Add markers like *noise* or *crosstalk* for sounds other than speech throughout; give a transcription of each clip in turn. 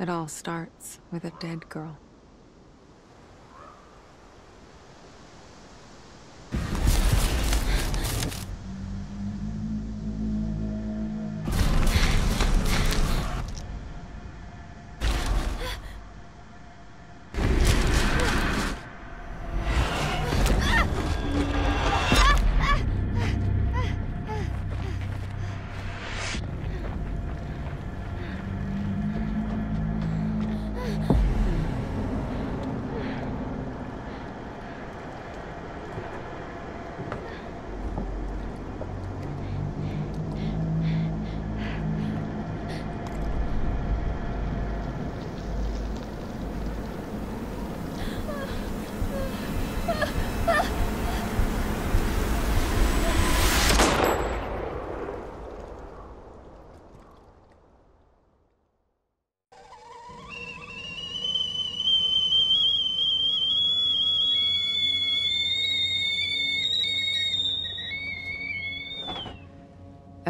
It all starts with a dead girl.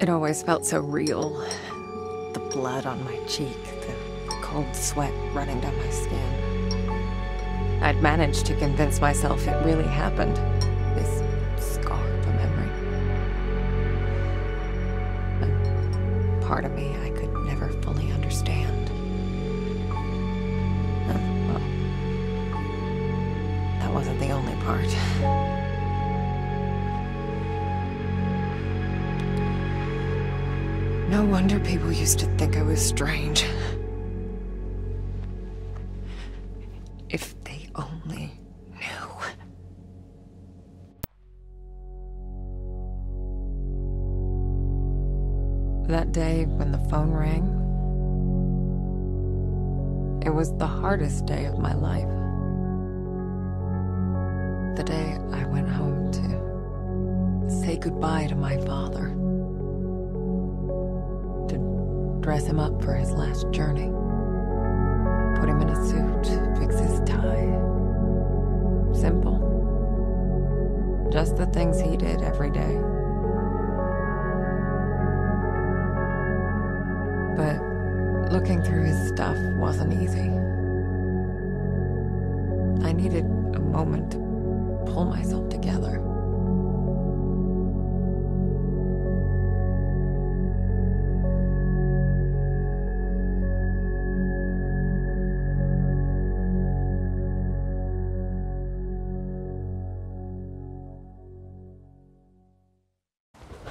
It always felt so real. The blood on my cheek, the cold sweat running down my skin. I'd managed to convince myself it really happened. Used to think I was strange.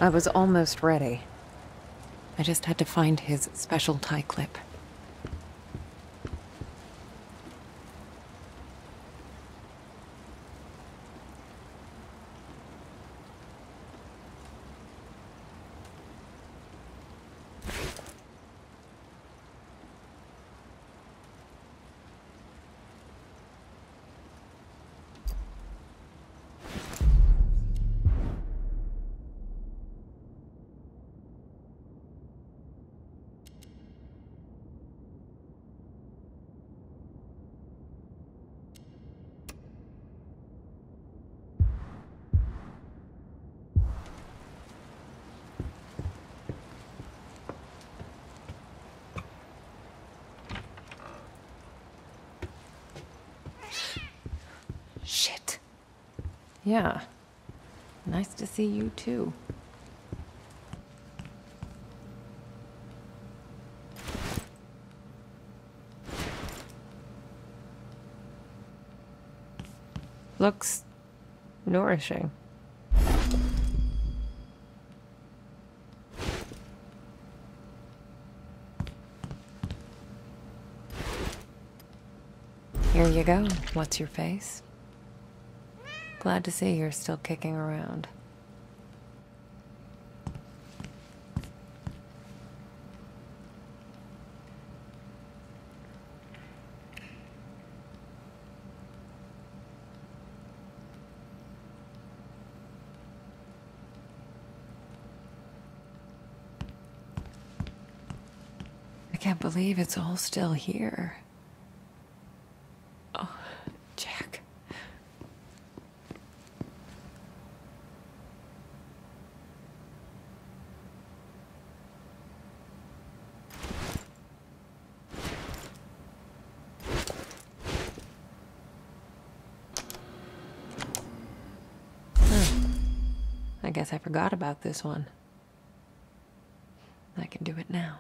I was almost ready. I just had to find his special tie clip. Shit. Yeah. Nice to see you too. Looks nourishing. Here you go. What's your face? Glad to see you're still kicking around. I can't believe it's all still here. I forgot about this one. I can do it now.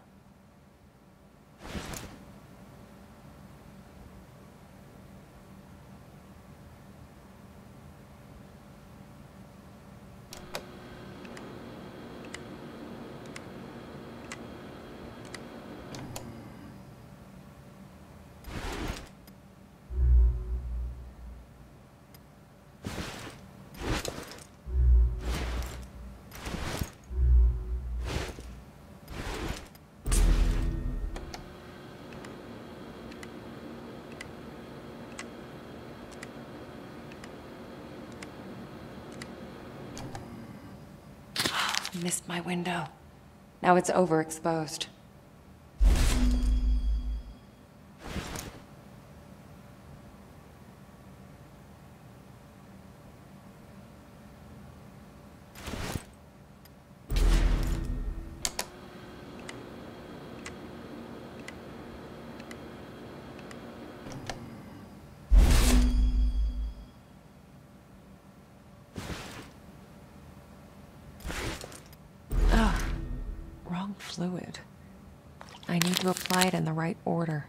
Missed my window. Now it's overexposed. It in the right order.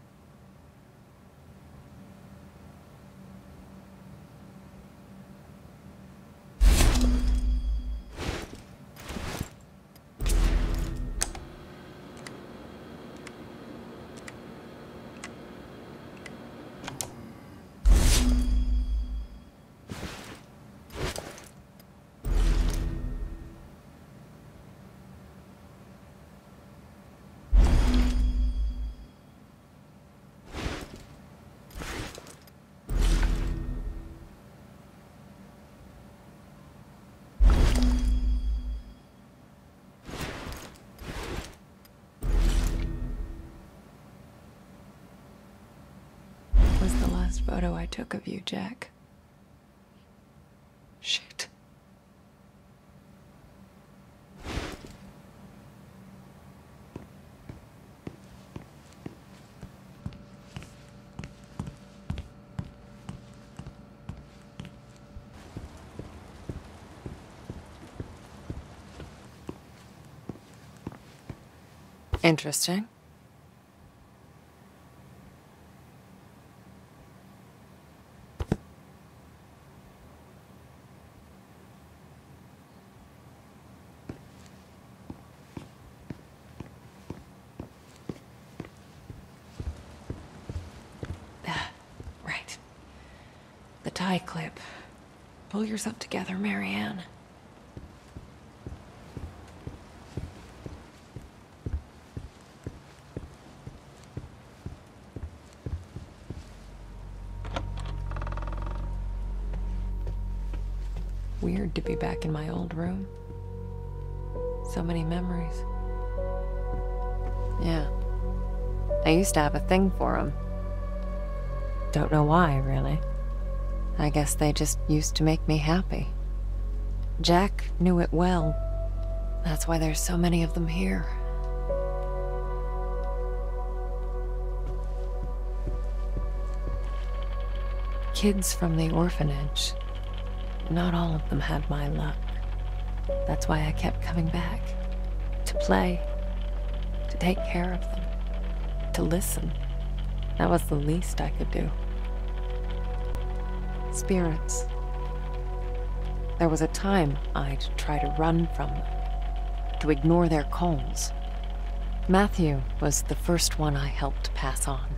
Took of you, Jack. Shit. Interesting. tie clip. Pull yourself together, Marianne. Weird to be back in my old room. So many memories. Yeah. I used to have a thing for him. Don't know why, really. I guess they just used to make me happy. Jack knew it well. That's why there's so many of them here. Kids from the orphanage. Not all of them had my luck. That's why I kept coming back. To play. To take care of them. To listen. That was the least I could do. Spirits. There was a time I'd try to run from them, to ignore their calls. Matthew was the first one I helped pass on.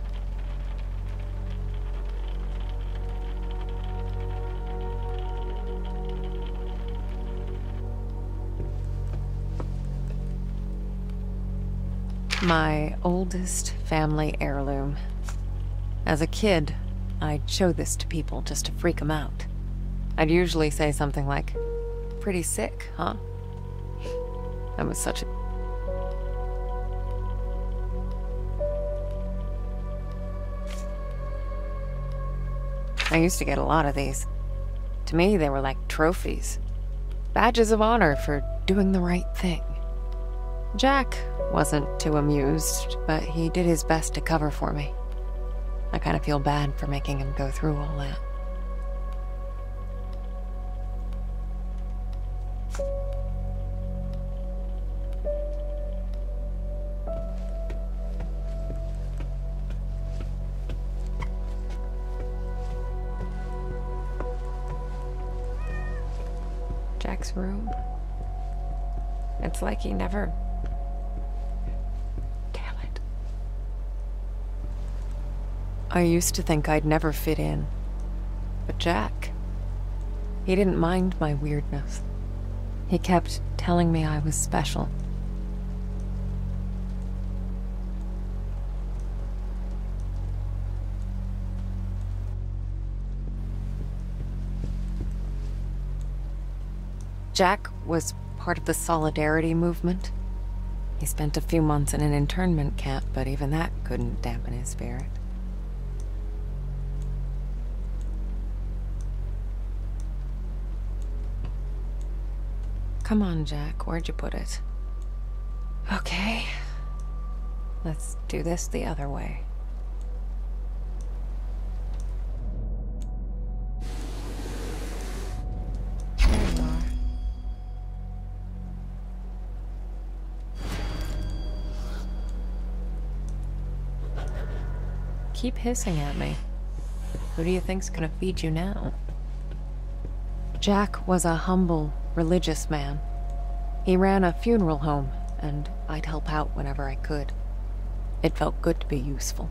My oldest family heirloom. As a kid, I'd show this to people just to freak them out. I'd usually say something like, Pretty sick, huh? That was such a. I used to get a lot of these. To me, they were like trophies badges of honor for doing the right thing. Jack wasn't too amused, but he did his best to cover for me. Kind of feel bad for making him go through all that. Jack's room. It's like he never. Damn it. I used to think I'd never fit in. But Jack. He didn't mind my weirdness. He kept telling me I was special. Jack was part of the Solidarity movement. He spent a few months in an internment camp, but even that couldn't dampen his spirit. Come on, Jack. Where'd you put it? Okay. Let's do this the other way. There you are. Keep hissing at me. Who do you think's gonna feed you now? Jack was a humble, religious man. He ran a funeral home, and I'd help out whenever I could. It felt good to be useful.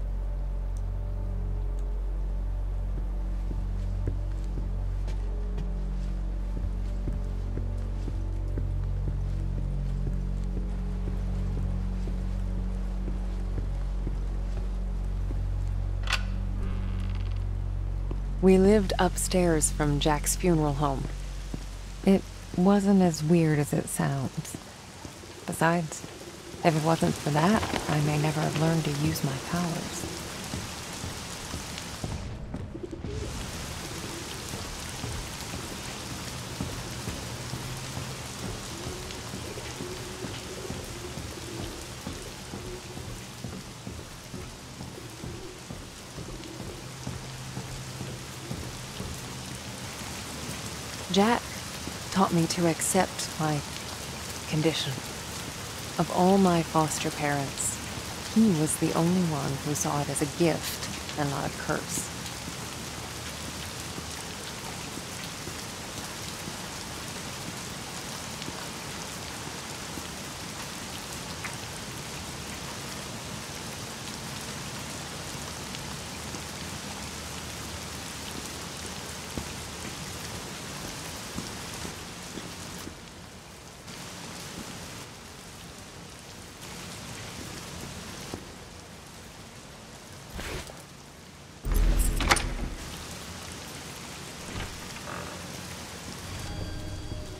We lived upstairs from Jack's funeral home. Wasn't as weird as it sounds. Besides, if it wasn't for that, I may never have learned to use my powers. Jack taught me to accept my condition. Of all my foster parents, he was the only one who saw it as a gift and not a curse.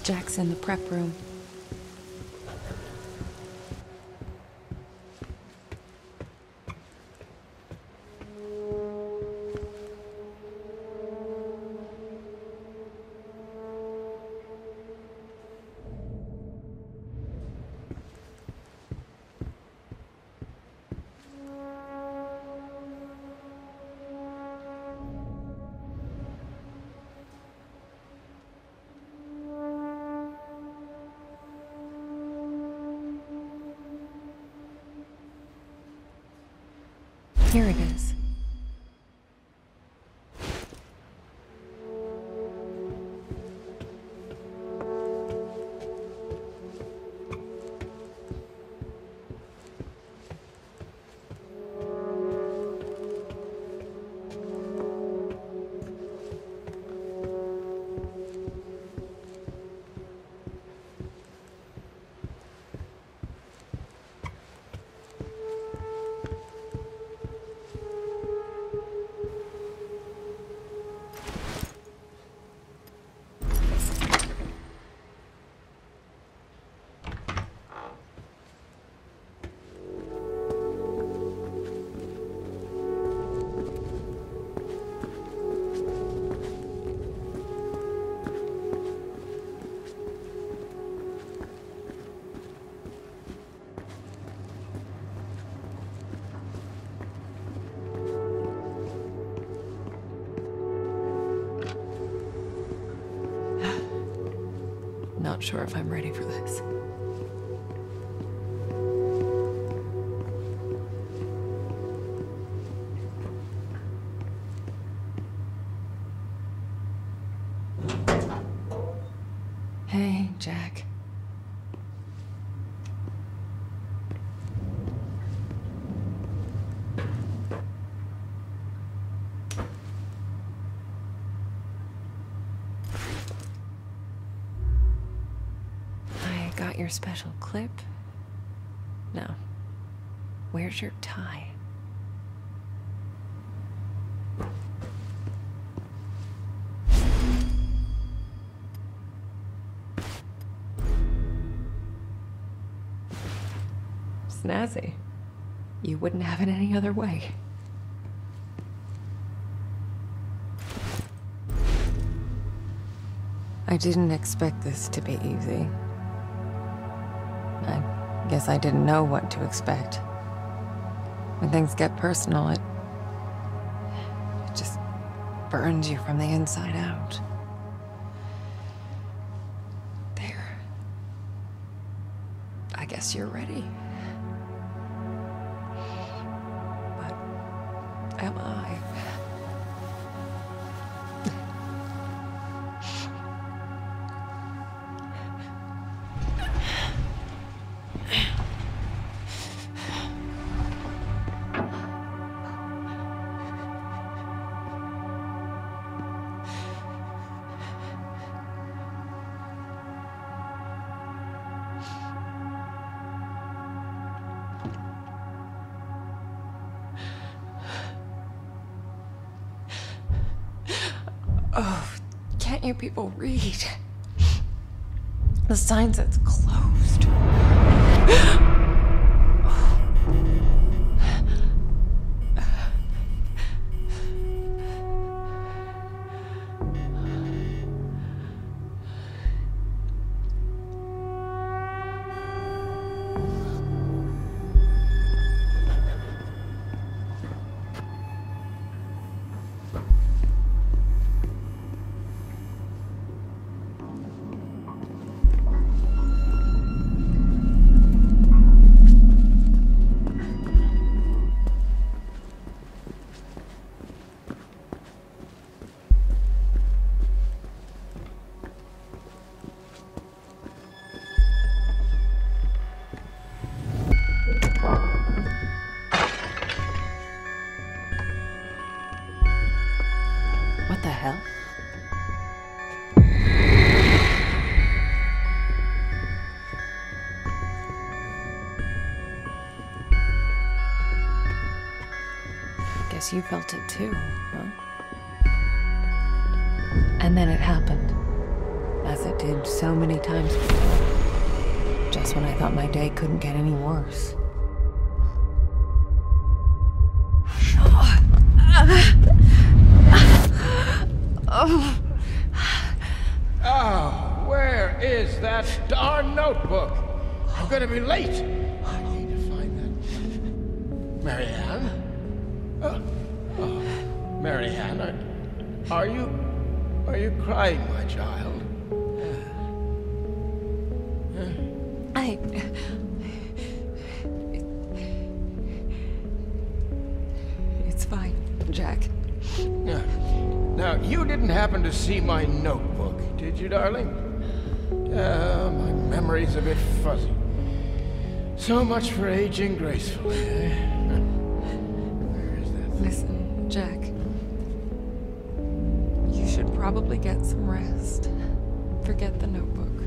Jack's in the prep room. Sure if I'm ready for this. Your special clip. No. Where's your tie? Snazzy. You wouldn't have it any other way. I didn't expect this to be easy. I guess I didn't know what to expect. When things get personal, it, it just burns you from the inside out. There. I guess you're ready. You felt it too, huh? And then it happened. As it did so many times before. Just when I thought my day couldn't get any worse. Didn't happen to see my notebook, did you, darling? Uh, my memory's a bit fuzzy. So much for aging gracefully, eh? *laughs* Where is that thing? Listen, Jack. You should probably get some rest. Forget the notebook.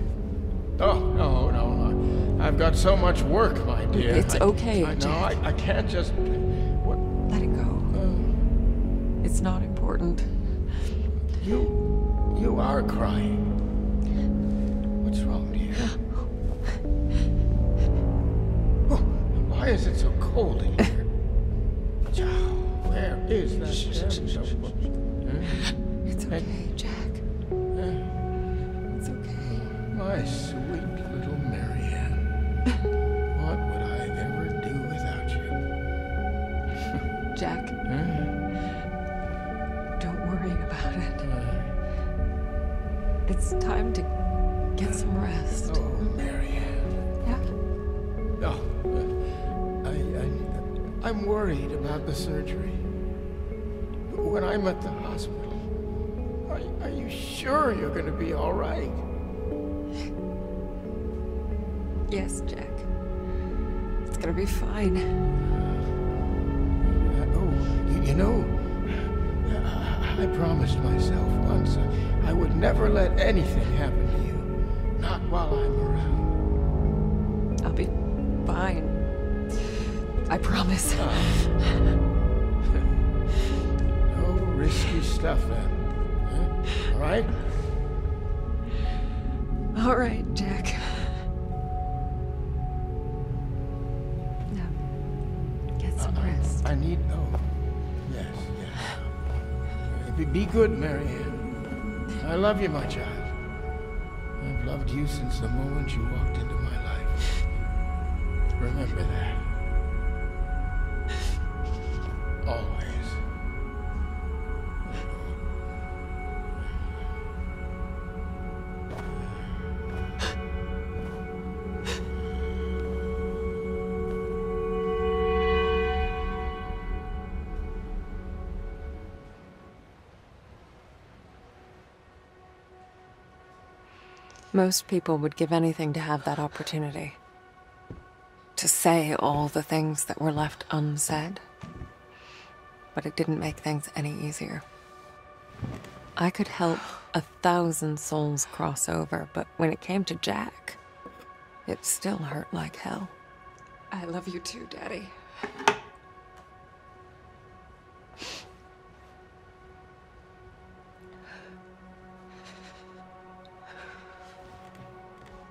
Oh, no, no, no. I've got so much work, my dear. It's I- okay, I Jack. I, I can't just. What? Let it go. Uh, It's not important. You. You are crying. What's wrong, dear? Oh, why is it so cold in here? Where is that? It's okay, I'm at the hospital, are, are you sure you're going to be all right? Yes, Jack. It's gonna be fine. Uh, oh, you, you know, I, I promised myself once uh, I would never let anything happen to you. Not while I'm around. I'll be fine. I promise. No stuff then. Huh? All right? All right, Jack. Now, get some uh, rest. I need. Oh, yes, yes. Be, be good, Marianne. I love you, my child. I've loved you since the moment you walked into my life. Remember that. Always. Most people would give anything to have that opportunity. To say all the things that were left unsaid. But it didn't make things any easier. I could help a thousand souls cross over, but when it came to Jack, it still hurt like hell. I love you too, Daddy.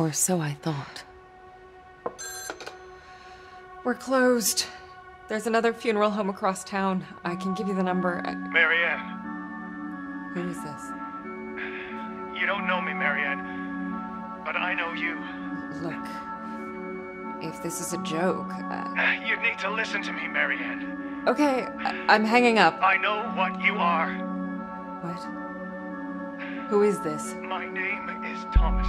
Or so I thought. We're closed. There's another funeral home across town. I can give you the number. I- Marianne, Who is this? you don't know me, Marianne, but I know you. Look, if this is a joke. Uh, You need to listen to me, Marianne. okay, I- I'm hanging up. I know what you are. What? Who is this? My name is Thomas.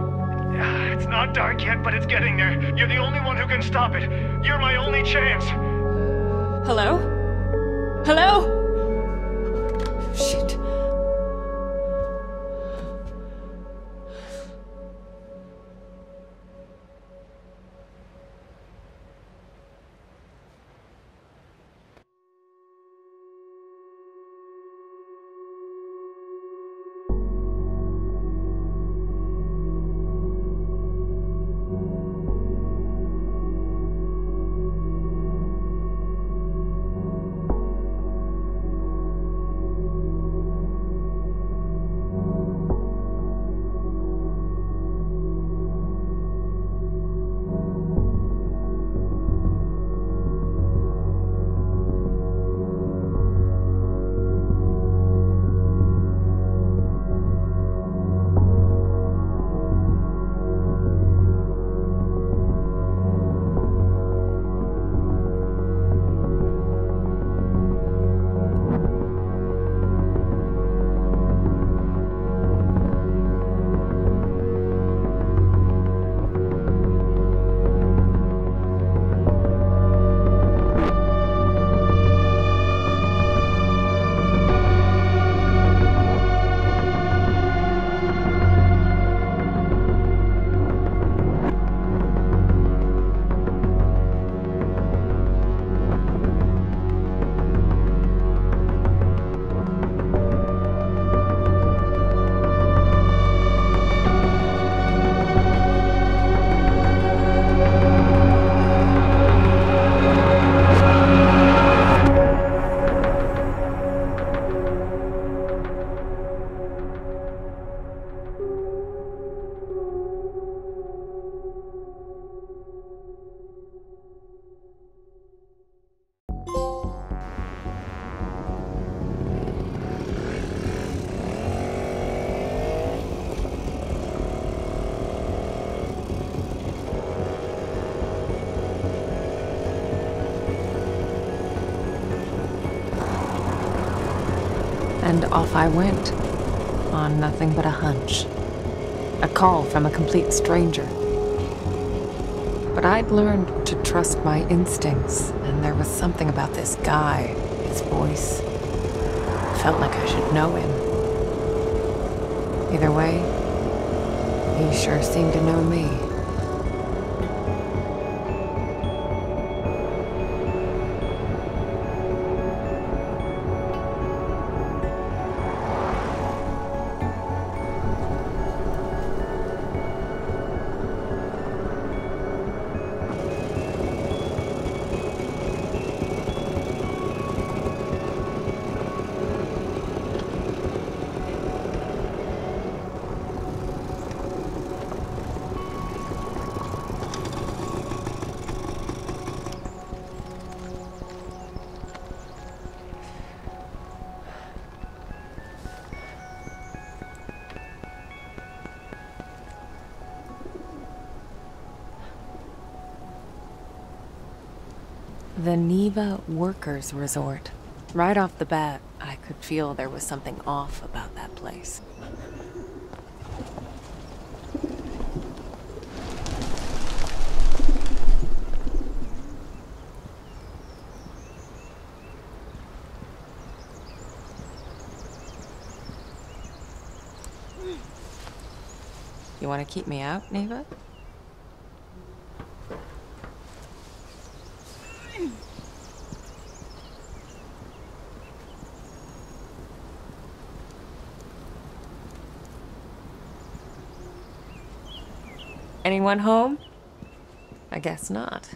*sighs* It's not dark yet, but it's getting there. You're the only one who can stop it. You're my only chance. Hello? Hello? Shit. Off I went, on nothing but a hunch. A call from a complete stranger. But I'd learned to trust my instincts, and there was something about this guy, his voice. Felt like I should know him. Either way, he sure seemed to know me. Workers Resort. Right off the bat, I could feel there was something off about that place. You want to keep me out, Niwa? Anyone home? I guess not.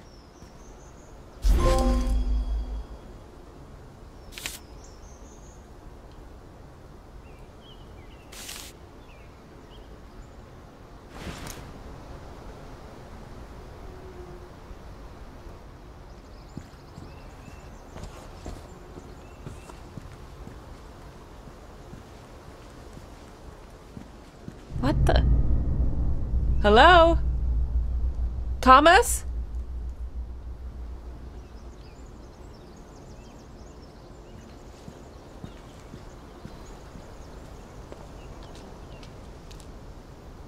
What the? Hello? Thomas?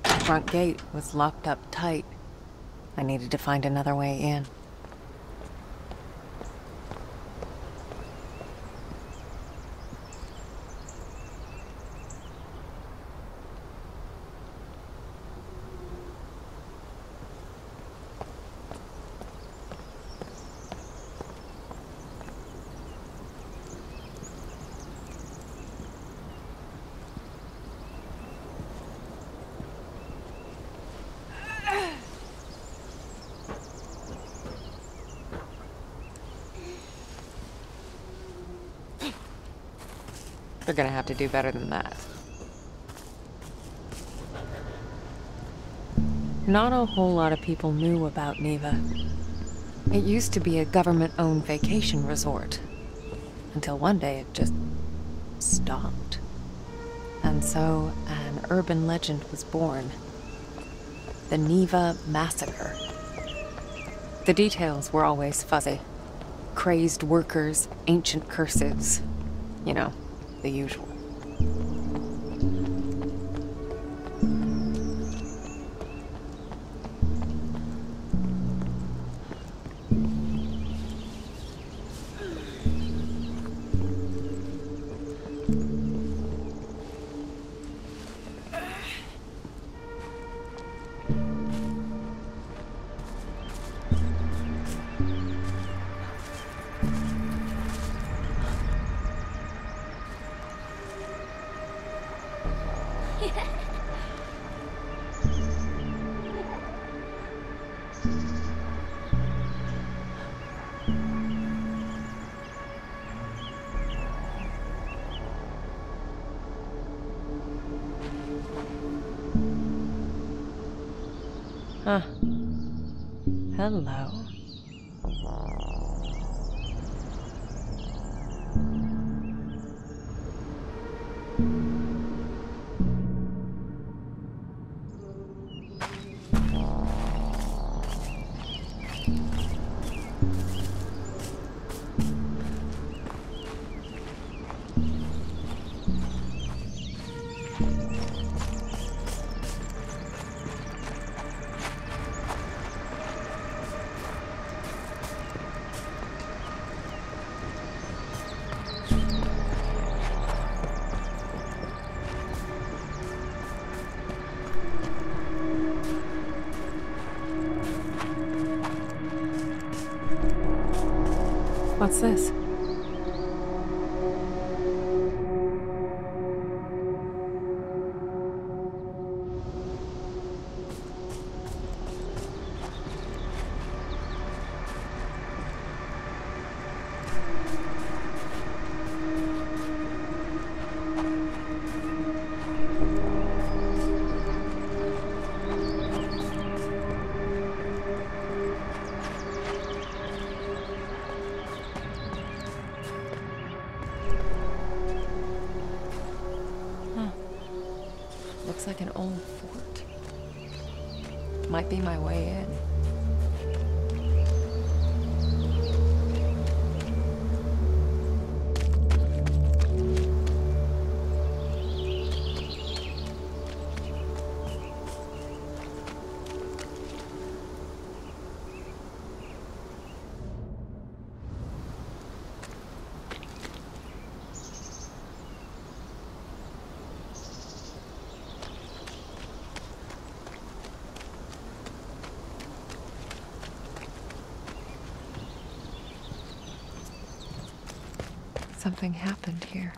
The front gate was locked up tight. I needed to find another way in. They're gonna have to do better than that. Not a whole lot of people knew about Niwa. It used to be a government-owned vacation resort. Until one day it just stopped. And so an urban legend was born. The Niwa Massacre. The details were always fuzzy. Crazed workers, ancient curses. You know, the usual. Something happened here.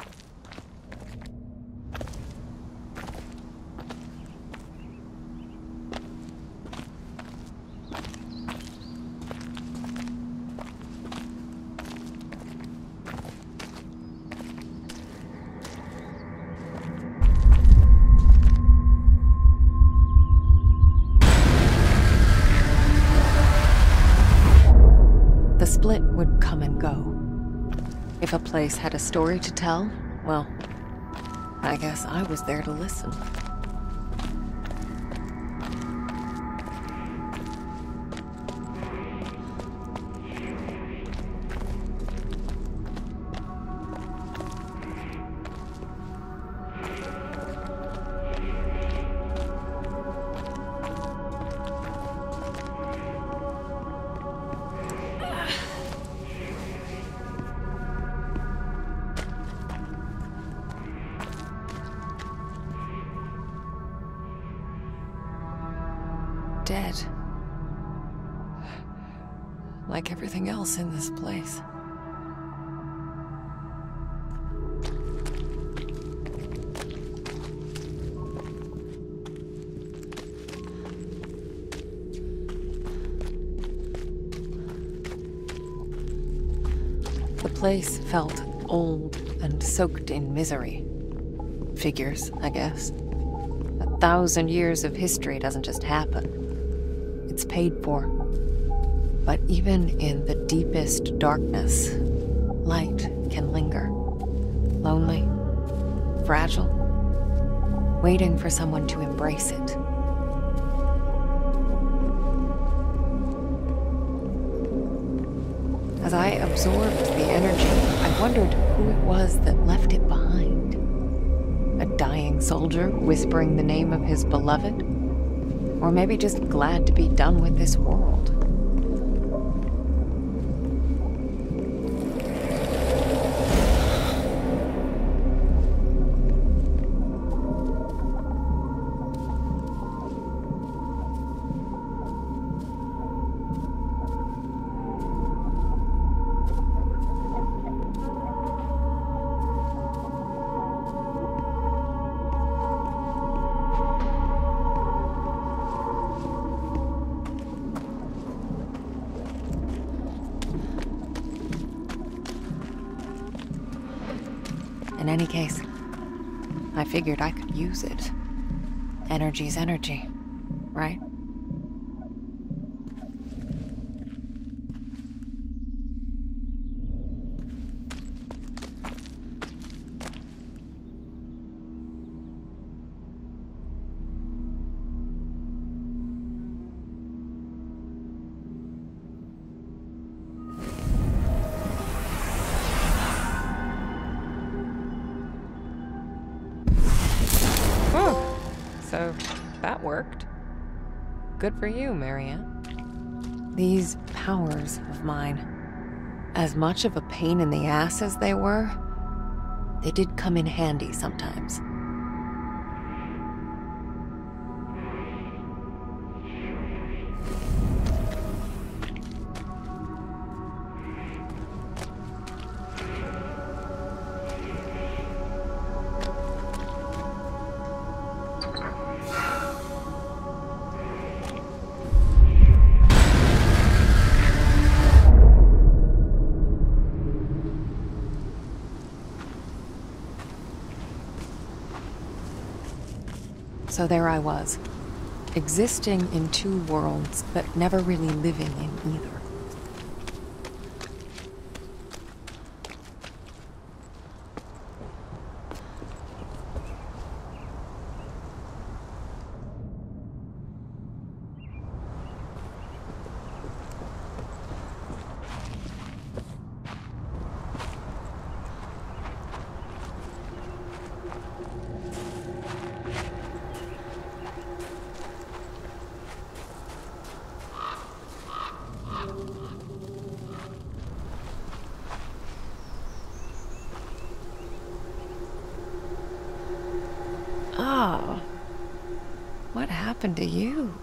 The split would come and go. If a place had a story to tell, well, I guess I was there to listen. Felt old and soaked in misery. Figures, I guess. A thousand years of history doesn't just happen, it's paid for. But even in the deepest darkness, light can linger. Lonely, fragile, waiting for someone to embrace it. As I absorbed who it was that left it behind. A dying soldier whispering the name of his beloved? Or maybe just glad to be done with this world? Use it. Energy's energy, much of a pain in the ass as they were, they did come in handy sometimes. So there I was, existing in two worlds, but never really living in either. Oh. What happened to you?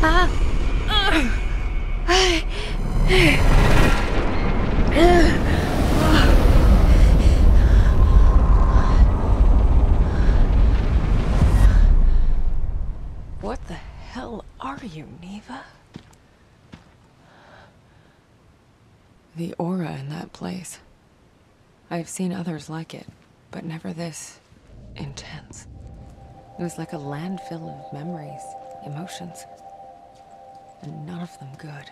What the hell are you, Neva? The aura in that place. I've seen others like it, but never this intense. It was like a landfill of memories, emotions, them good.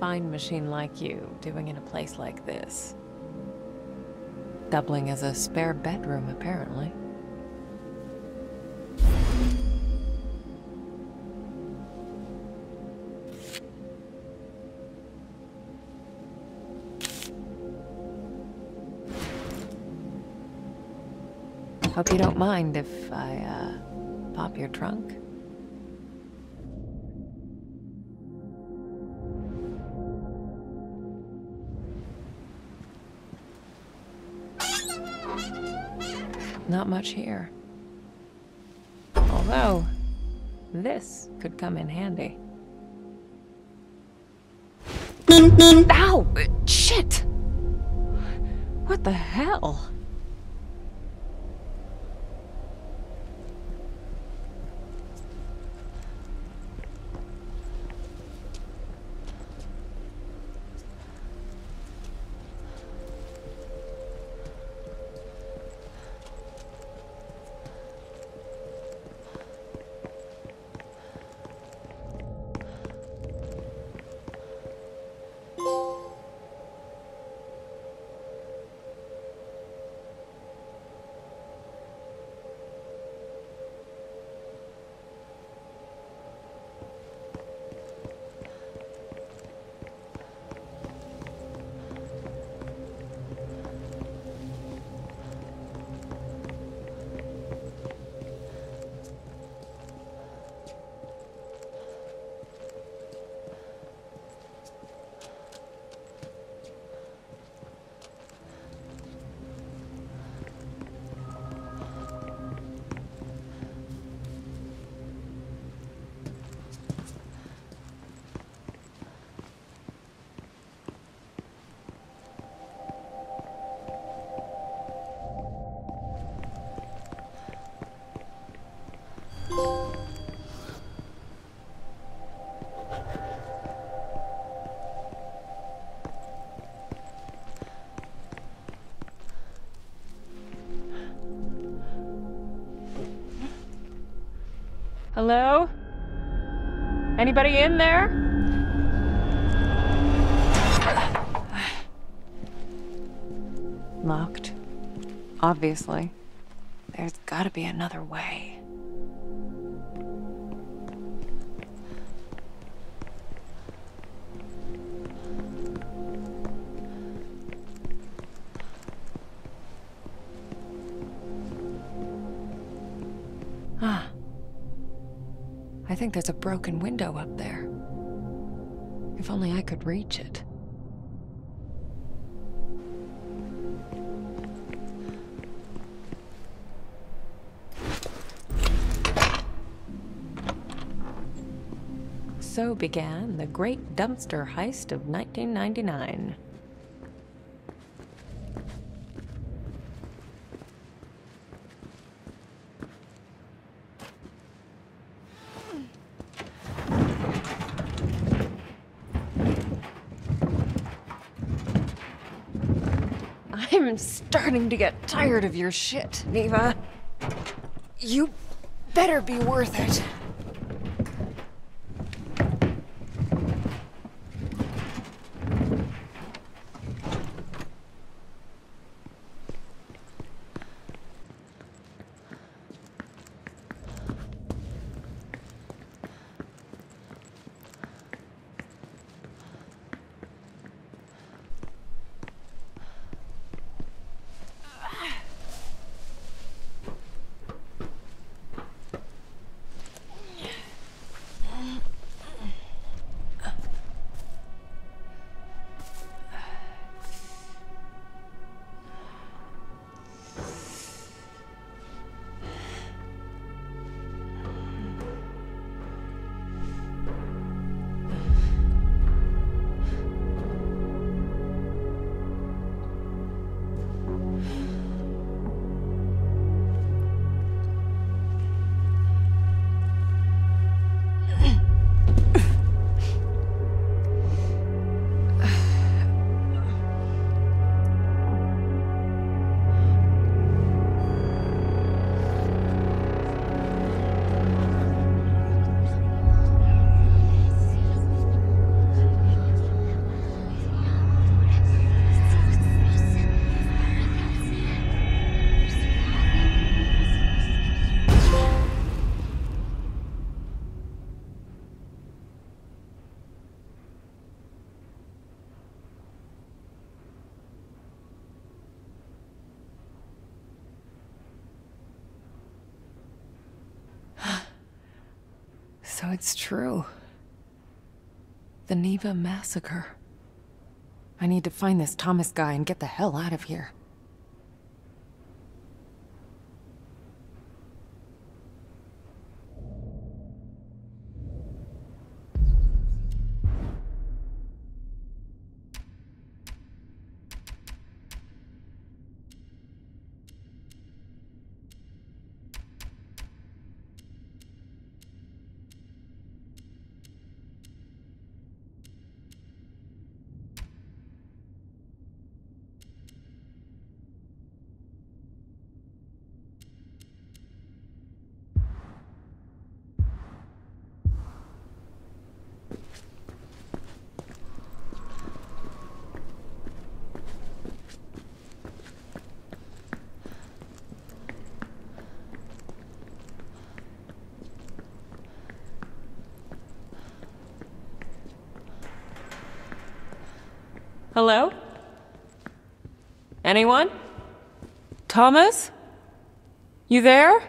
Fine machine like you doing in a place like this? Doubling as a spare bedroom, apparently. Hope you don't mind if I, uh, pop your trunk? Much here. Although, this could come in handy. Ow! Shit! What the hell? Hello? Anybody in there? *sighs* Locked. Obviously. There's gotta be another way. There's a broken window up there. If only I could reach it. So began the great dumpster heist of 1999. I'm starting to get tired of your shit, Neva. You better be worth it. Massacre. I need to find this Thomas guy and get the hell out of here. Anyone? Thomas? You there?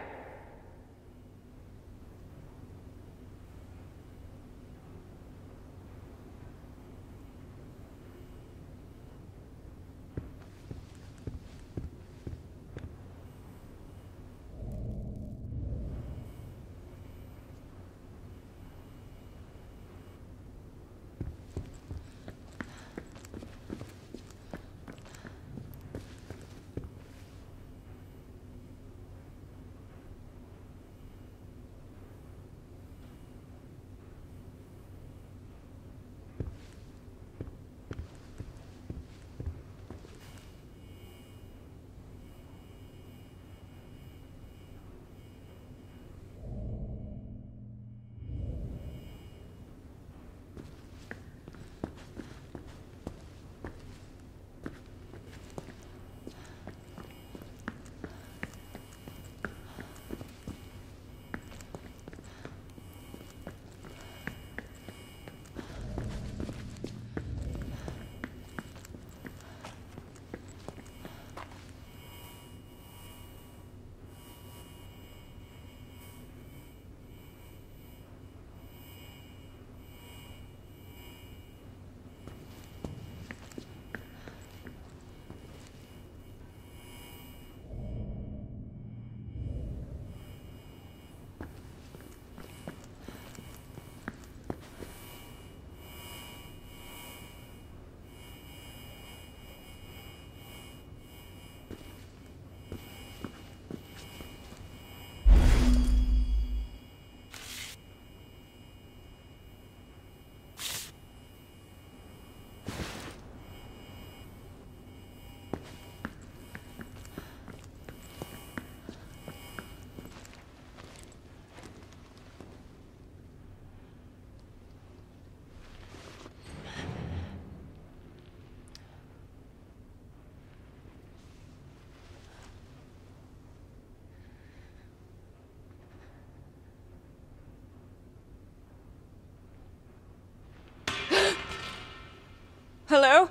Hello?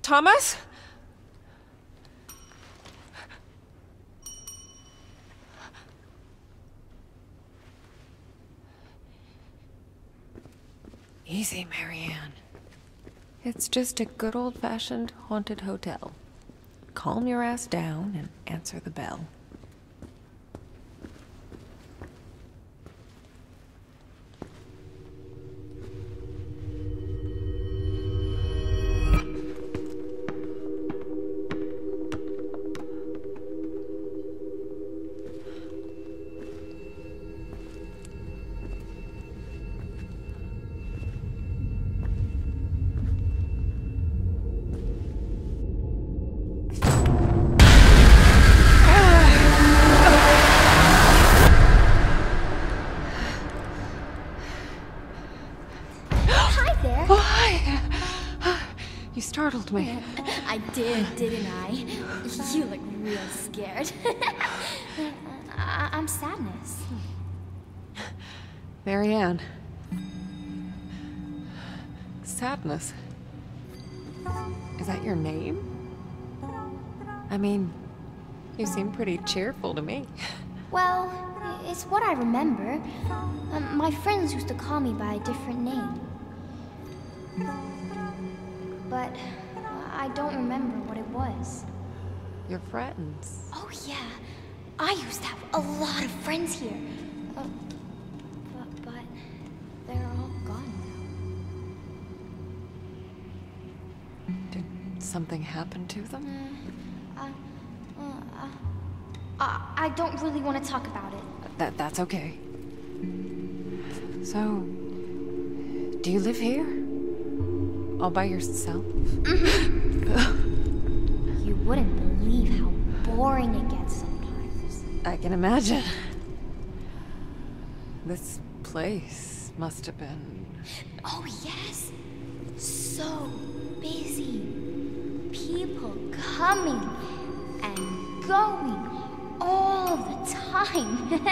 Thomas? Easy, Marianne. It's just a good old fashioned haunted hotel. Calm your ass down and answer the bell. Marianne. Sadness. Is that your name? I mean, you seem pretty cheerful to me. Well, it's what I remember. Um, my friends used to call me by a different name. But I don't remember what it was. Your friends. Oh, yeah. I used to have a lot of friends here. Uh, something happened to them? Uh, uh, uh, I, I don't really want to talk about it. That that's okay. So, do you live here? All by yourself? *laughs* You wouldn't believe how boring it gets sometimes. I can imagine. This place must have been. Oh, yes. So busy. People coming and going all the time.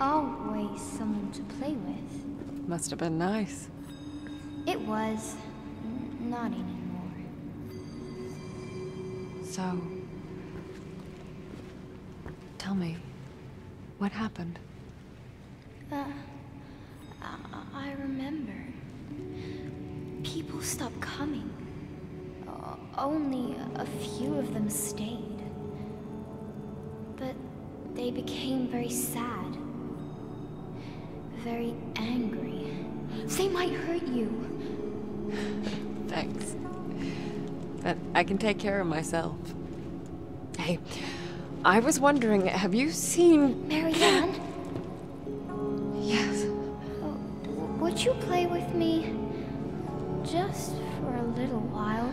*laughs* Always someone to play with. Must have been nice. It was. Not anymore. So. Tell me, what happened? Uh, I, I remember. People stopped coming. Only a few of them stayed. But they became very sad. Very angry. They might hurt you. *laughs* Thanks. But I can take care of myself. Hey, I was wondering, have you seen. Marianne, *clears throat* Yes. uh, would you play with me? Just for a little while.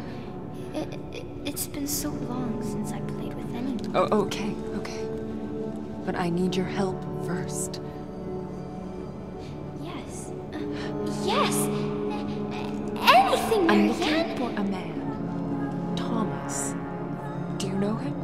It, it, it's been so long since I played with anyone. Oh, okay, okay. But I need your help first. Yes. Uh, yes! Anything, I'm looking for a man. Thomas. Do you know him?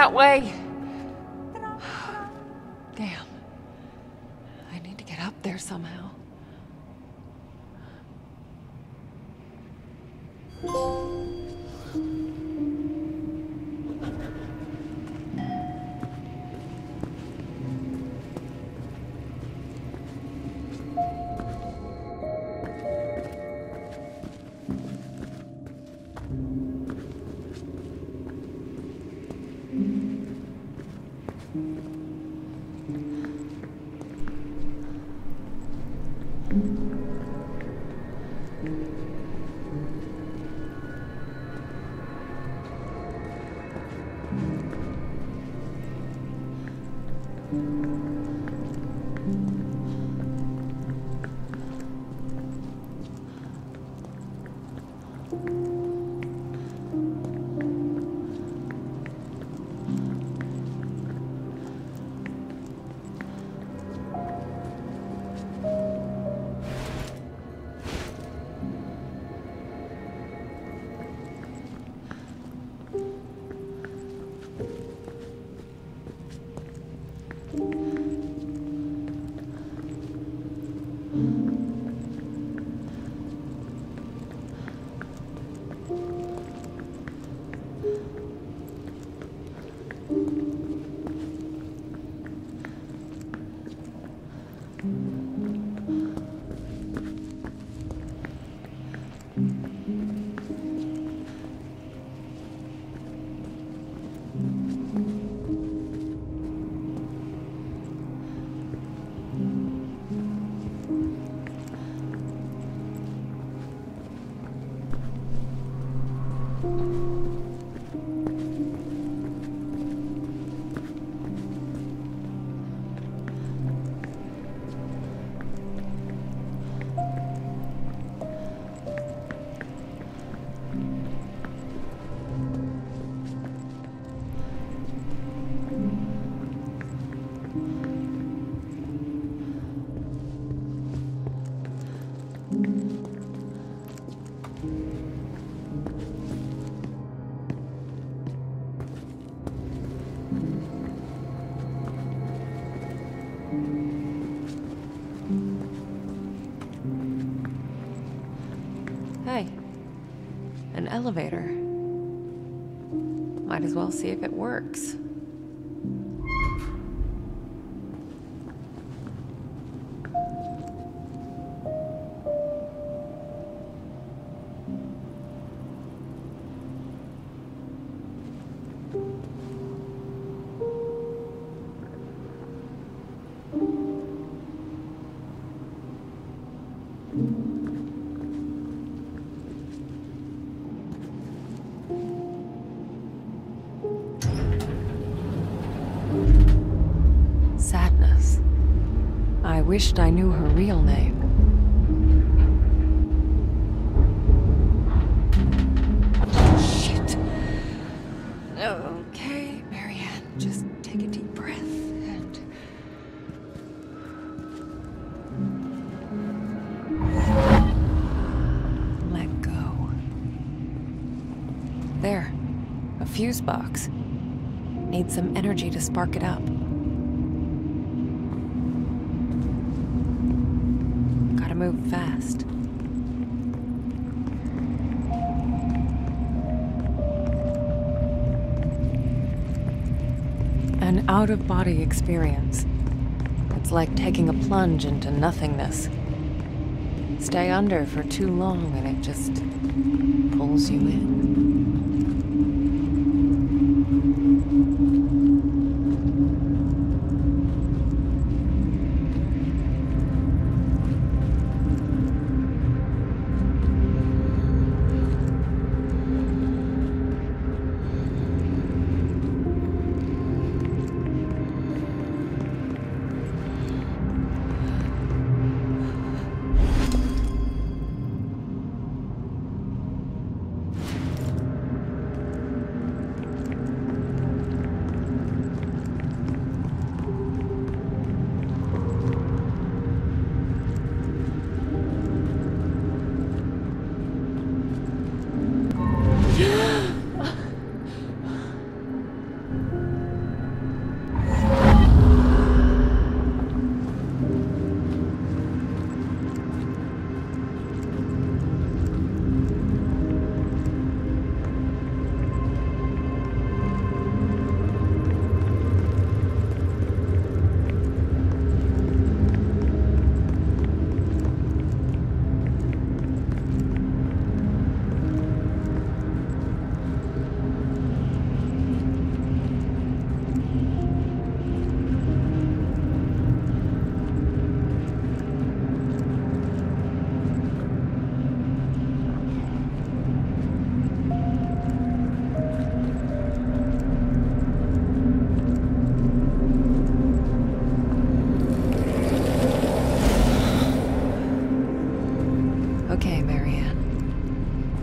That way! Elevator. Might as well see if it works. Wished I knew her real name. Okay, Marianne, just take a deep breath and. Let go. There. A fuse box. Need some energy to spark it up. Out of body experience. It's like taking a plunge into nothingness. Stay under for too long and it just pulls you in.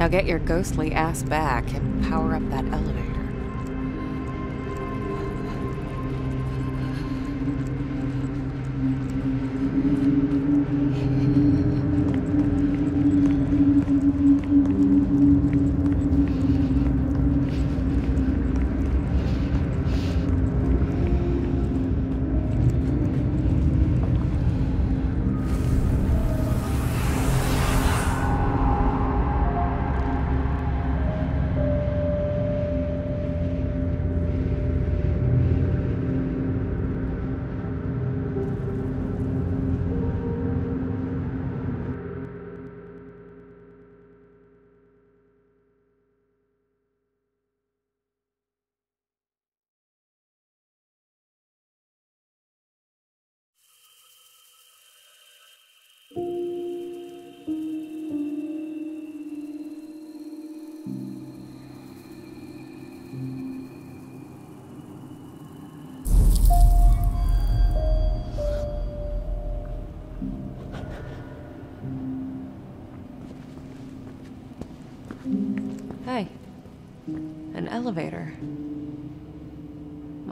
Now get your ghostly ass back and power up that elevator.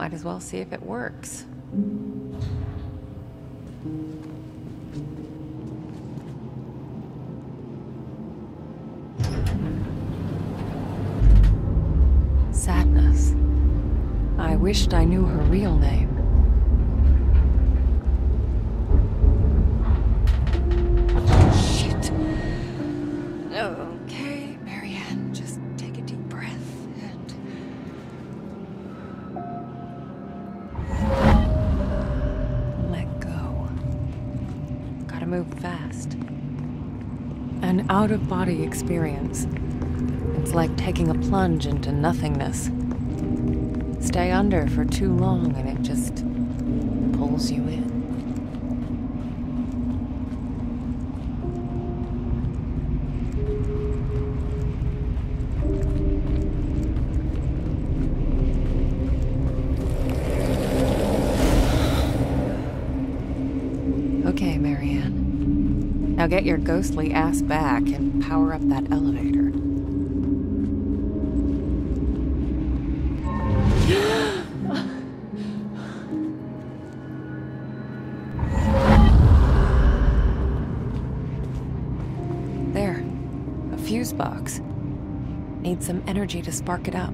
Might as well see if it works. Sadness. I wished I knew her real name. Body experience. It's like taking a plunge into nothingness. Stay under for too long and it just pulls you in. Your ghostly ass back and power up that elevator. *gasps* there. A fuse box. Need some energy to spark it up.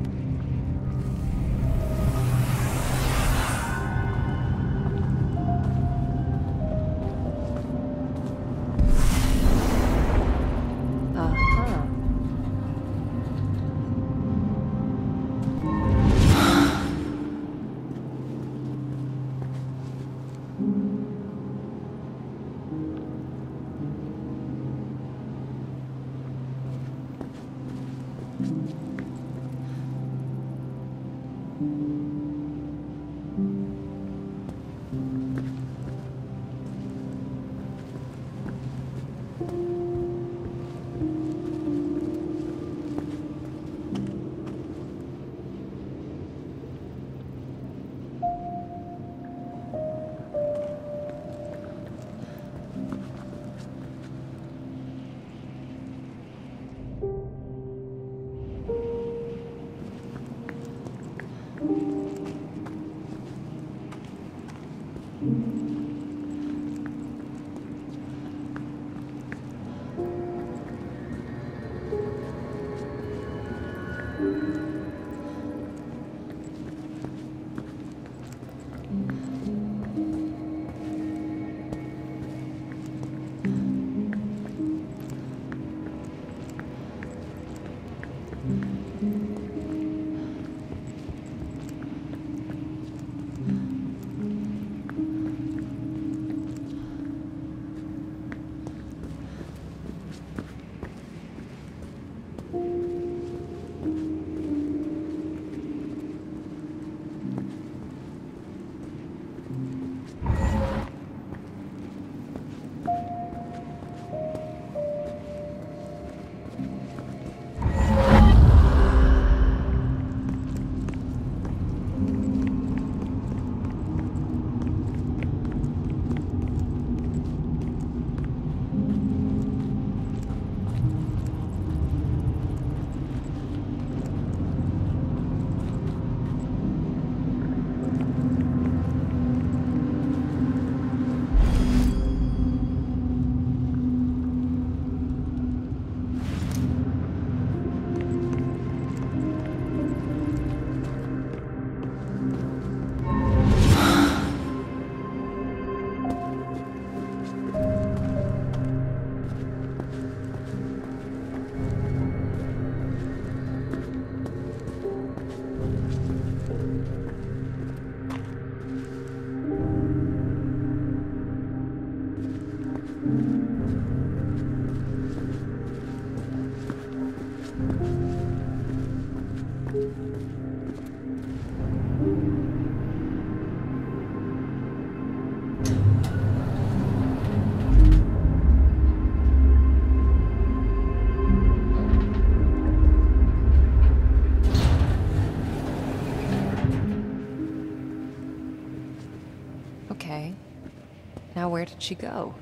She go?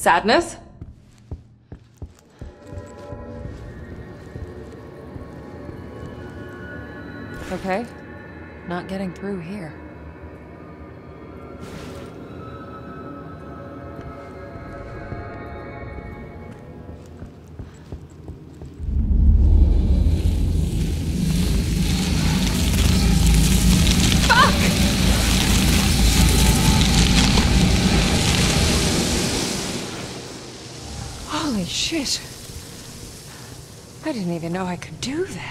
Sadness? Okay. Not getting through here. I didn't even know I could do that.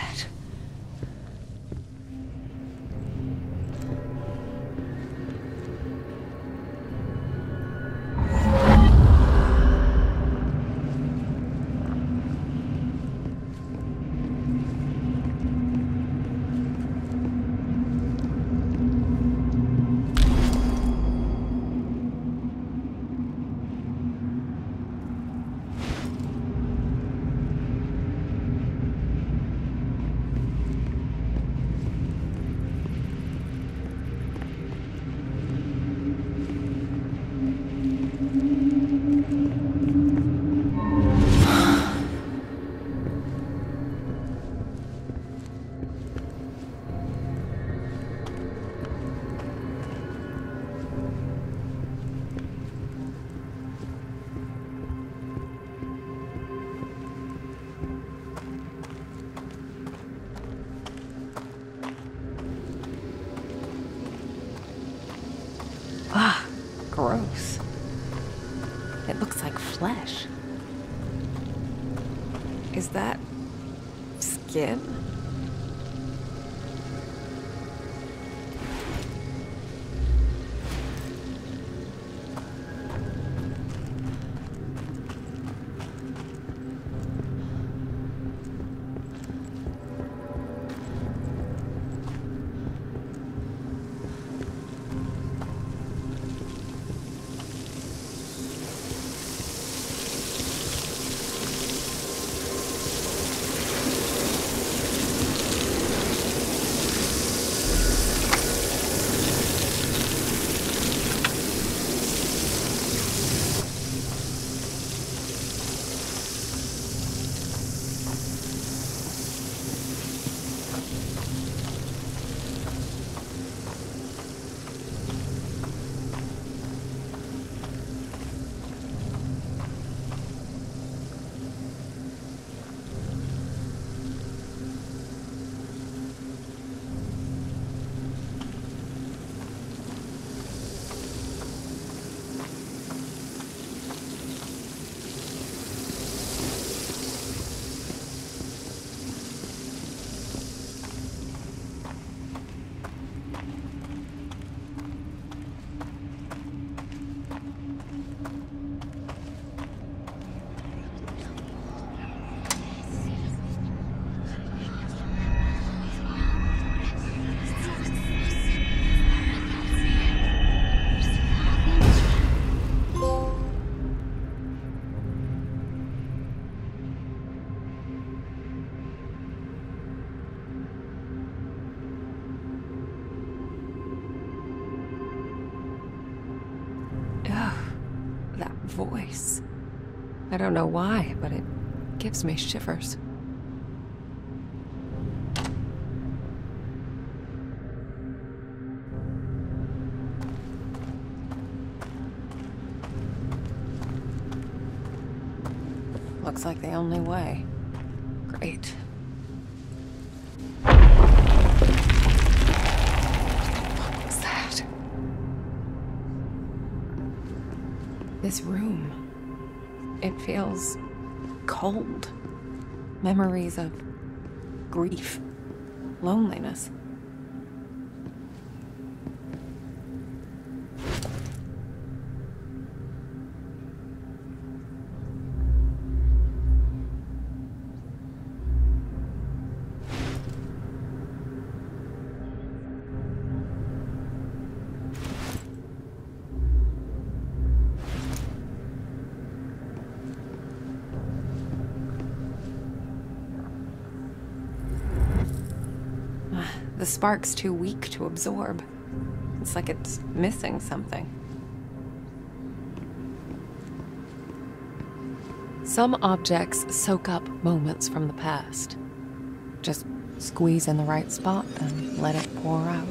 Don't know why, but it gives me shivers. Looks like the only way. Great. What was that? This room. Feels cold. Memories of grief, spark's too weak to absorb. It's like it's missing something. Some objects soak up moments from the past. Just Squeeze in the right spot, then let it pour out.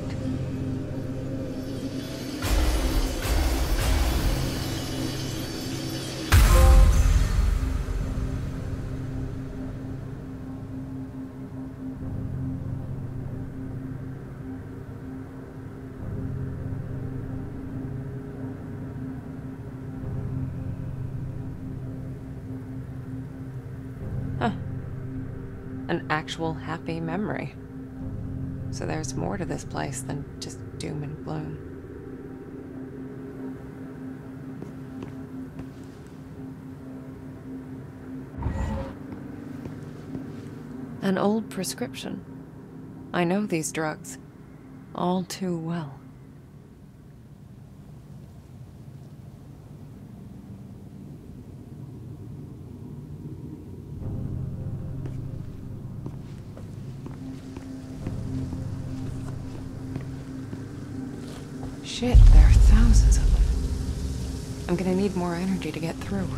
Actual happy memory. So there's more to this place than just doom and gloom. An old prescription. I know these drugs all too well. Shit, there are thousands of them. I'm gonna need more energy to get through.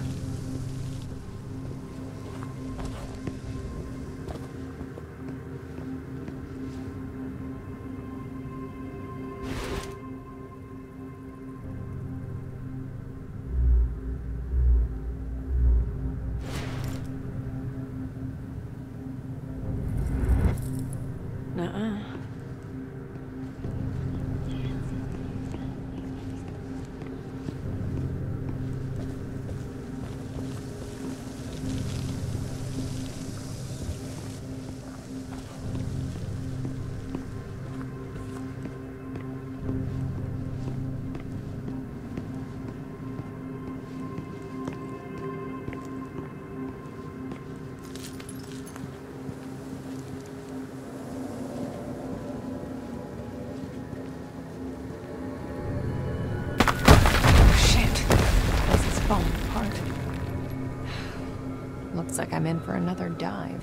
I'm in for another dive.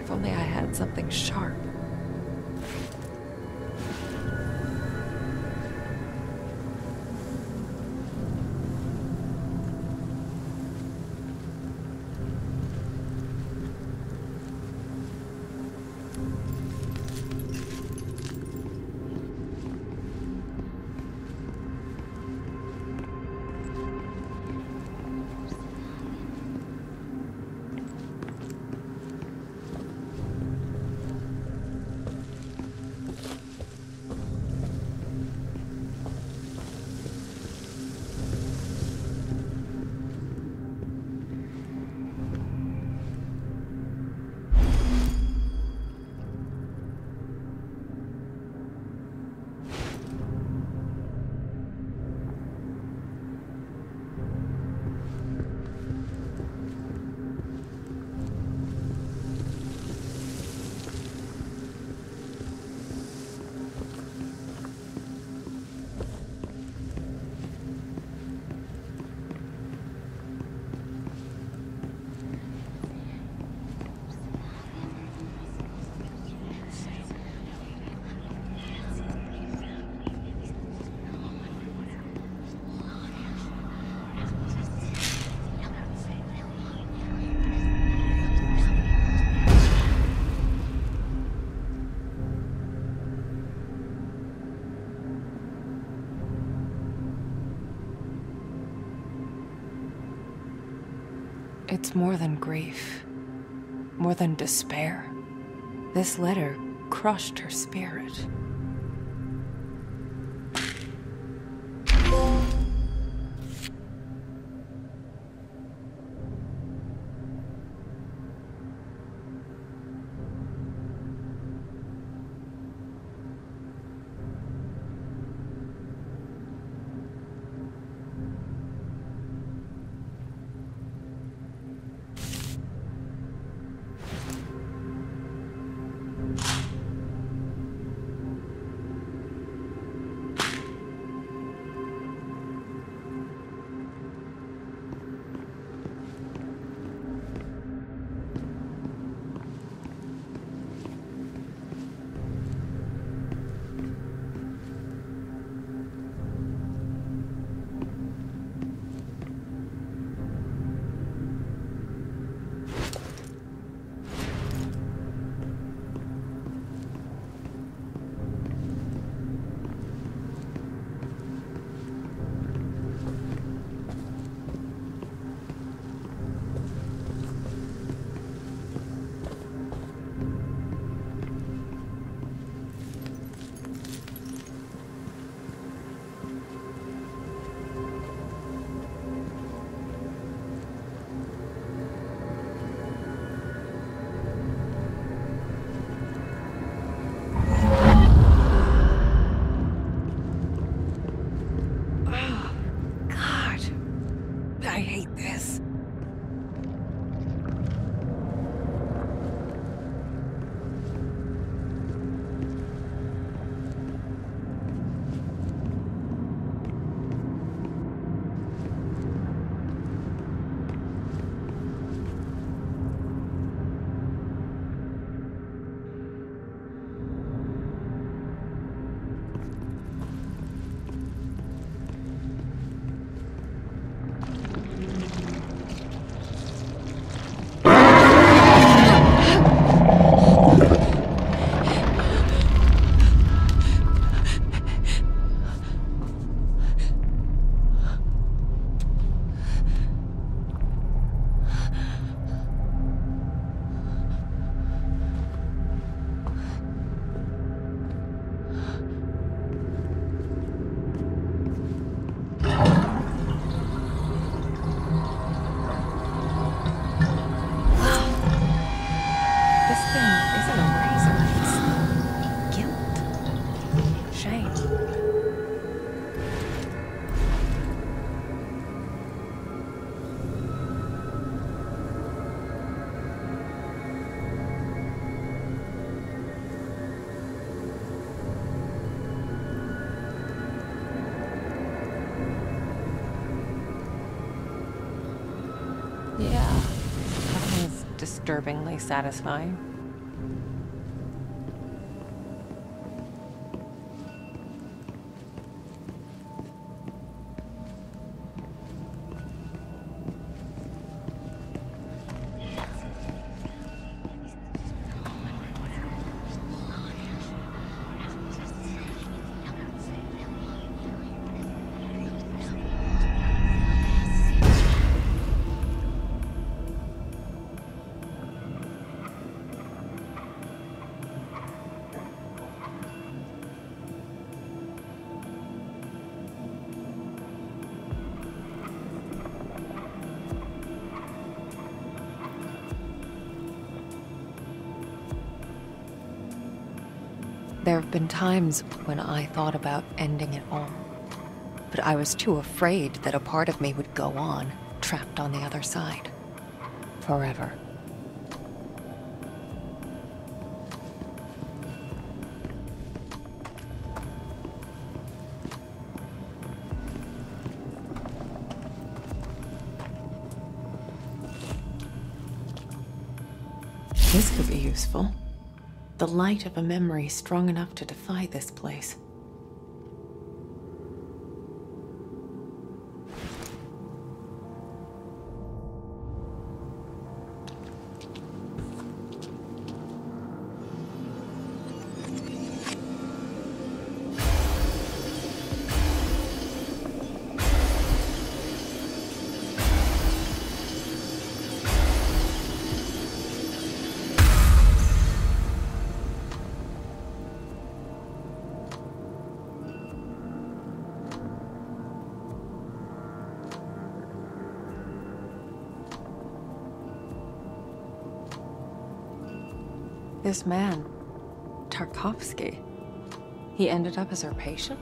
If only I had something sharp. More than grief, more than despair. This letter crushed her spirit. Satisfying. Times when I thought about ending it all. But I was too afraid that a part of me would go on, trapped on the other side. Forever. This could be useful. The light of a memory strong enough to defy this place. This man, Tarkovsky, he ended up as her patient?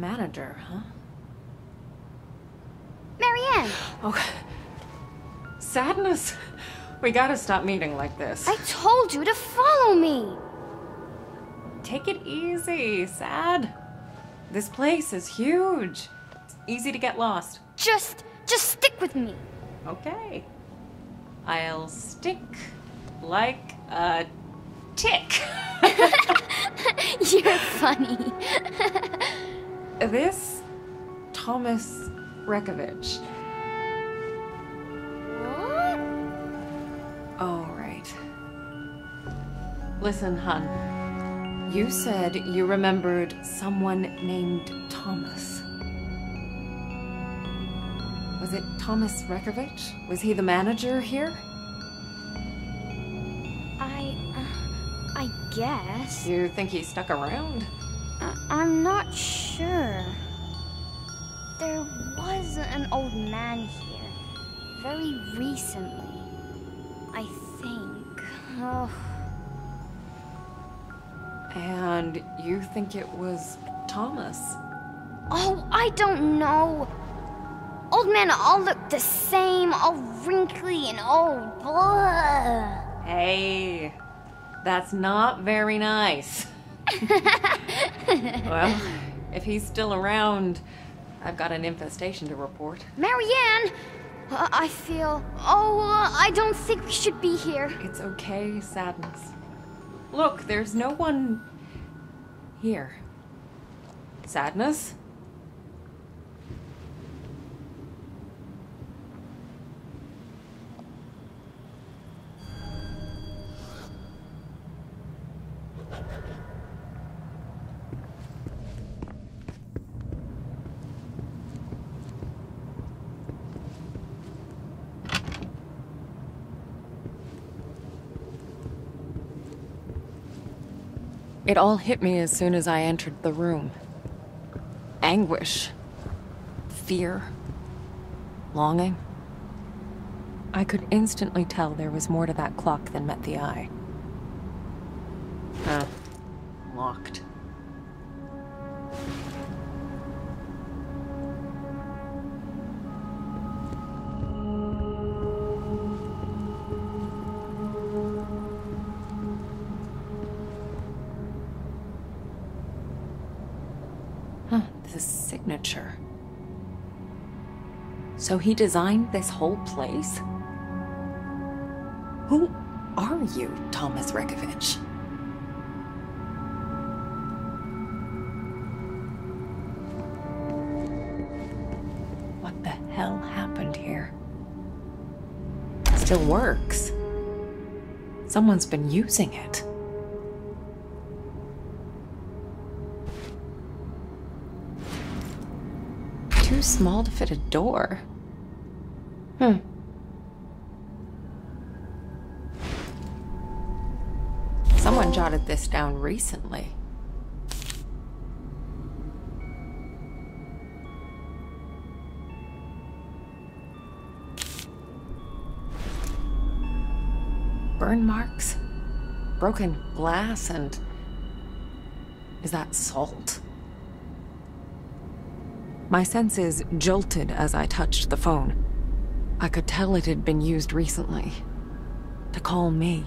Manager, huh? Marianne, Oh. Sadness. We gotta stop meeting like this. I told you to follow me. Take it easy, Sad. This place is huge. It's easy to get lost. Just, just stick with me. Okay. I'll stick like a tick. *laughs* *laughs* You're funny. *laughs* this Thomas Rekovich. what? Oh, right. Listen, hun. You said you remembered someone named Thomas. Was it Thomas Rekovich? Was he the manager here? I, uh, I guess. You think he stuck around? I- I'm not sure. There was an old man here, very recently. I think. Oh, And you think it was Thomas? oh, I don't know. Old men all look the same, all wrinkly and old. Blah. Hey, that's not very nice. *laughs* well, if he's still around, I've got an infestation to report. Marianne, uh, I feel. Oh, uh, I don't think we should be here. It's okay, sadness. Look, there's no one here. Sadness? It all hit me as soon as I entered the room. Anguish. Fear. Longing. I could instantly tell there was more to that clock than met the eye. Huh. Locked. Signature. So he designed this whole place? Who are you, Thomas Rekovich? What the hell happened here? Still works. Someone's been using it. Small to fit a door. Hmm. Someone jotted this down recently. Burn marks, broken glass, and. Is that salt? My senses jolted as I touched the phone. I could tell it had been used recently. To call me.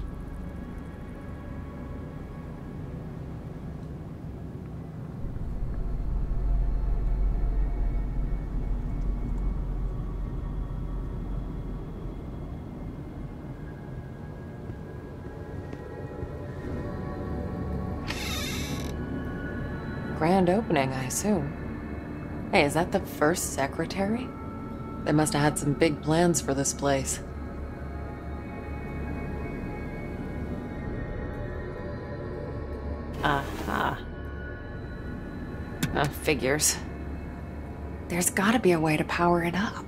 Grand opening, I assume. Hey, is that the first secretary? They must have had some big plans for this place. Aha. uh-huh figures. There's gotta be a way to power it up.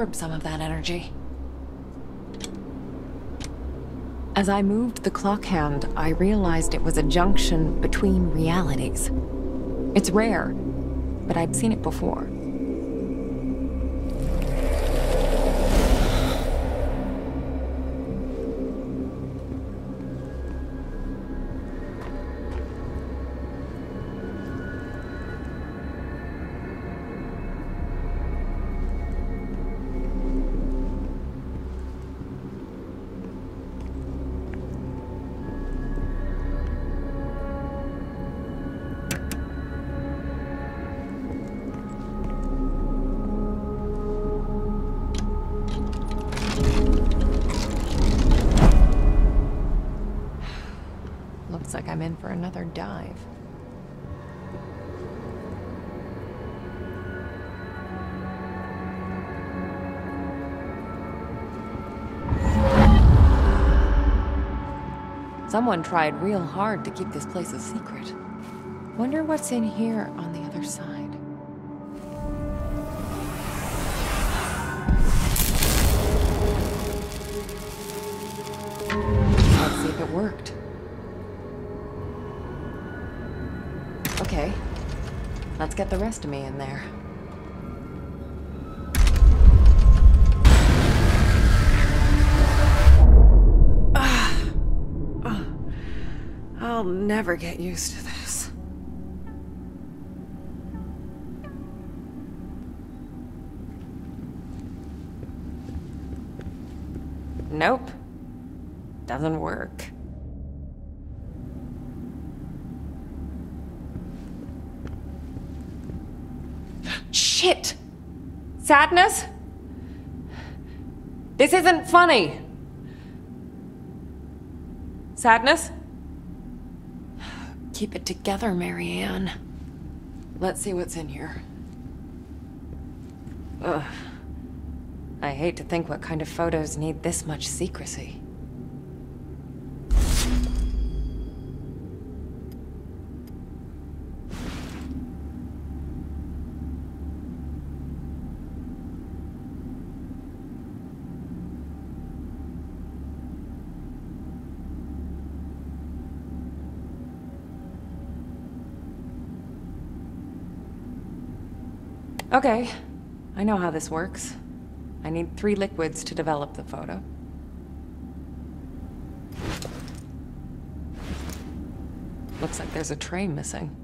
Absorb some of that energy. As I moved the clock hand, I realized it was a junction between realities. It's rare, but I'd seen it before. Someone tried real hard to keep this place a secret. Wonder what's in here on the other side. Let's see if it worked. Okay. Let's get the rest of me in there. Never get used to this. Nope. Doesn't work. Shit! Sadness? This isn't funny. Sadness? Keep it together, Marianne. Let's see what's in here. Ugh. I hate to think what kind of photos need this much secrecy. Okay, I know how this works. I need three liquids to develop the photo. Looks like there's a tray missing.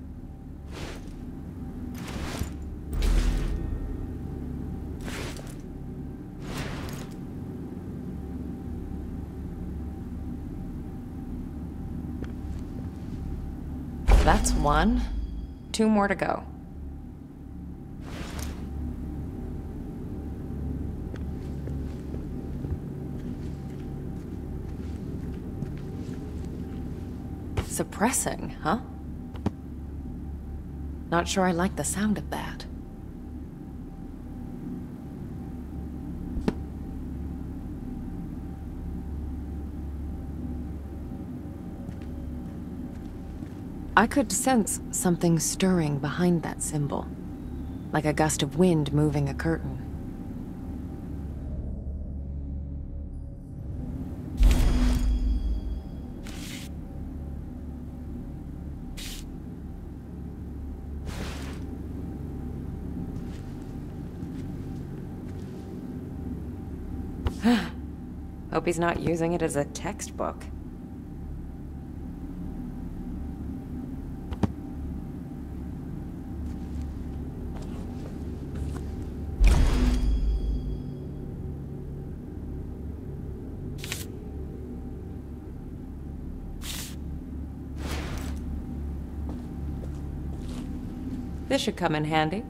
That's one. Two more to go. Suppressing, huh? Not sure I like the sound of that. I could sense something stirring behind that symbol, like a gust of wind moving a curtain. Hope he's not using it as a textbook. This should come in handy.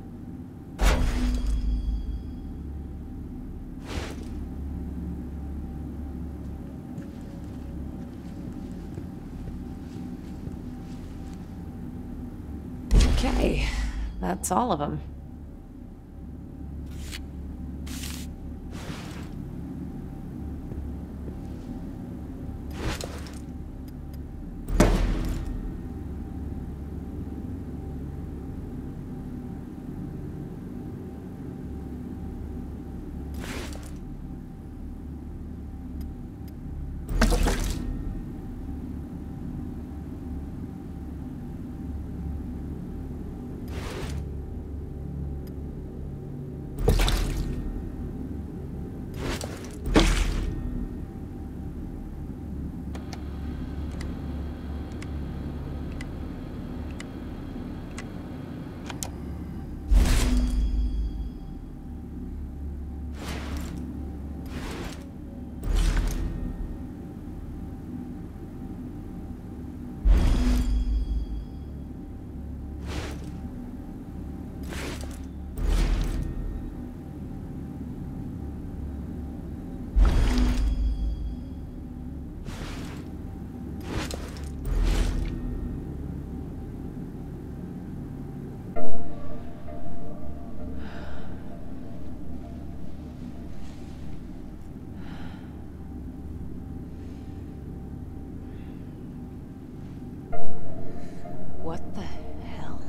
That's all of them. What the hell?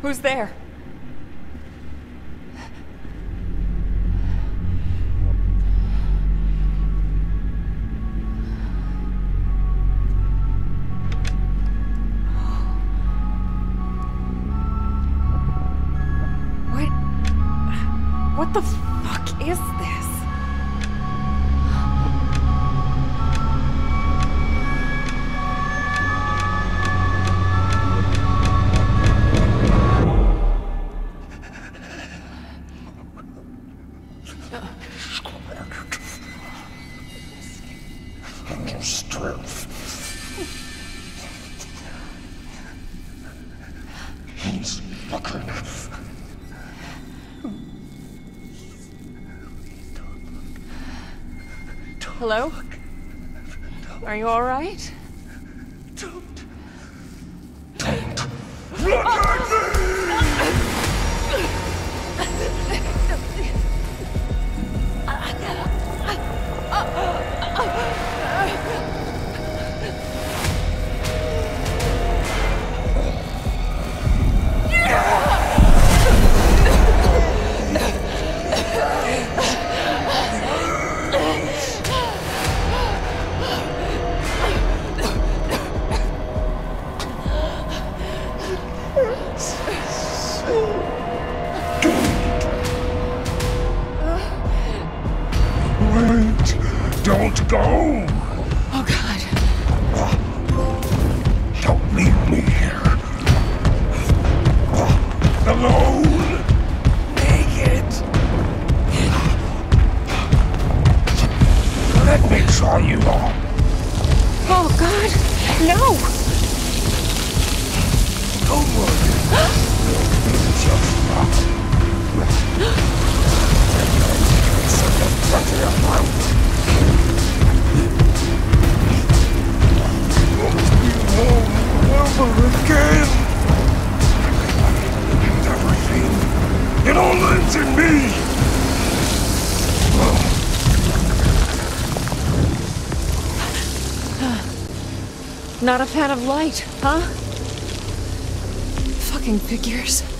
Who's there? Are you all right? Not a fan of light, huh? Fucking figures.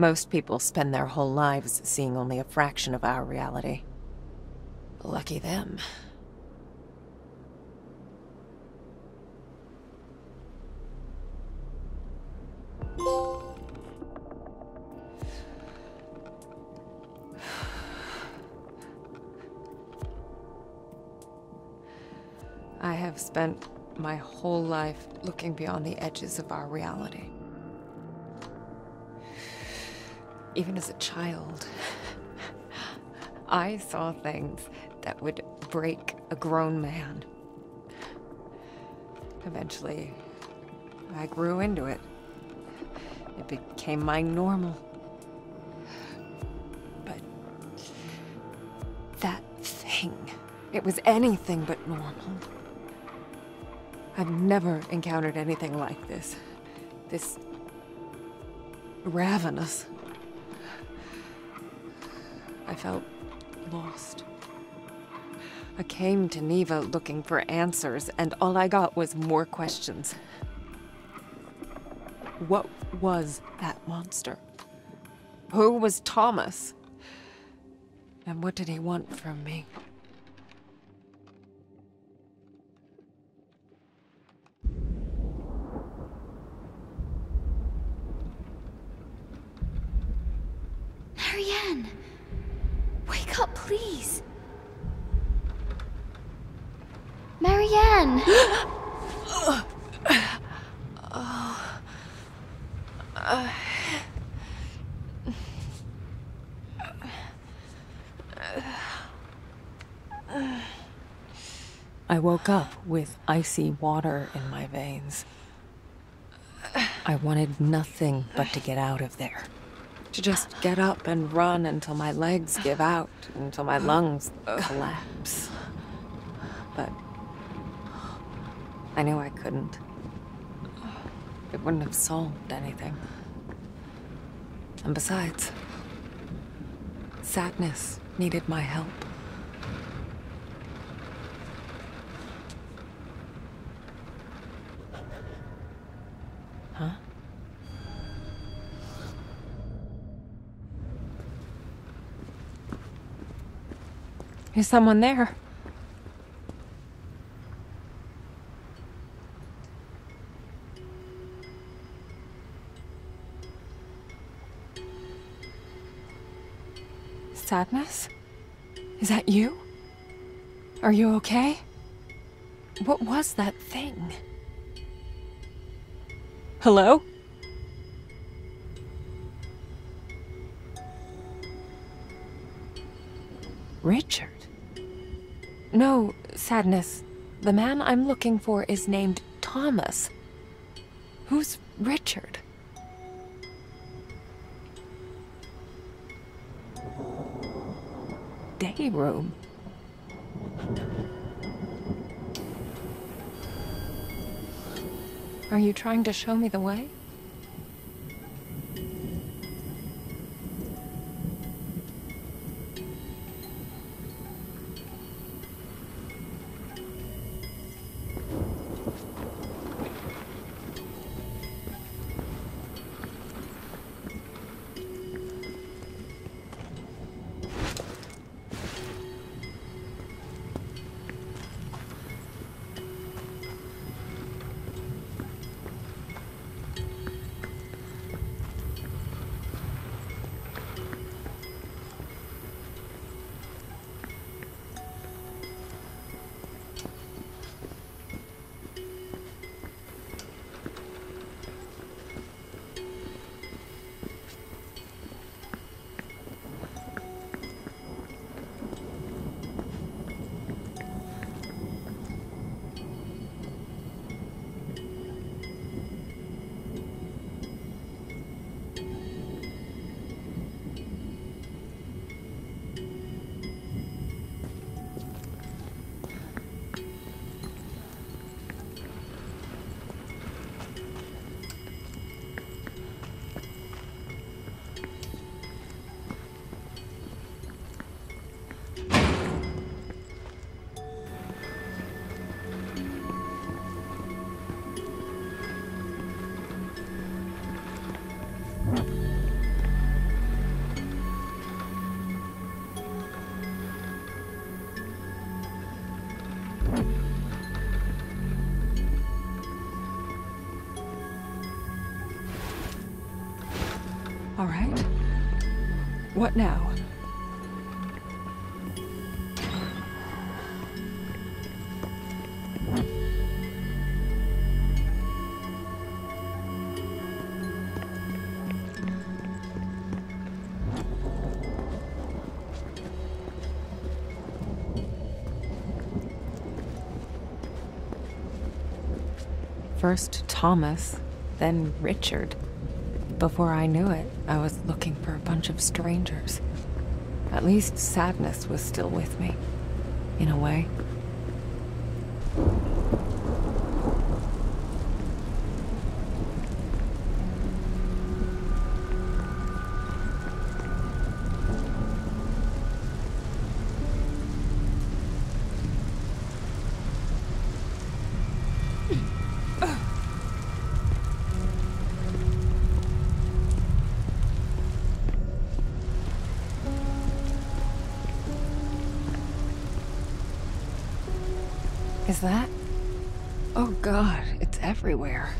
Most people spend their whole lives seeing only a fraction of our reality. Lucky them. I have spent my whole life looking beyond the edges of our reality. Even as a child, I saw things that would break a grown man. Eventually, I grew into it. It became my normal. But that thing, it was anything but normal. I've never encountered anything like this. This ravenous. I felt lost. I came to Niwa looking for answers, and all I got was more questions. What was that monster? Who was Thomas? And what did he want from me? Marianne! Wake up, please! Marianne! *gasps* I woke up with icy water in my veins. I wanted nothing but to get out of there. To just get up and run until my legs give out, until my lungs collapse. But I knew I couldn't. It wouldn't have solved anything. And besides, sadness needed my help. Is someone there? Sadness? Is that you? Are you okay? What was that thing? Hello? Richard? No, Sadness. The man I'm looking for is named Thomas. Who's Richard? Day room. Are you trying to show me the way? First Thomas, then Richard. Before I knew it, I was looking for a bunch of strangers. At least sadness was still with me, in a way. Everywhere.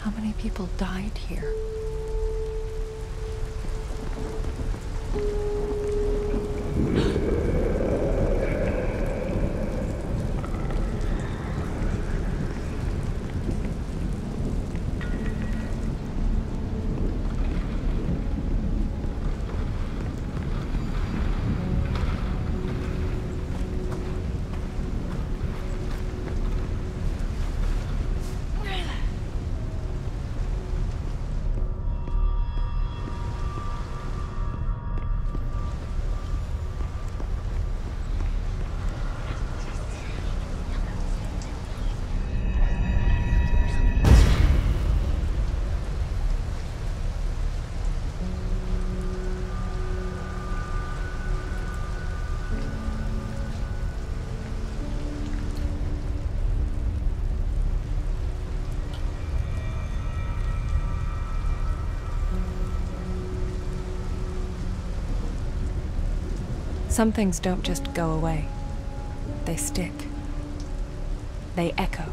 How many people died here? Some things don't just go away, they stick, they echo.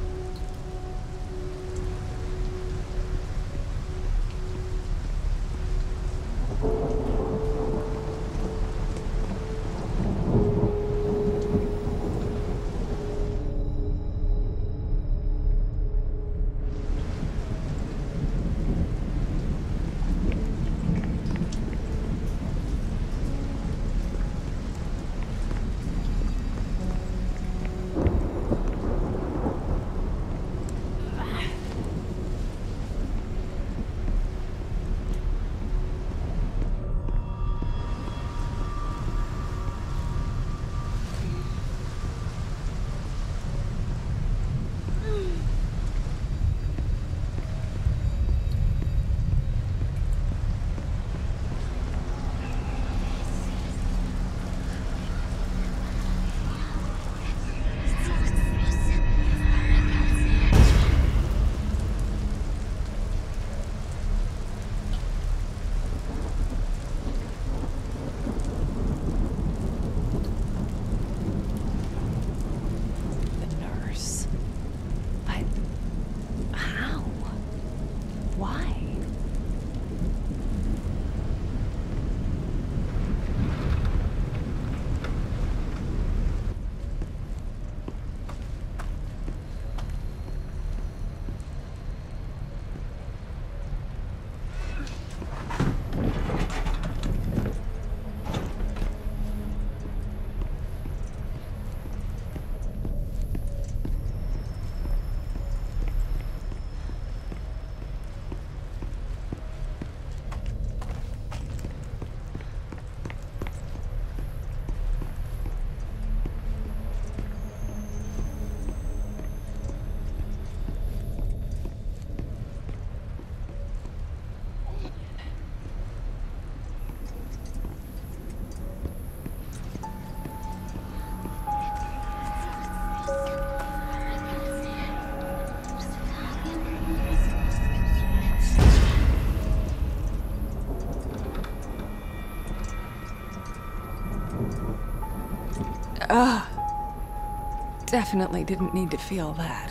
Definitely didn't need to feel that.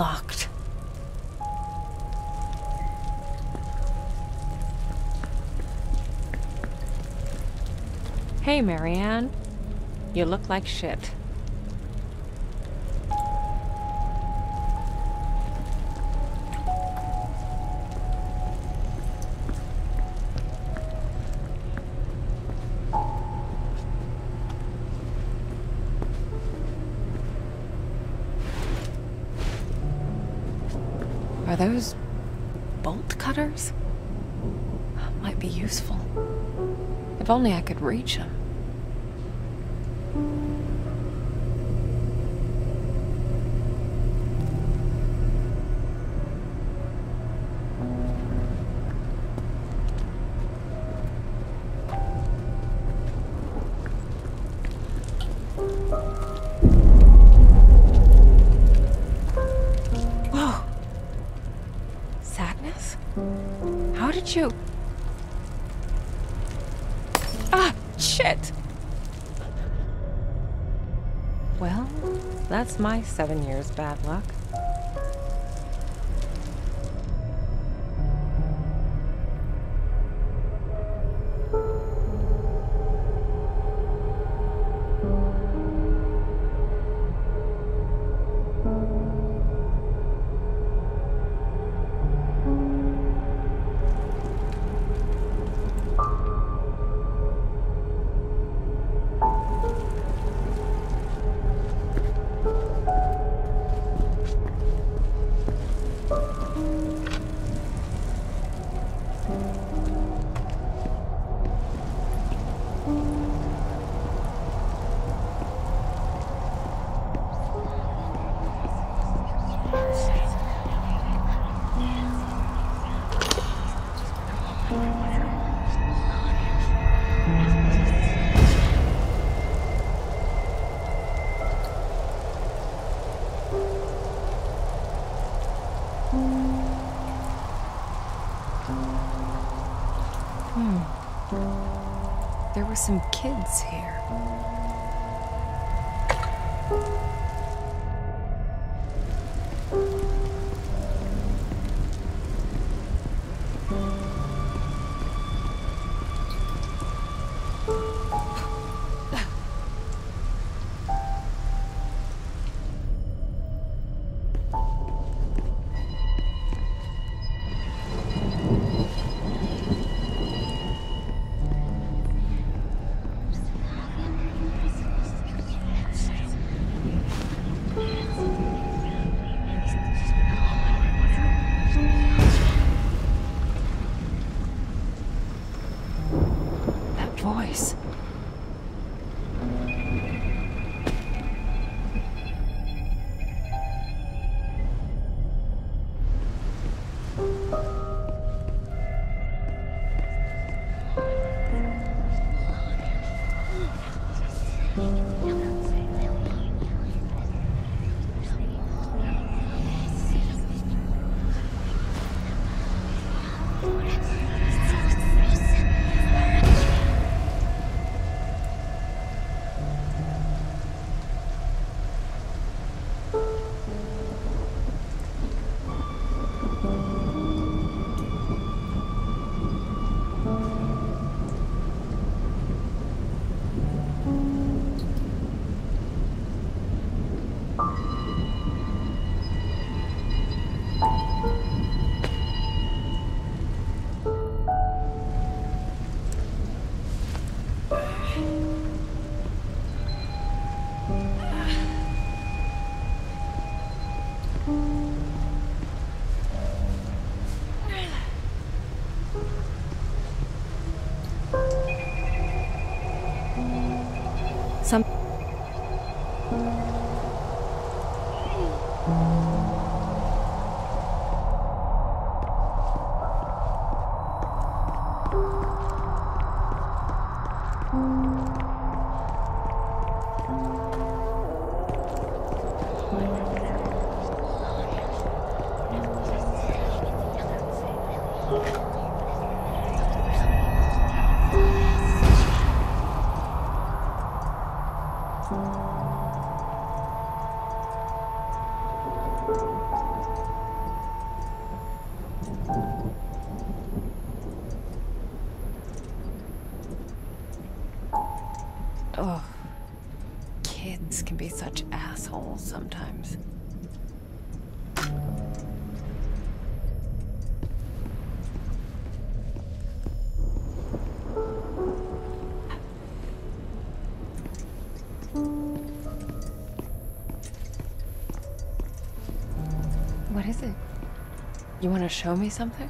Locked. Hey, Marianne. You look like shit. Those bolt cutters? Might be useful. If only I could reach them. That's my seven years bad luck. Kids You want to show me something?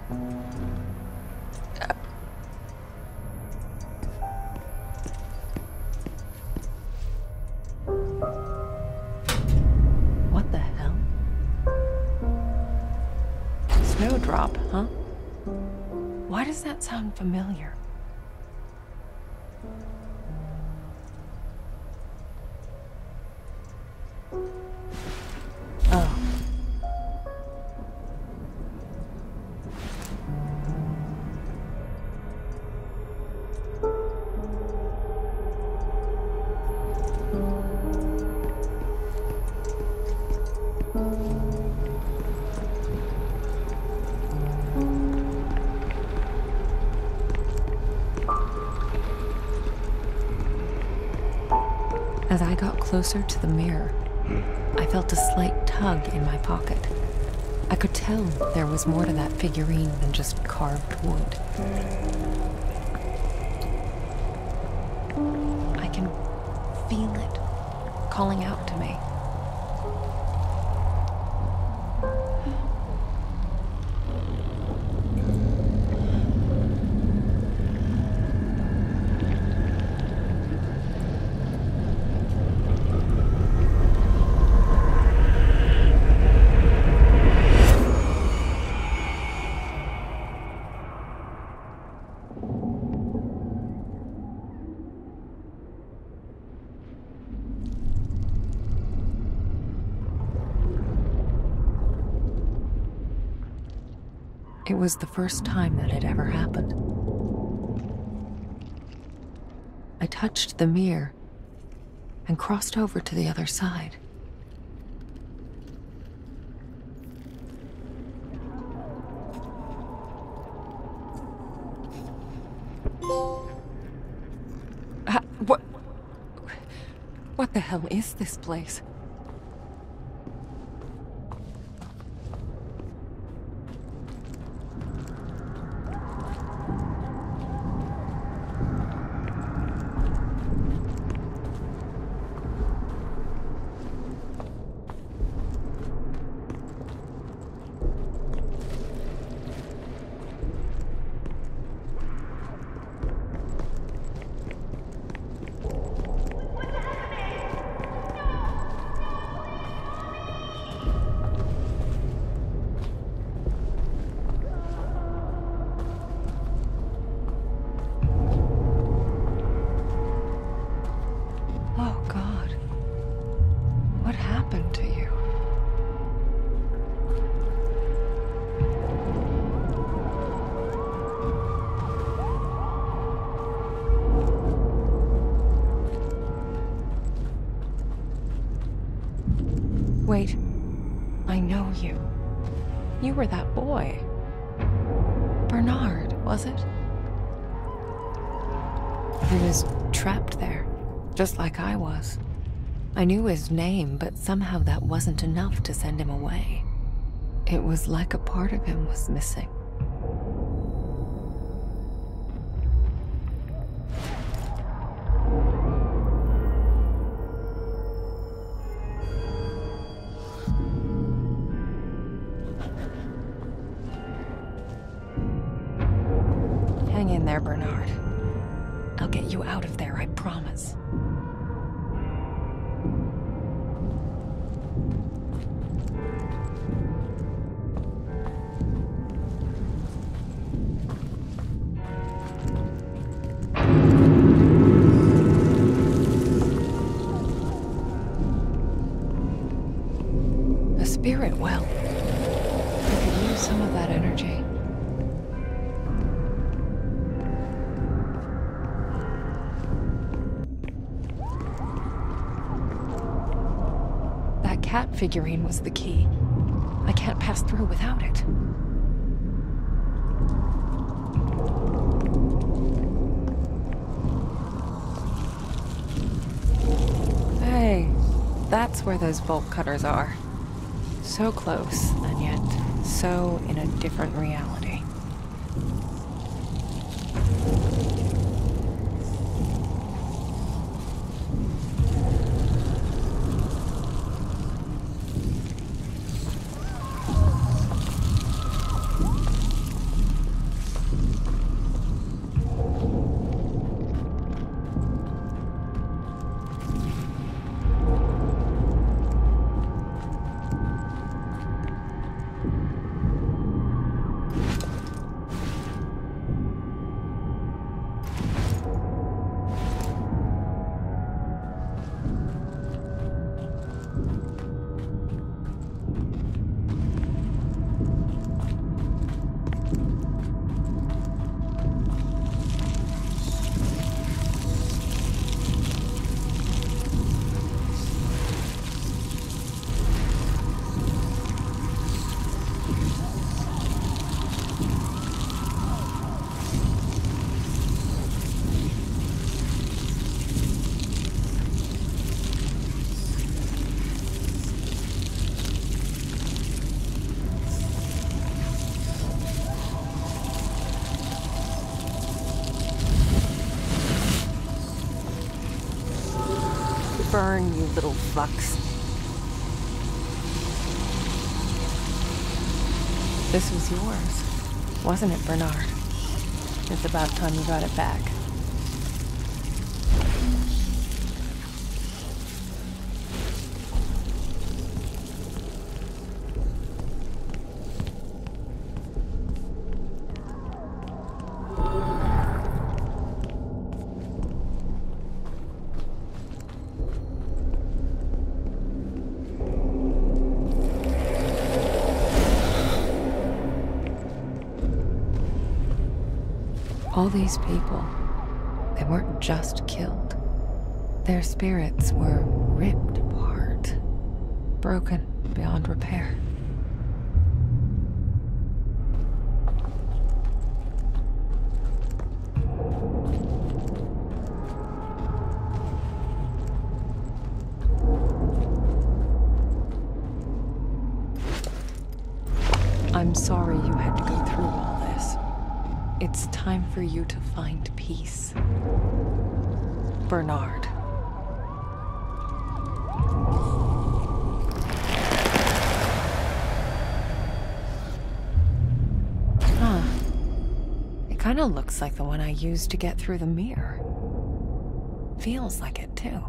What the hell? Snowdrop, huh? Why does that sound familiar? As I got closer to the mirror, I felt a slight tug in my pocket. I could tell there was more to that figurine than just carved wood. I can feel it calling out to me. Was the first time that had ever happened. I touched the mirror and crossed over to the other side. What the hell is this place? His name, but somehow that wasn't enough to send him away. It was like a part of him was missing. Figurine was the key. I can't pass through without it. Hey, that's where those bolt cutters are. So close, and yet so in a different reality. This was yours, wasn't it, Bernard? It's about time you got it back. These people, they weren't just killed. Their spirits were ripped apart, broken beyond repair. It kind of looks like the one I used to get through the mirror. Feels like it, too.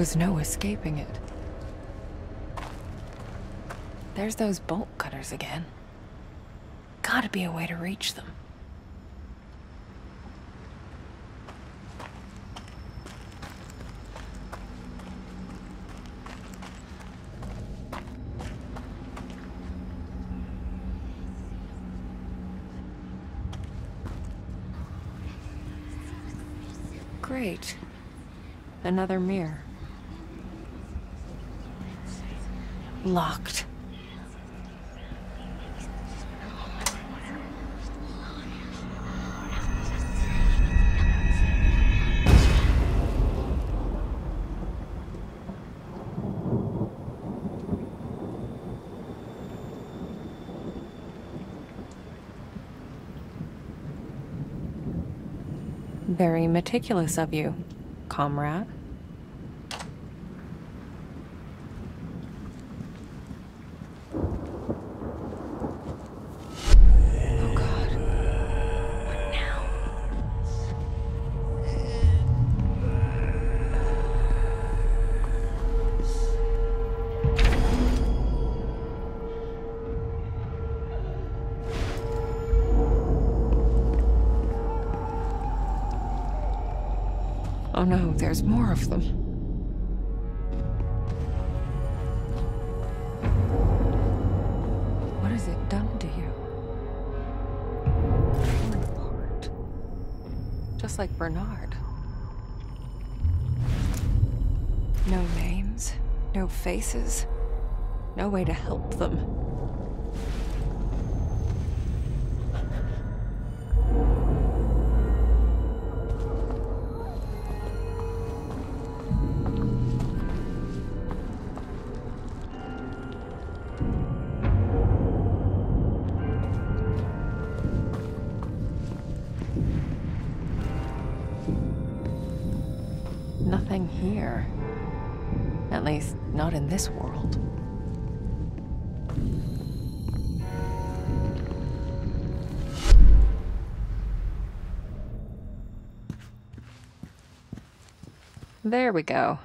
Was no escaping it. There's those bolt cutters again. Gotta be a way to reach them. Great. Another mirror. Meticulous of you, comrade. off them. What has it done to you? Falling apart. Just like Bernard. No names, no faces, no way to help them. There we go.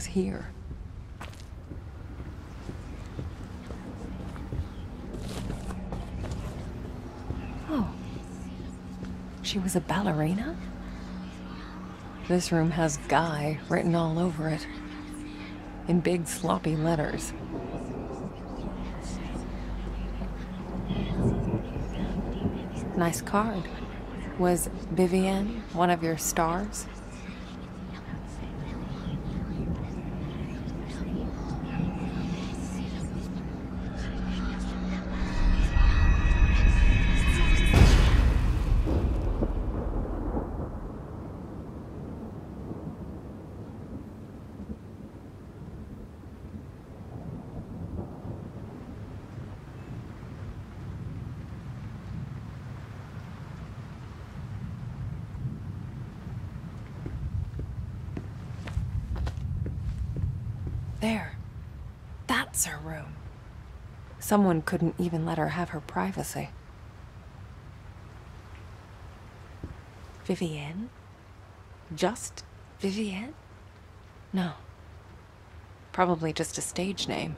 was here. Oh. She was a ballerina? This room has Guy written all over it. In big sloppy letters. Nice card. Was Vivienne one of your stars? Someone couldn't even let her have her privacy. Vivienne? Just Vivienne? No. Probably just a stage name.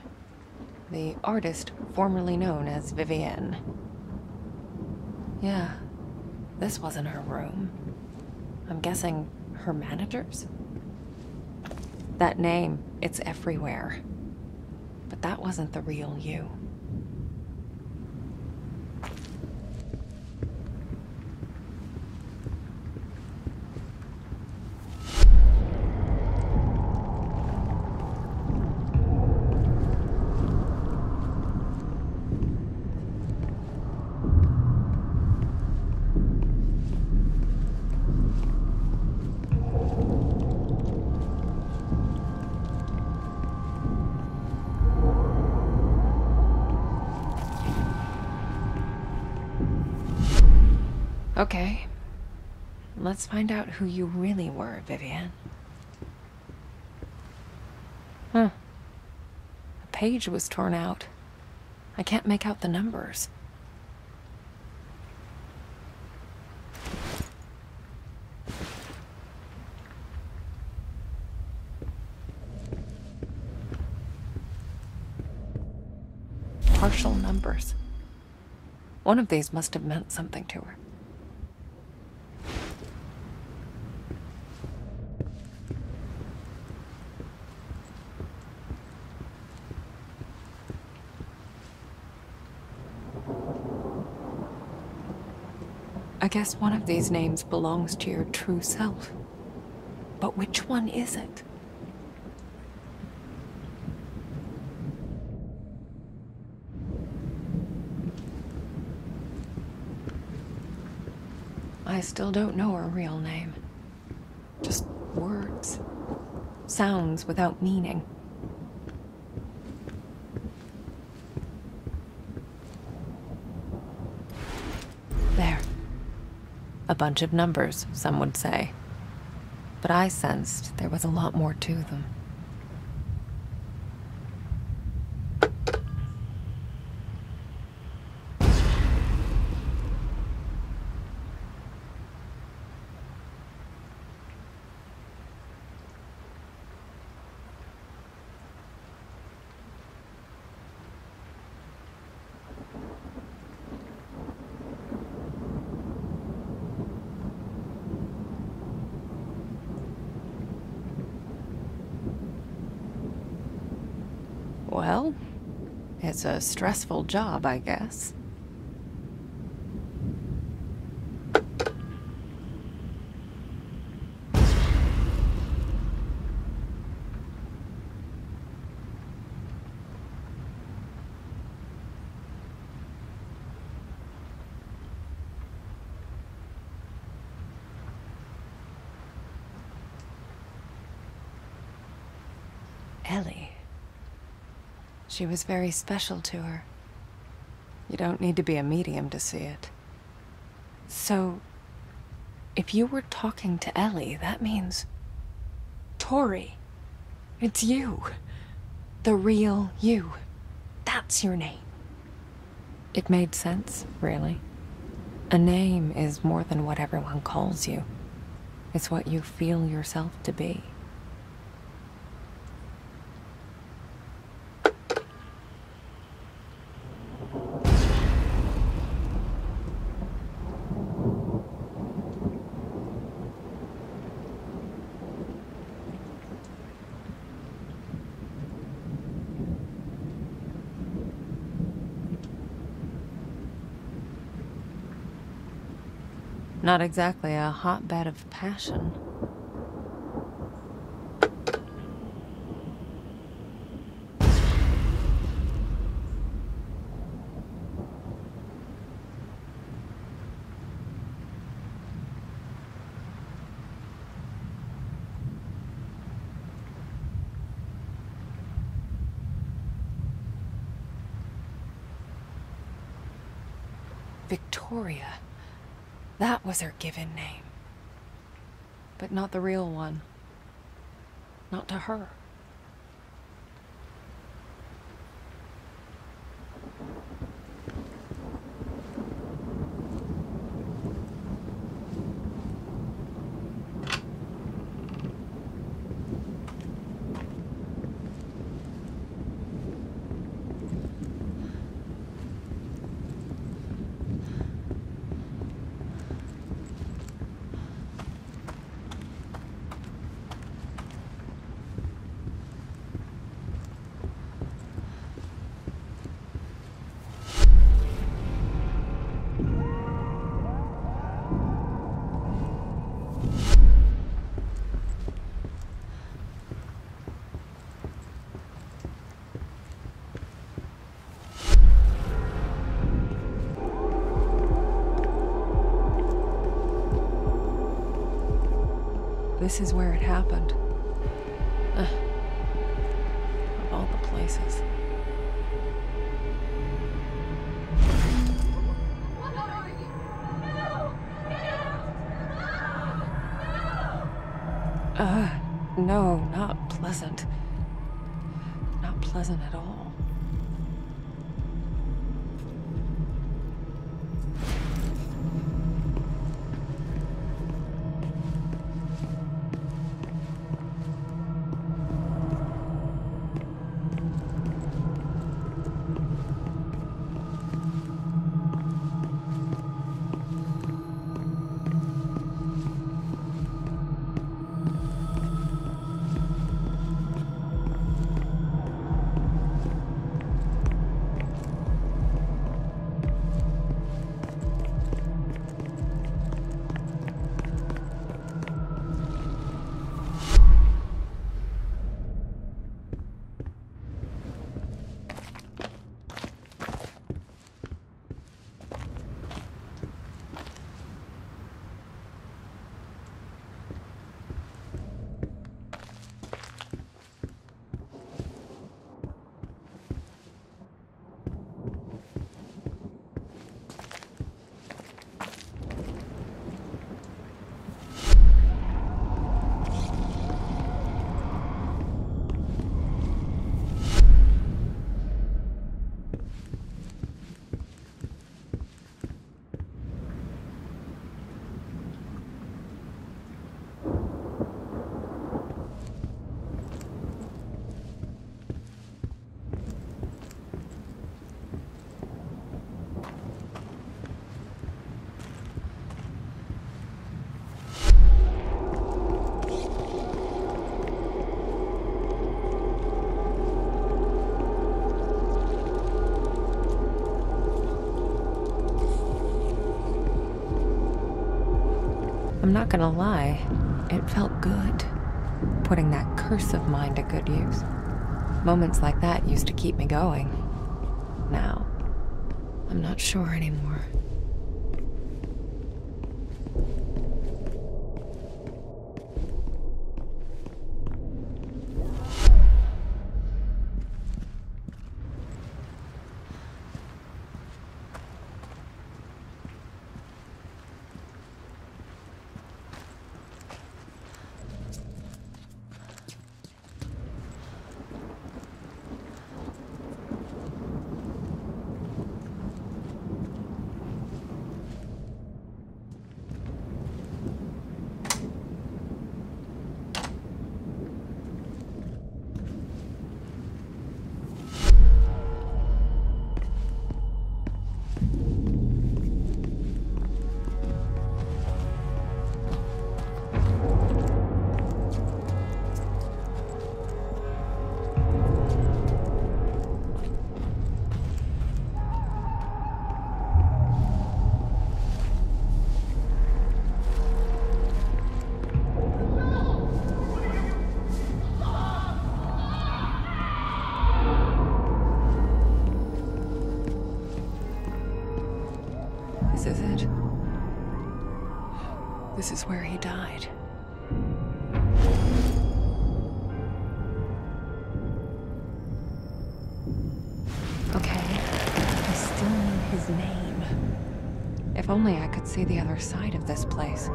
The artist formerly known as Vivienne. Yeah, this wasn't her room. I'm guessing her manager's? That name, it's everywhere. But that wasn't the real you. Okay. Let's find out who you really were, Vivian. Huh. A page was torn out. I can't make out the numbers. Partial numbers. One of these must have meant something to her. I guess one of these names belongs to your true self. But which one is it? I still don't know her real name. Just words. Sounds without meaning. There. A bunch of numbers, some would say. But I sensed there was a lot more to them. Well, it's a stressful job, I guess. Ellie. She was very special to her. You don't need to be a medium to see it. So, if you were talking to Ellie, that means. Tori. It's you. The real you. That's your name. It made sense, really. A name is more than what everyone calls you, it's what you feel yourself to be. Not exactly a hotbed of passion. Victoria. That was her given name. But not the real one. Not to her. This is where it happened. Gonna lie, it felt good. Putting that curse of mine to good use. Moments like that used to keep me going. Now, I'm not sure anymore. Only I could see the other side of this place.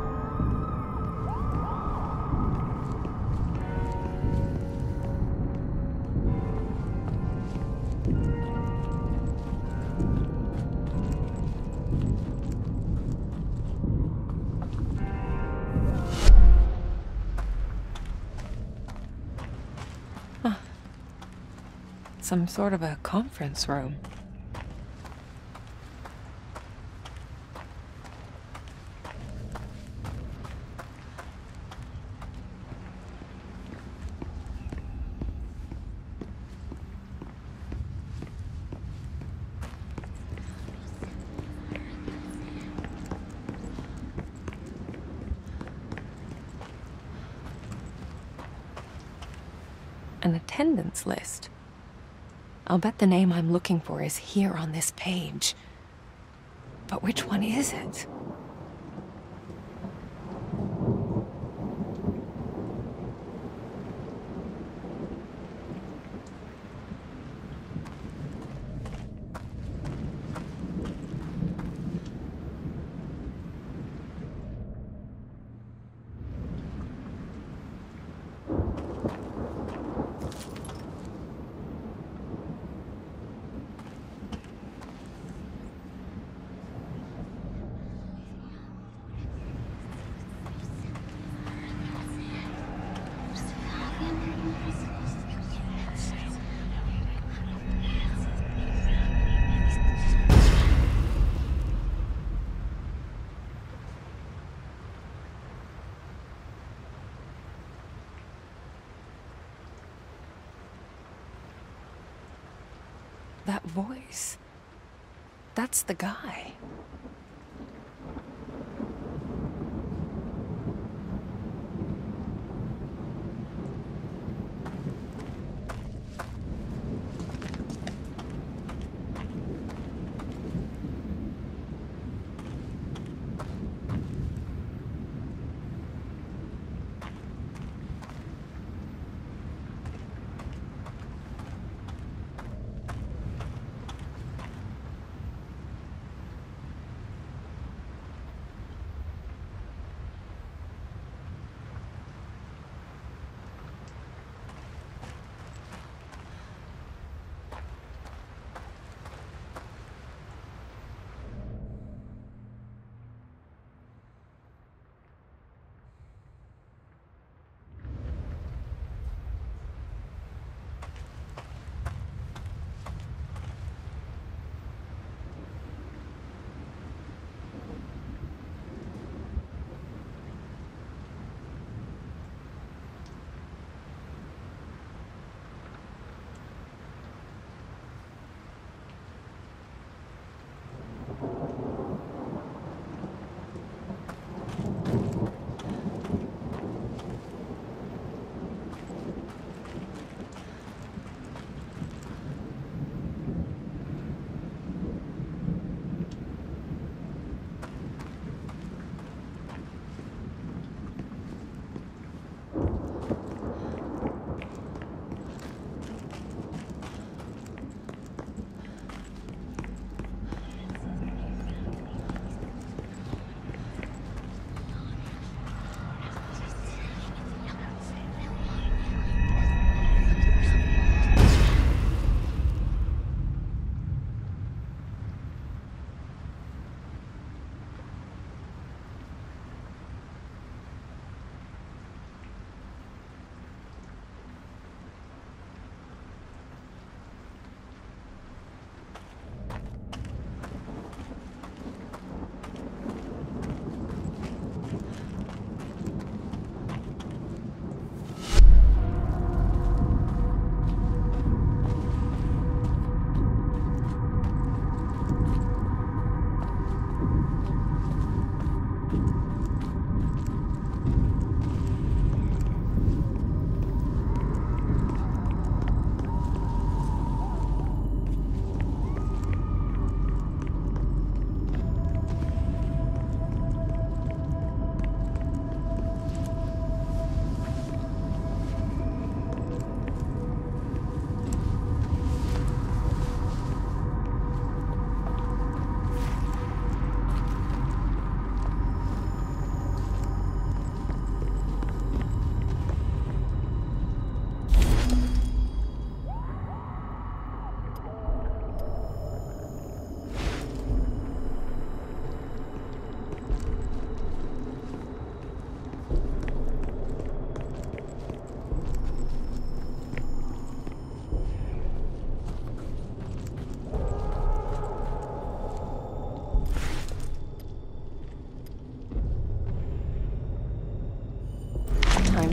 Some sort of a conference room. An attendance list. I'll bet the name I'm looking for is here on this page. But which one is it? That voice. That's the guy.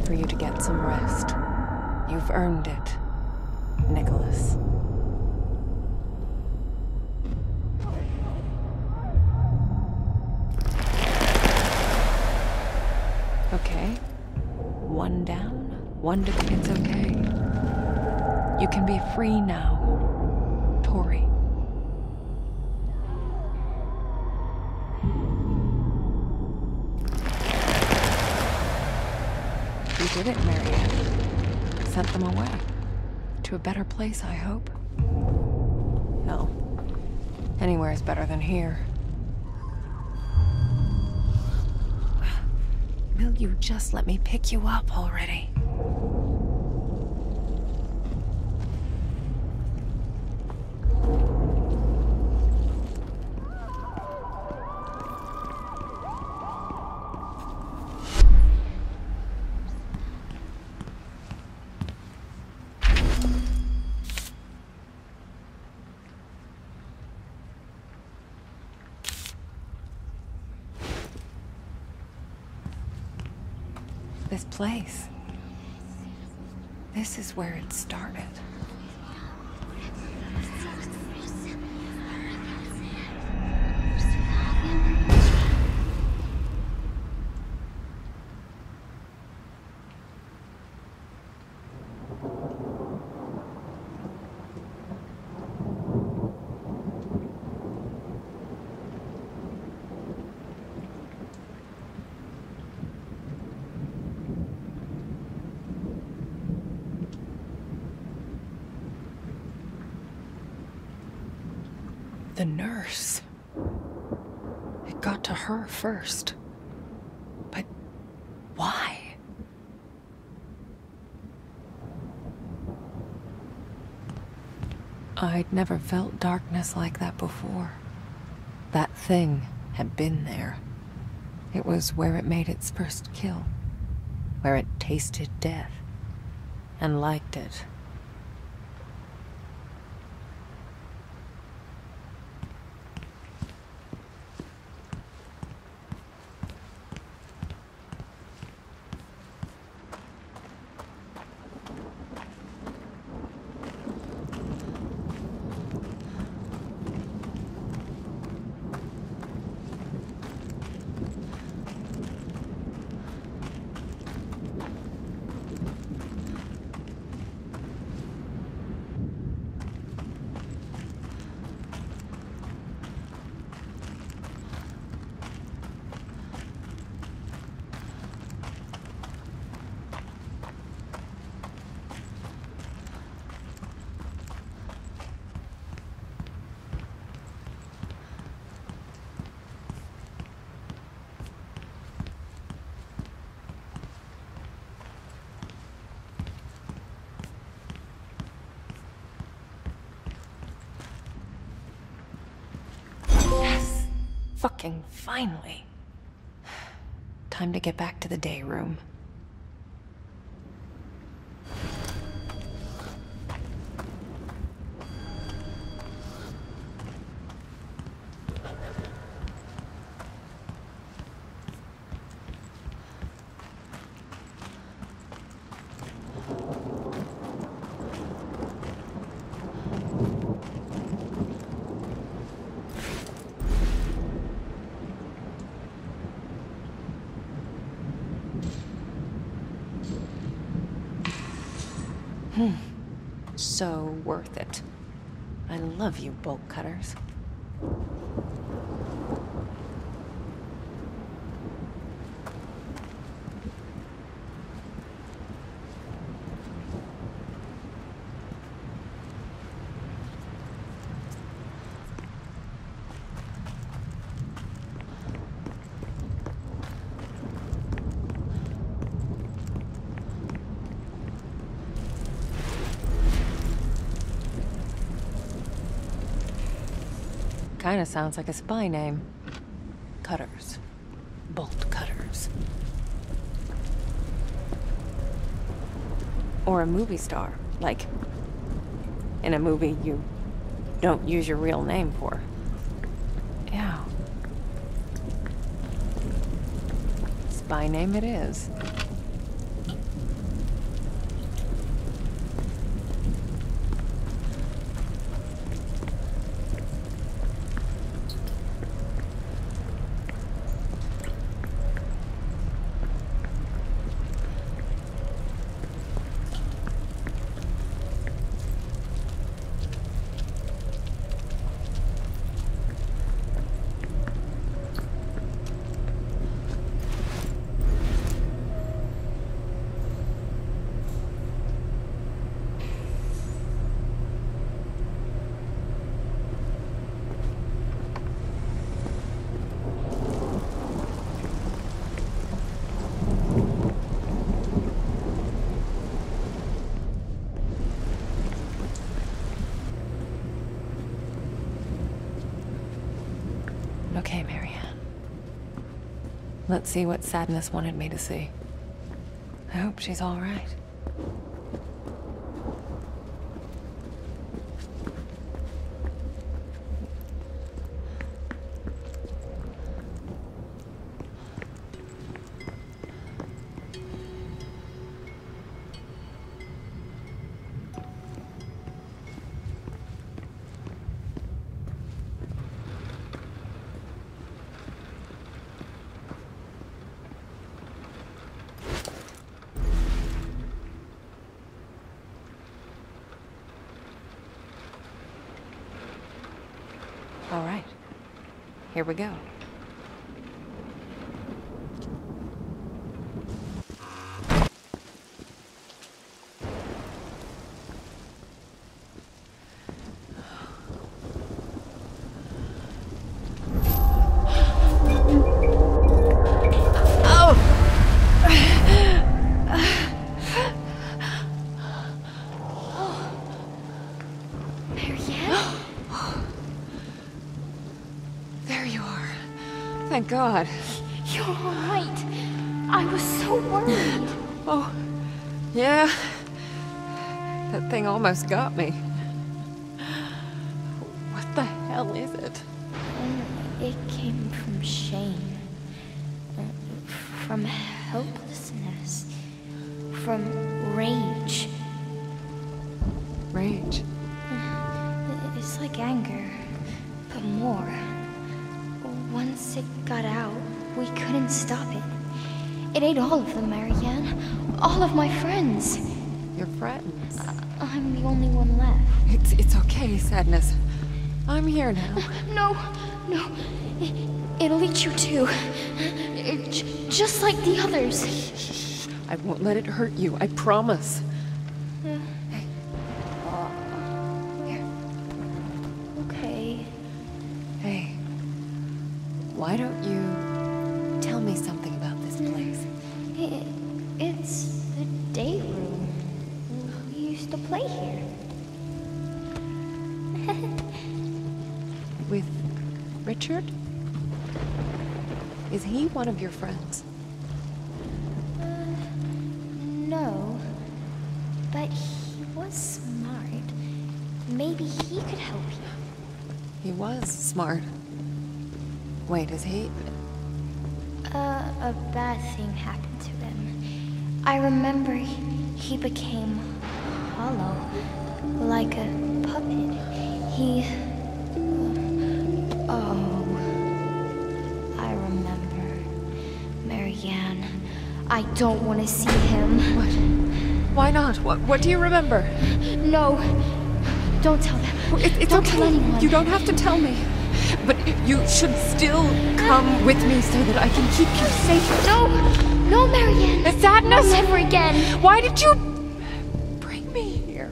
For you to get some rest. You've earned it, Nicholas. Okay. One down, one to it's okay. You can be free now, Tori. You did it, Marianne. Sent them away. To a better place, I hope. Hell, anywhere is better than here. Will you just let me pick you up already? This place. This is where it started. The nurse. It got to first. But why? I'd never felt darkness like that before. That thing had been there. It was where it made its first kill, where it tasted death and liked it. Yes! Fucking finally. Time to get back to the day room. So worth it. I love you, bolt cutters. Kinda sounds like a spy name. Cutters. Bolt cutters. Or a movie star, like in a movie you don't use your real name for. Yeah. Spy name it is. Okay, Marianne. Let's see what sadness wanted me to see. I hope she's all right. We go. God. You're all right. I was so worried. Oh, yeah. That thing almost got me. Sadness. I'm here now. No, no. It, it'll eat you too. It- just like the others. Shh, shh. I won't let it hurt you. I promise. One of your friends? No. But he was smart. Maybe he could help you. He was smart. Wait, is he? Uh, a bad thing happened to him. I remember he, he became hollow, like a puppet. He. Oh. I don't want to see him. What? Why not? What, what do you remember? No. Don't tell them. It, it's don't okay. tell anyone. You don't have to tell me. But you should still come with me so that I can keep you safe. No! No, Marianne! The sadness! Never again! Why did you bring me here?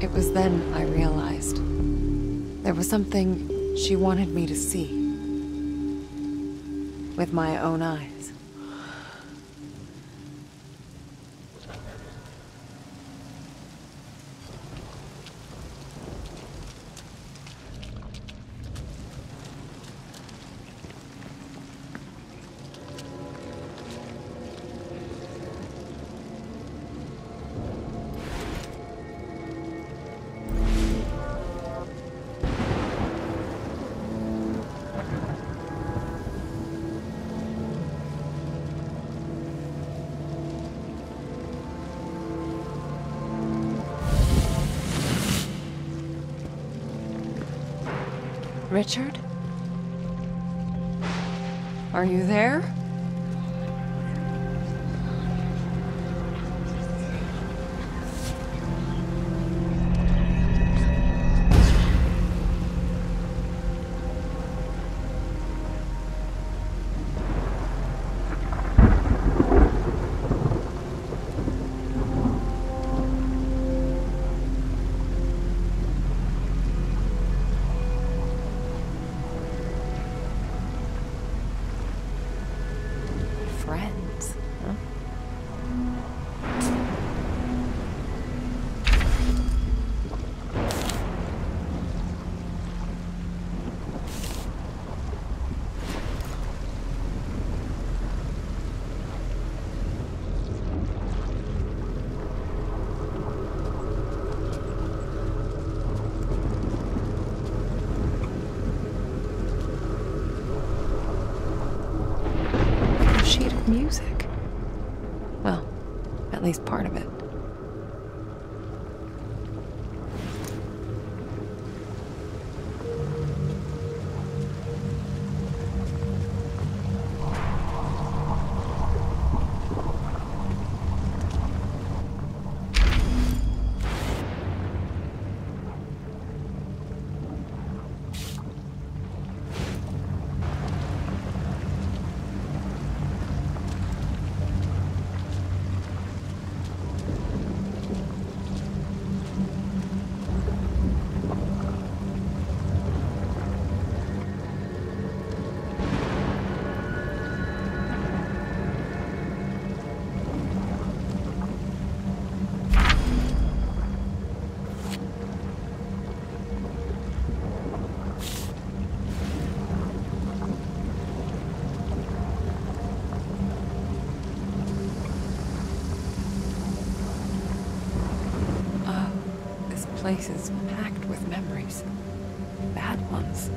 It was then I realized there was something she wanted me to see with my own eyes. Are you there? Place is packed with memories. Bad ones.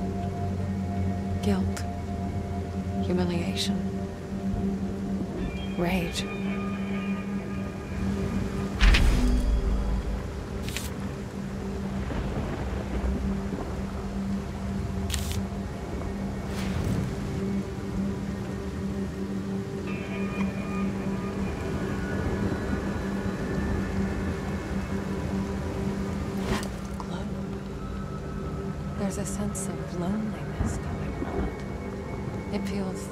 Guilt. Humiliation. Rage. There's a sense of loneliness going on. It feels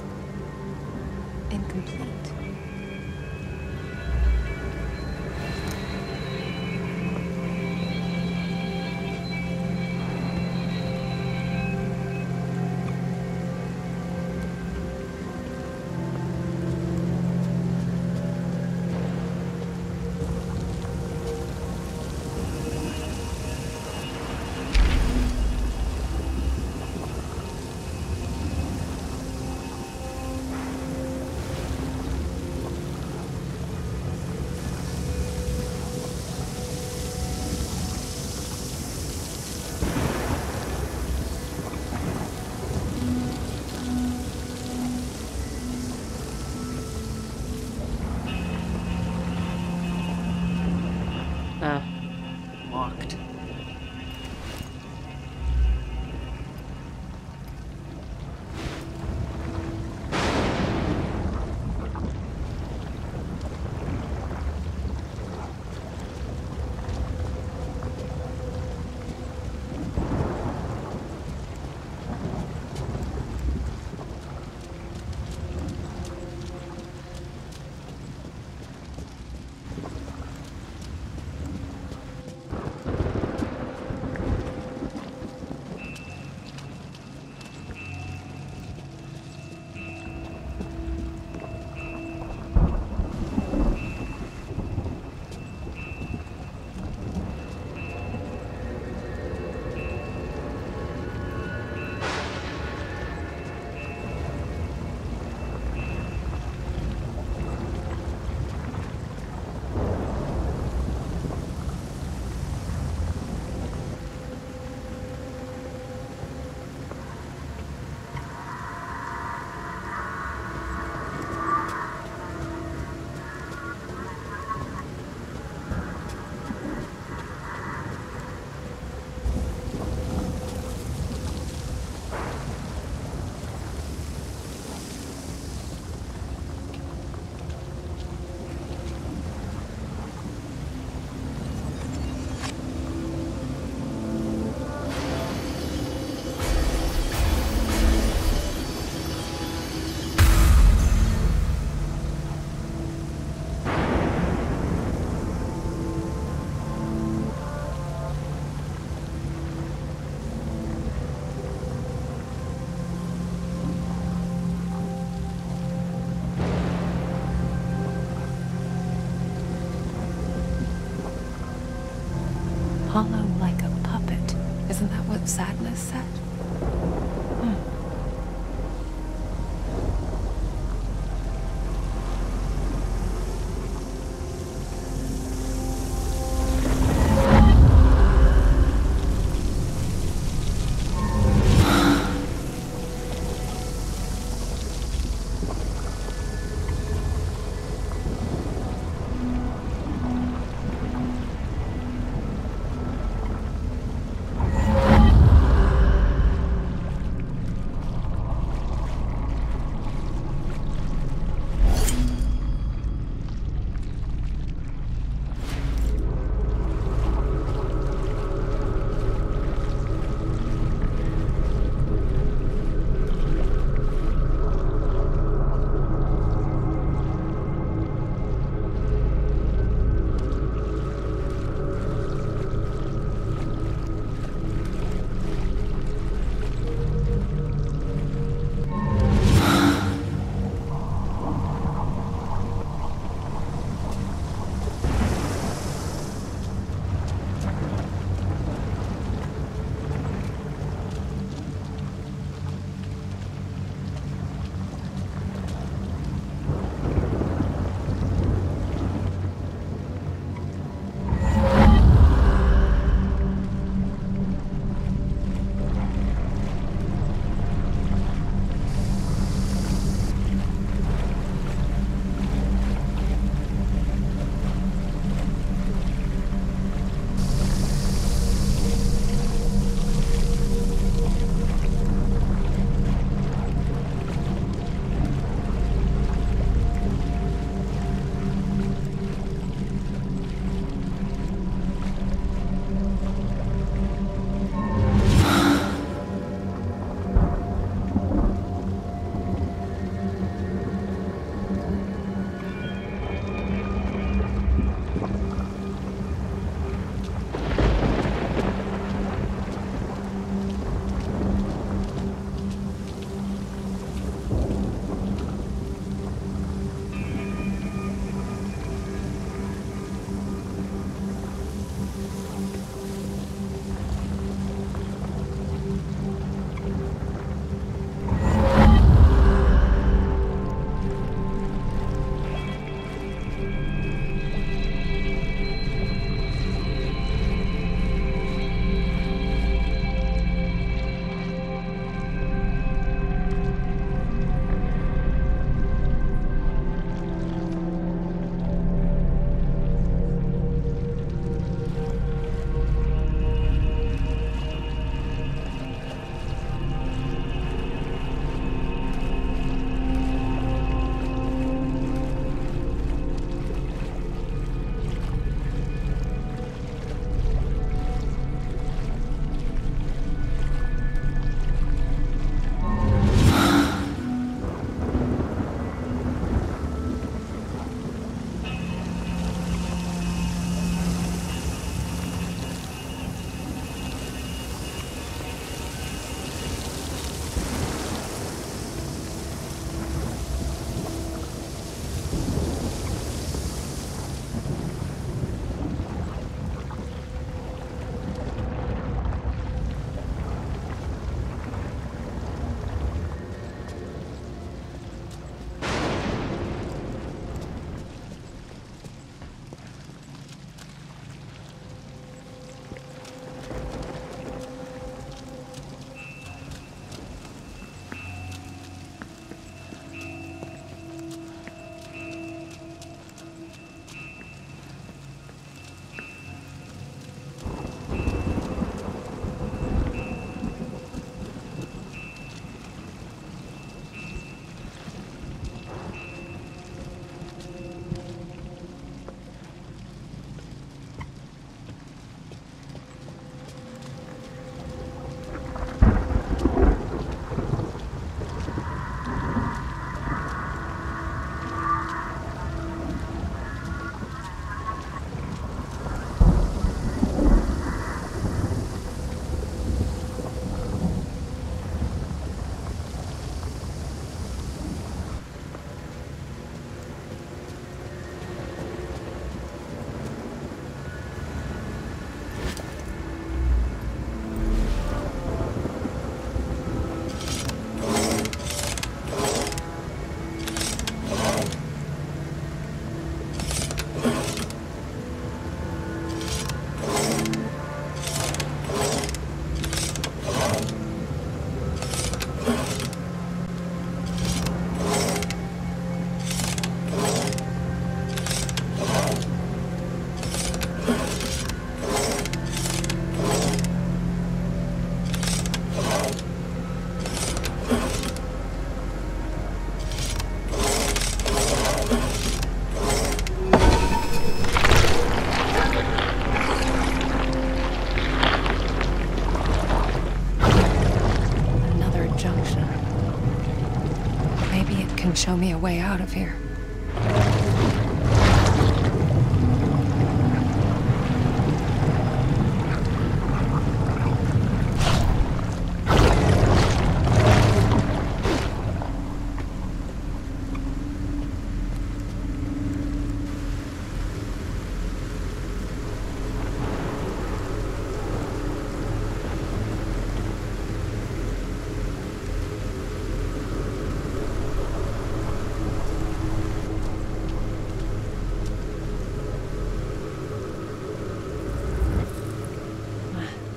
show me a way out of here.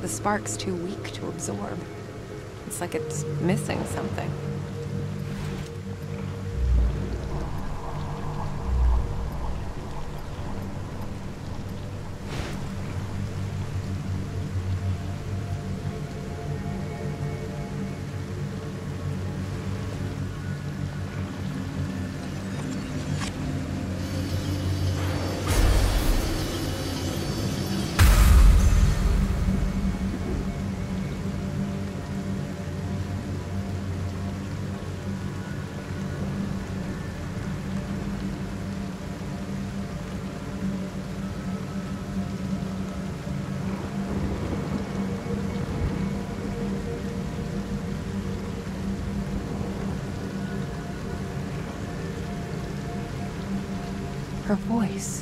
The spark's too weak to absorb. It's like it's missing something. Her voice,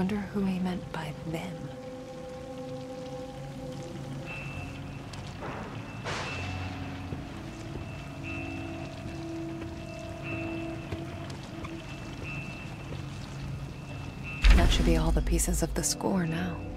Wonder who he meant by them. That should be all the pieces of the score now.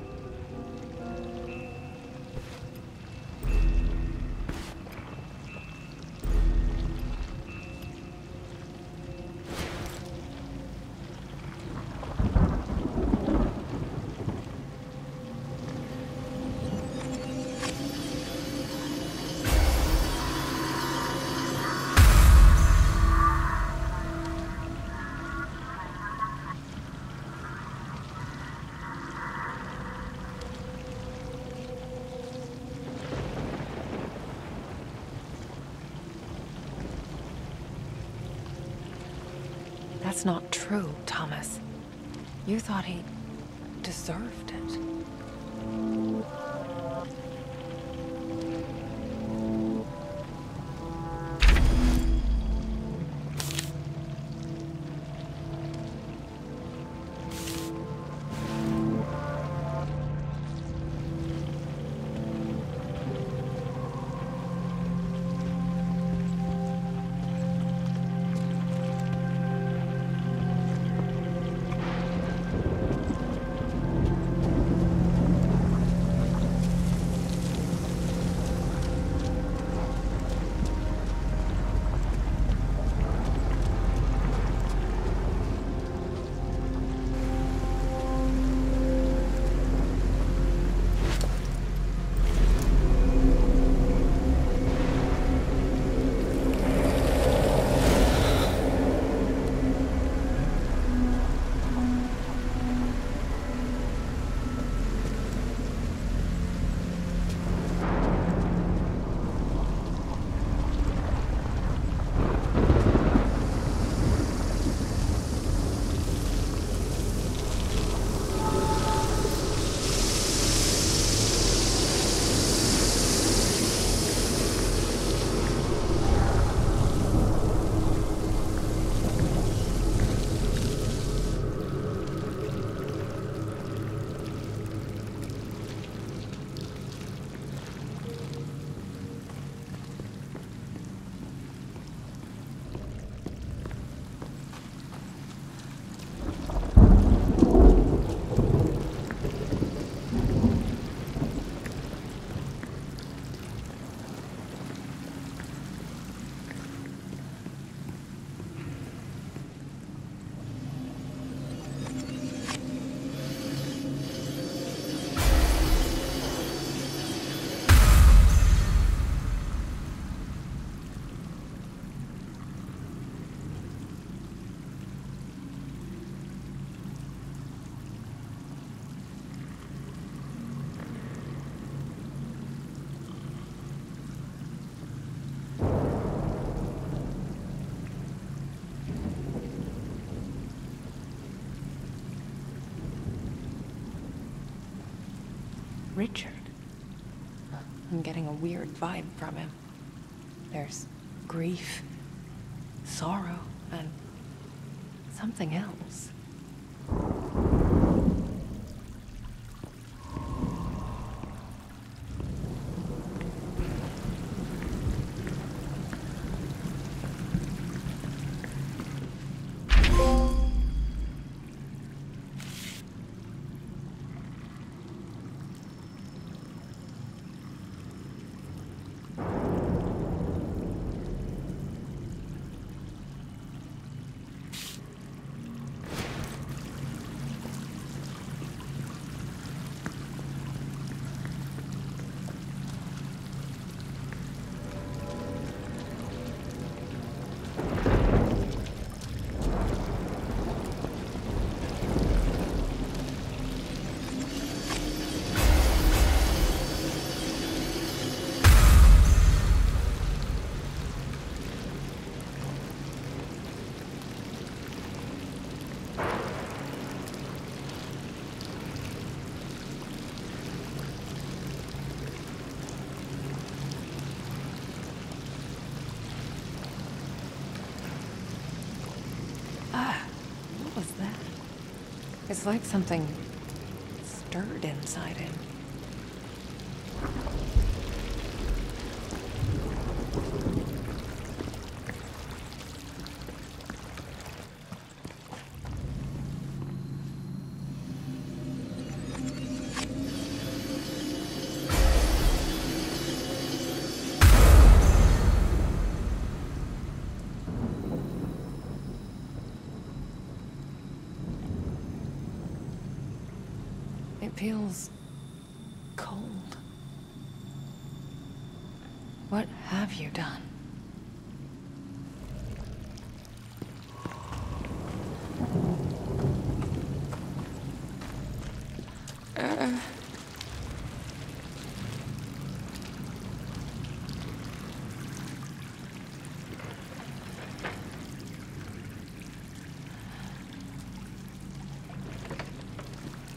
You thought he weird vibe from him. There's grief, sorrow, and something else. It's like something stirred inside him. It feels cold. What have you done?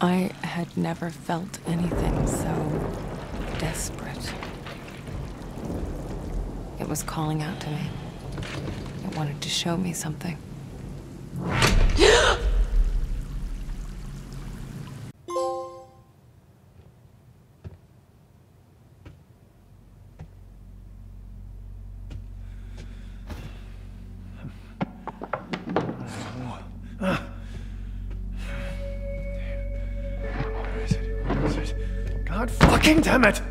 I had never felt anything so desperate. It was calling out to me. It wanted to show me something. Fucking damn it!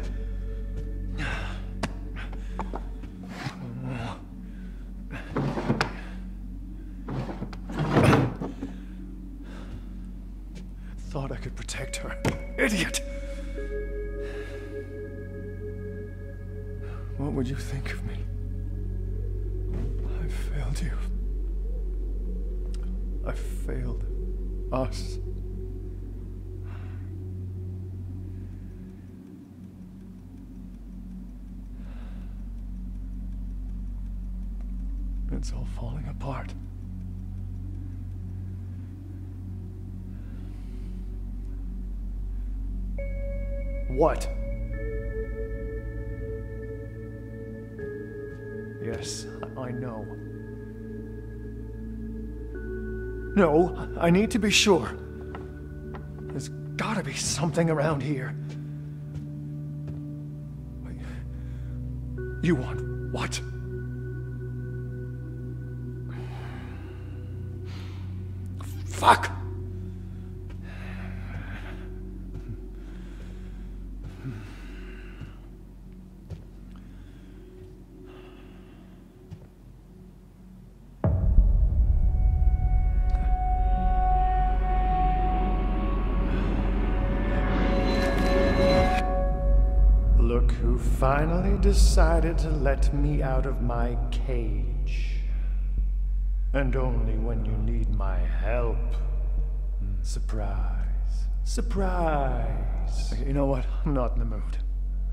No, I need to be sure. There's gotta be something around here. You want decided to let me out of my cage. And only when you need my help. Surprise. Surprise. Okay, you know what? I'm not in the mood.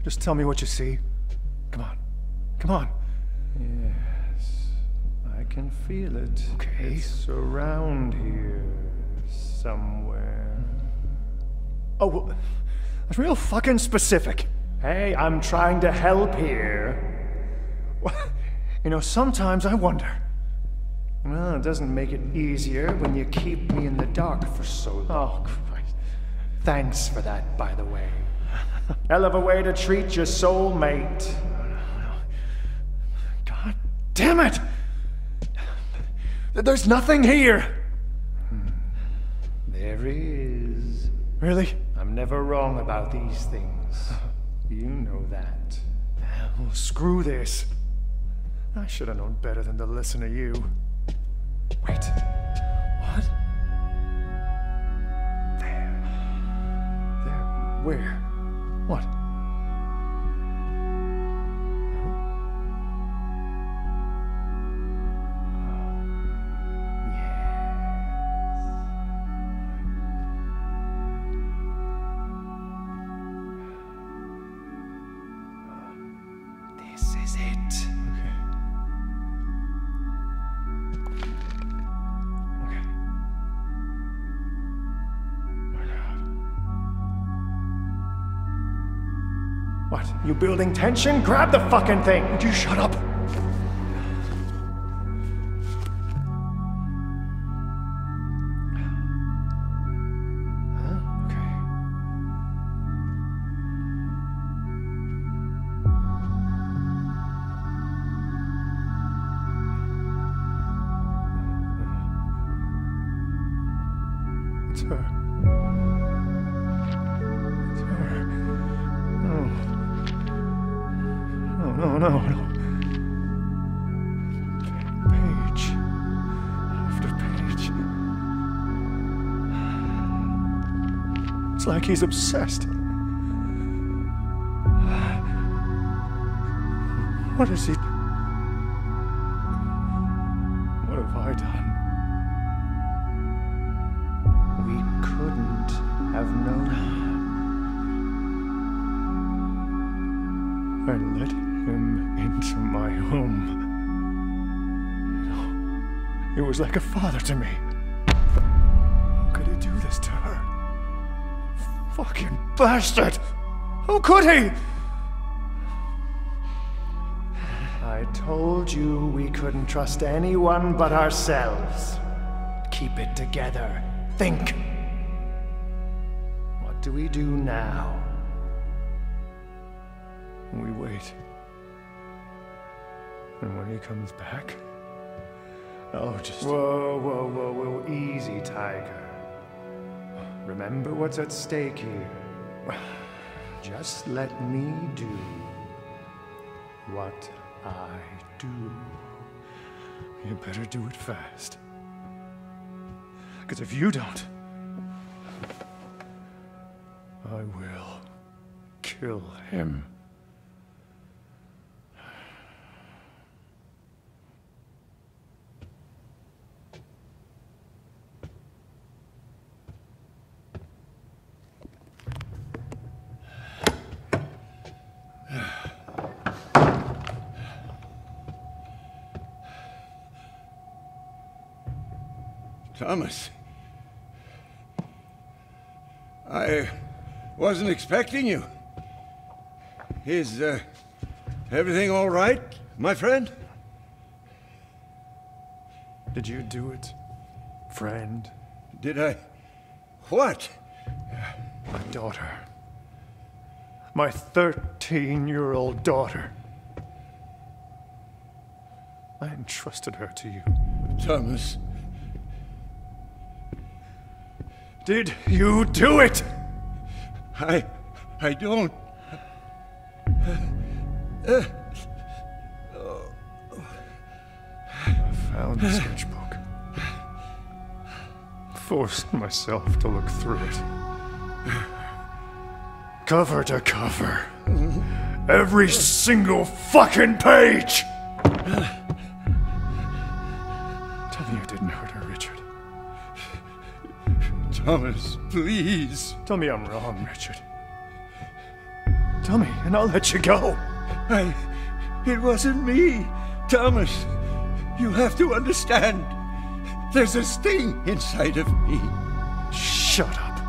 Just tell me what you see. Come on. Come on. Yes. I can feel it. Okay. It's around here. Somewhere. Oh, well, That's real fucking specific. Hey, I'm trying to help here. You know, sometimes I wonder. Well, it doesn't make it easier when you keep me in the dark for so long. Oh, Christ. Thanks for that, by the way. Hell of a way to treat your soulmate. God damn it! There's nothing here! Hmm. There is. Really? I'm never wrong about these things. You know that. Well, screw this. I should have known better than to listen to you. Wait. What? There. There. Where? What? Tension? Grab the fucking thing! Would you shut up? It's like he's obsessed. What is he? What have I done? We couldn't have known. I let him into my home. It was like a father to me. Bastard! How could he? I told you we couldn't trust anyone but ourselves. Keep it together. Think. What do we do now? We wait. And when he comes back, I'll just. Whoa, whoa, whoa, whoa. Easy, Tiger. Remember what's at stake here. Just let me do what I do. You better do it fast. Because if you don't, I will kill him. Thomas. I wasn't expecting you. Is uh, everything all right, my friend? Did you do it, friend? Did I? What? My daughter. My 13 year old daughter. I entrusted her to you. Thomas. Did you do it? I. I don't. I found the sketchbook. Forced myself to look through it. Cover to cover. Every single fucking page! Thomas, please. Tell me I'm wrong, Richard. Tell me, and I'll let you go. I. It wasn't me. Thomas, you have to understand. There's a sting inside of me. Shut up.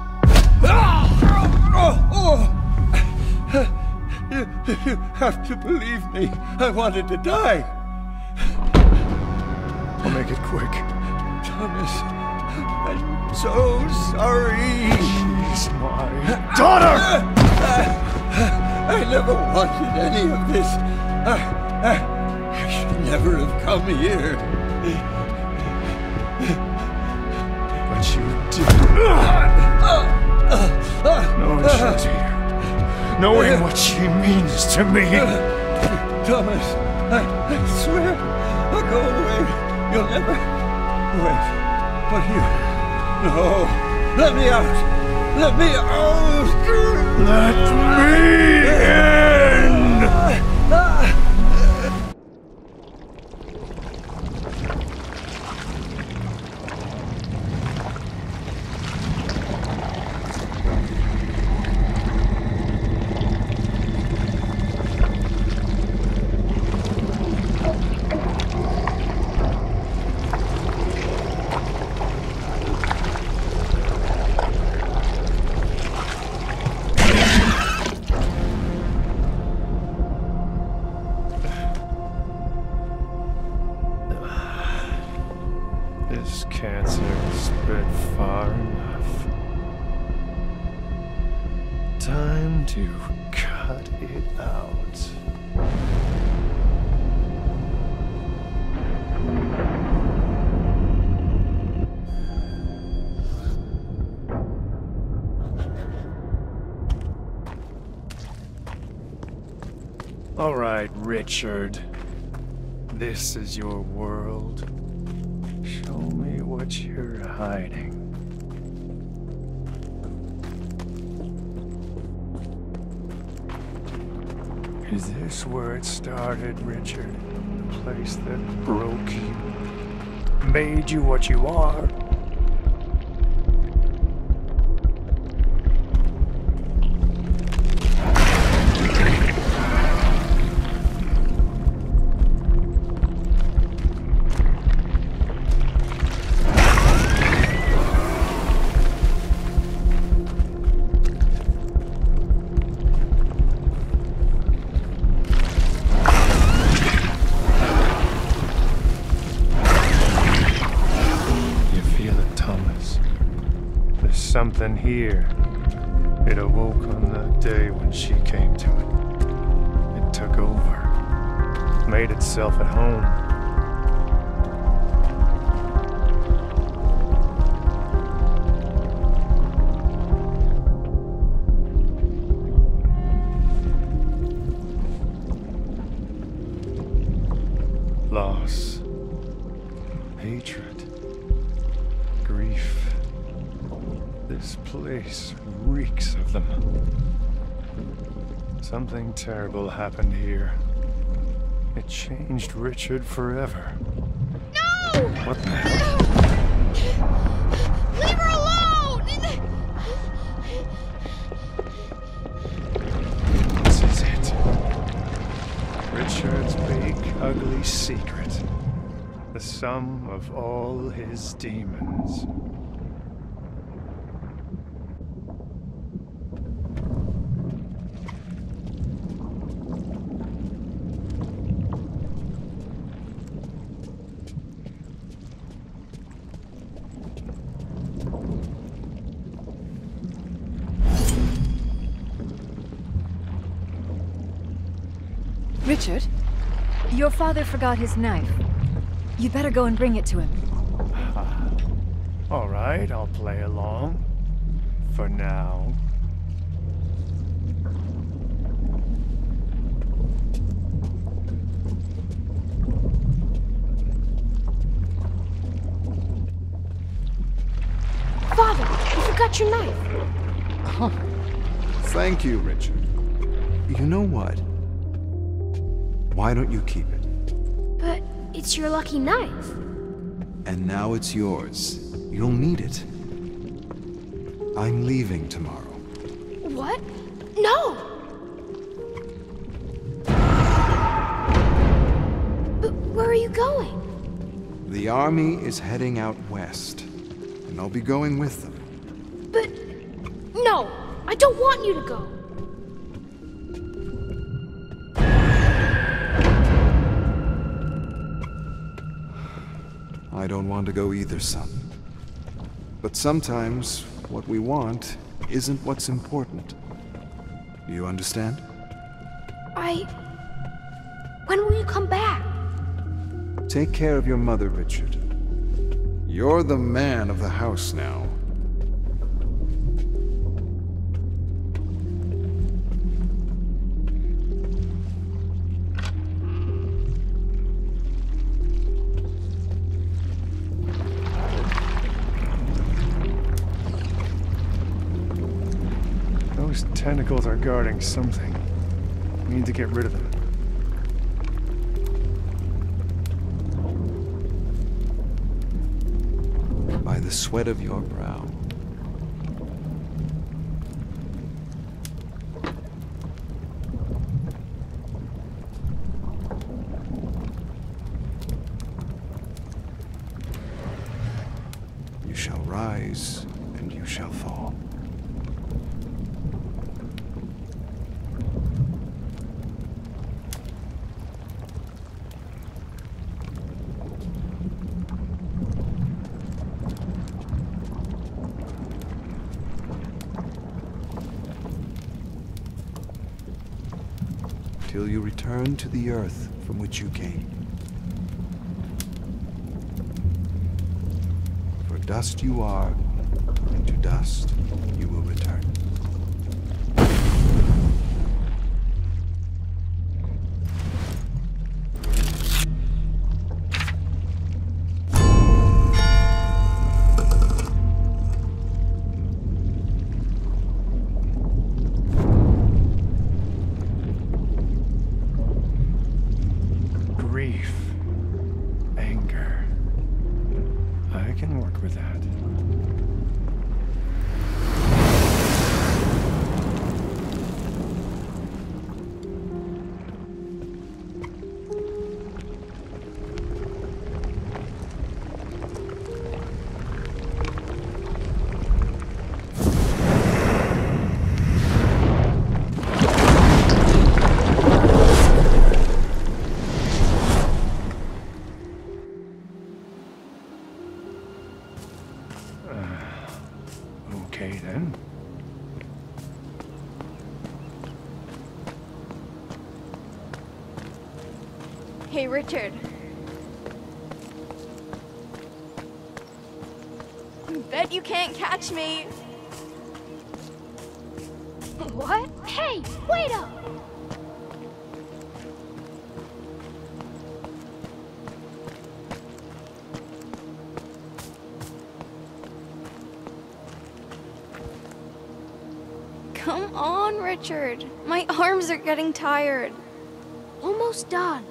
Oh, oh. You, you have to believe me. I wanted to die. I'll make it quick. Thomas, so sorry. She's my daughter! I never wanted any of this. I, I, I should never have come here. But you did. Knowing she's here. Knowing what she means to me. Thomas, I, I swear, I'll go away. You'll never. Wait, but you. No, let me out. Let me out. Let me uh, in! Richard. This is your world. Show me what you're hiding. Is this where it started, Richard? The place that broke you? Made you what you are? Something terrible happened here. It changed Richard forever. No! What the hell? Leave her alone! This is it. Richard's big, ugly secret. The sum of all his demons. Richard, your father forgot his knife. You'd better go and bring it to him. *sighs* All right, I'll play along. For now. Father, you forgot your knife. Thank you, Richard. You know what? Why don't you keep it? But it's your lucky knife. And now it's yours. You'll need it. I'm leaving tomorrow. What? No! But where are you going? The army is heading out west, and I'll be going with them. But no, I I don't want you to go. I don't want to go either, son. But sometimes what we want isn't what's important. Do you understand? I. When will you come back? Take care of your mother, Richard. You're the man of the house now. Tentacles are guarding something. We need to get rid of them. By the sweat of your brow. You shall rise, and you shall fall. Till you return to earth from which you came. For dust you are, and to dust you will return. Getting tired. Almost done.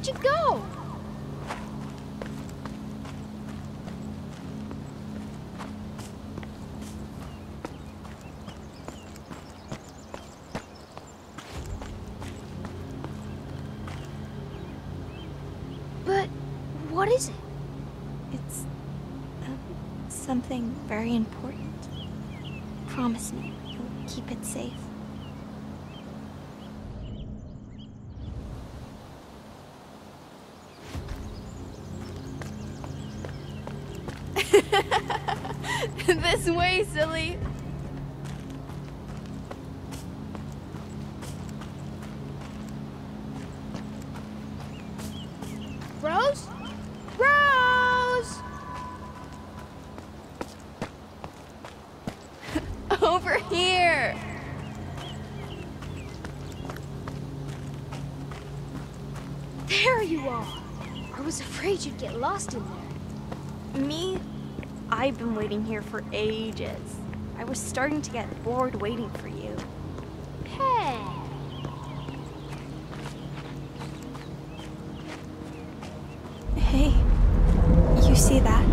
Where'd you go? This way, silly. Starting to get bored waiting for you. Hey. Hey, you see that?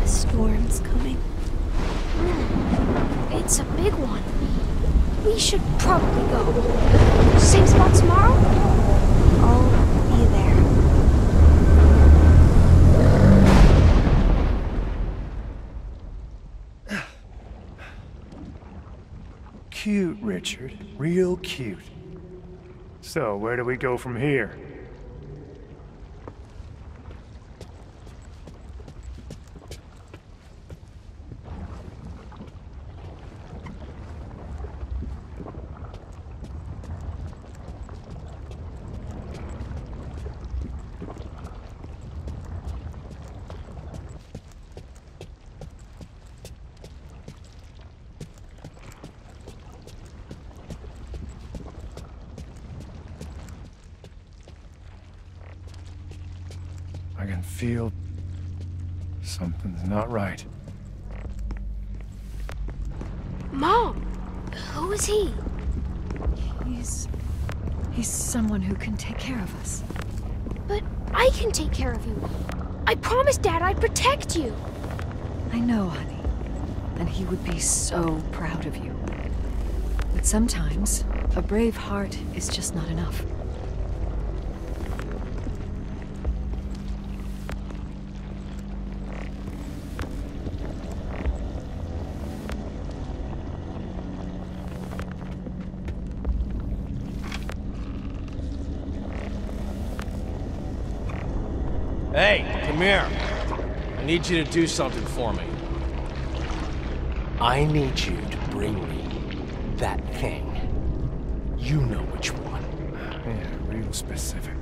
A storm's coming. Hmm. It's a big one. We should probably go. Same spot tomorrow? I'll be there. Cute, Richard. Real cute. So, where do we go from here? I can feel something's not right. Mom! Who is he? He's. He's someone who can take care of us. But I can take care of you. I promised Dad I'd protect you. I know, honey. And he would be so proud of you. But sometimes, a brave heart is just not enough. Here. I need you to do something for me. I need you to bring me that thing. You know which one. Yeah, real specific.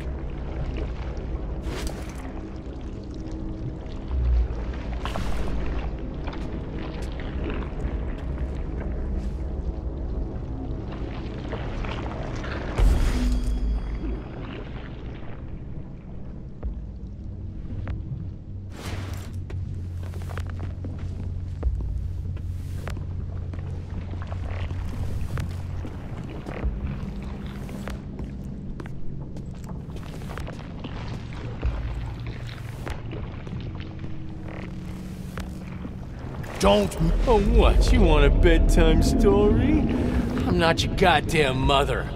Don't. Oh, what? You want a bedtime story? I'm not your goddamn mother.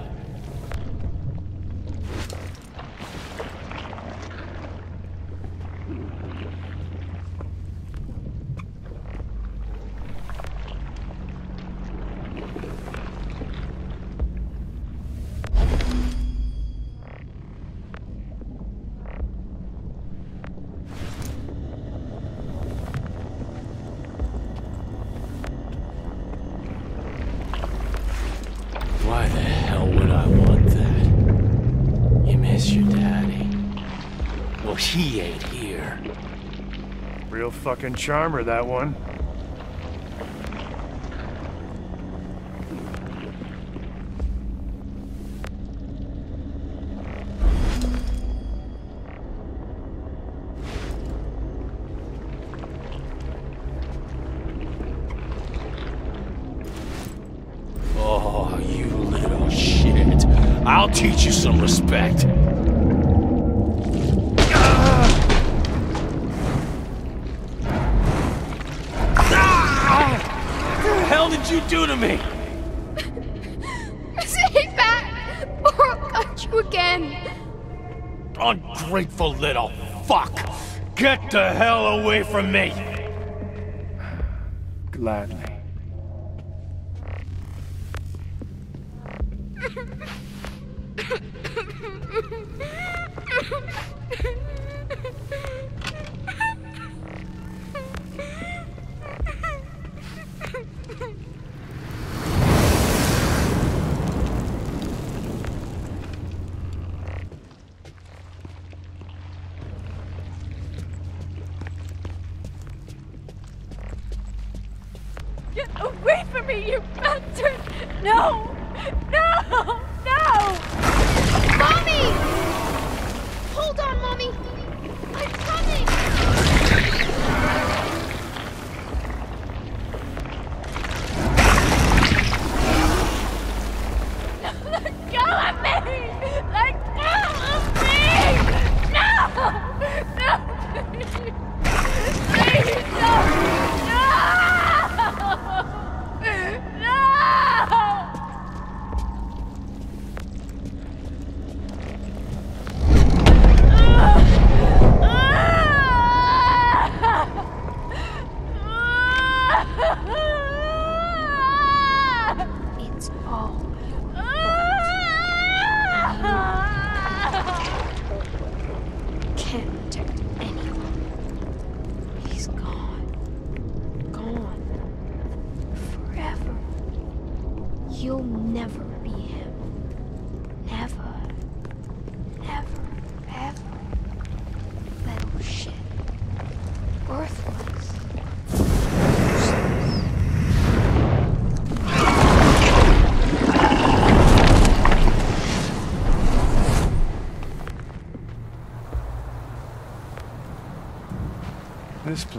Fucking charmer, that one. Oh, you little shit. I'll teach you some respect. Little fuck! Get the hell away from me! *sighs* Gladly.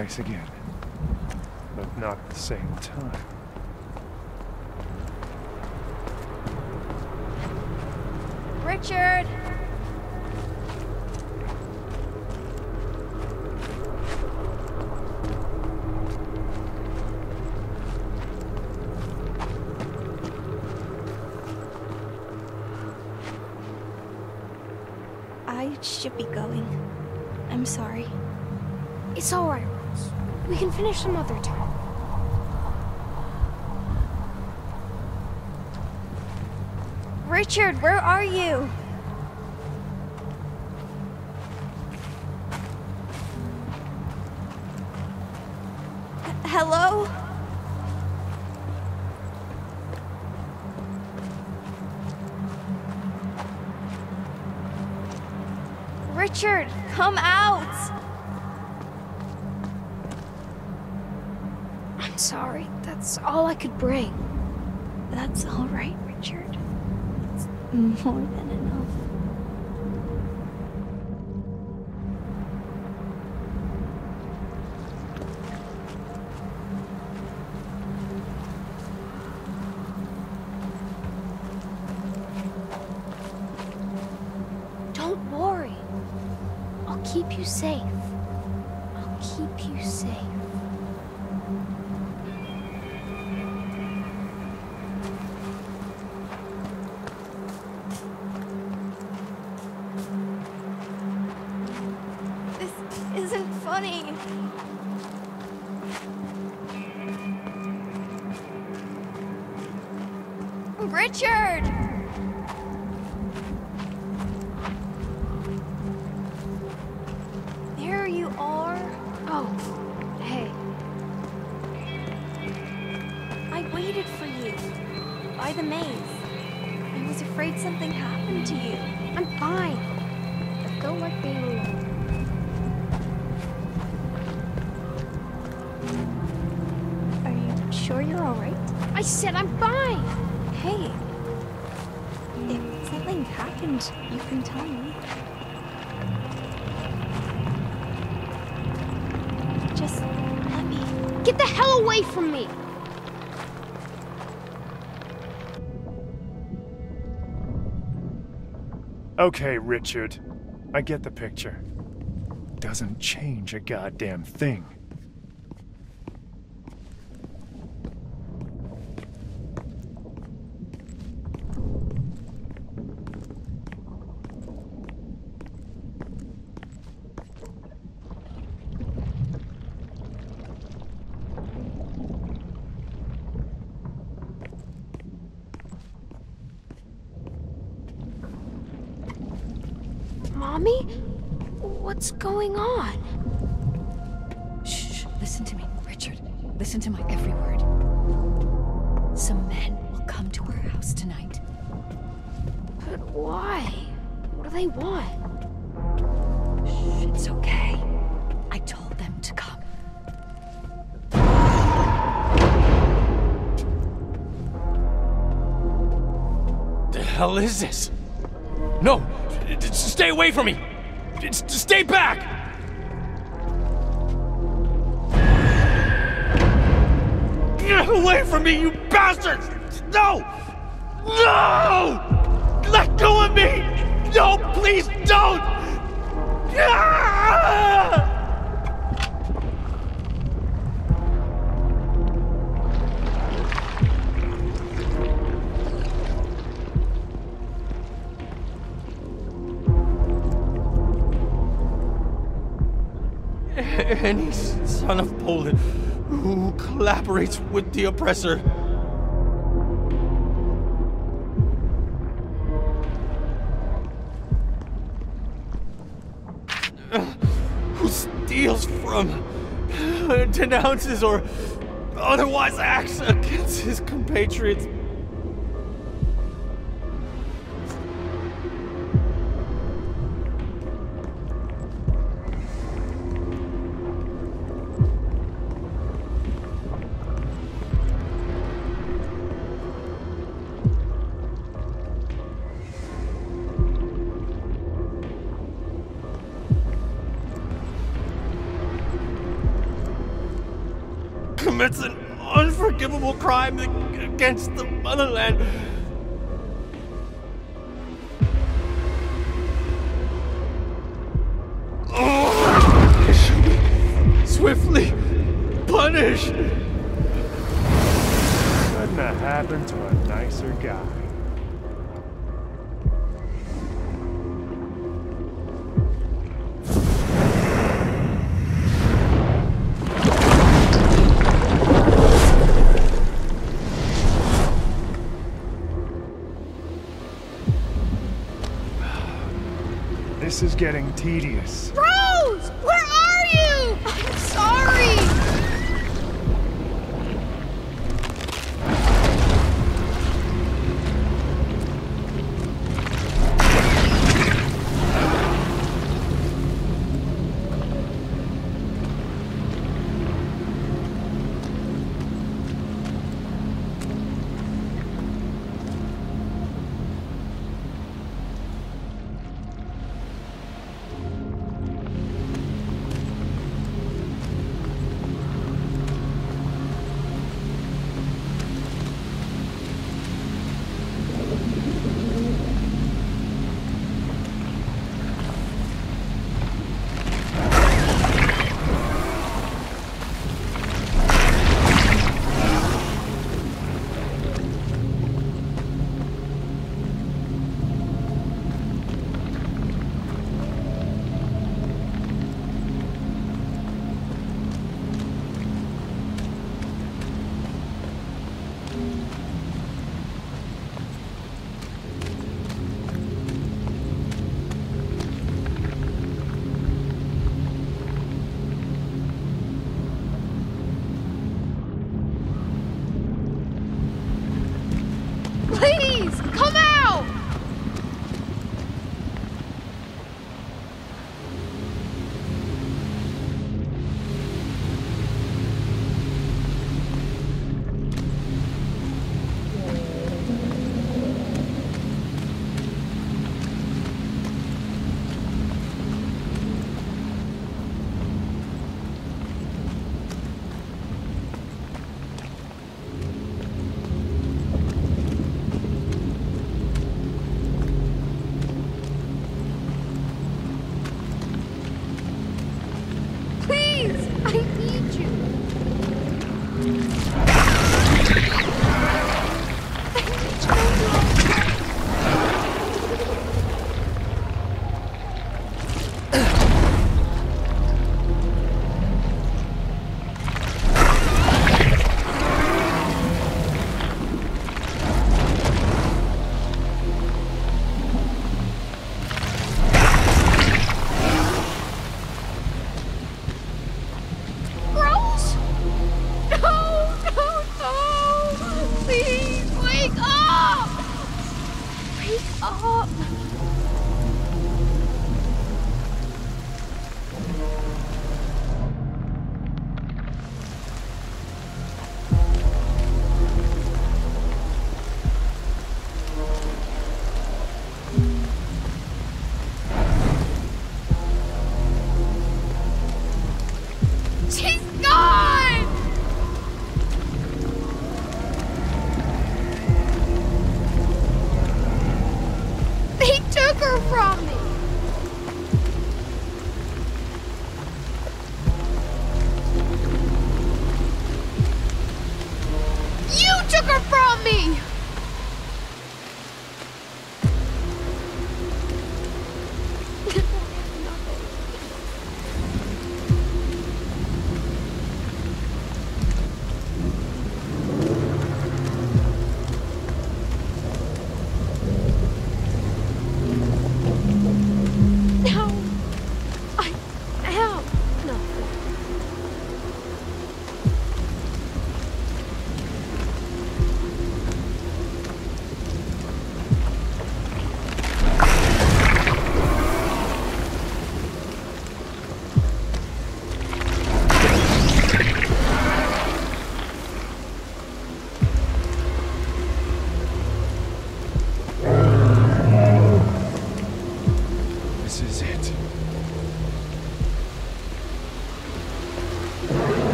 Place again. But not at the same time. Richard! I should be going. I'm sorry. It's alright, Rose. We can finish some other time. Richard, where are you? Could bring. That's all right, Richard. It's more than enough. Richard! Okay, Richard. I get the picture. Doesn't change a goddamn thing. Hell is this? No! Stay away from me! Stay back! Get away from me, you bastards! No! No! Let go of me! No, please don't! Ah! Any son of Poland who collaborates with the oppressor. Who steals from, denounces, or otherwise acts against his compatriots. Commits an unforgivable crime against the motherland. Oh, swiftly punished. Couldn't have happened to a nicer guy. This is getting tedious. Rose!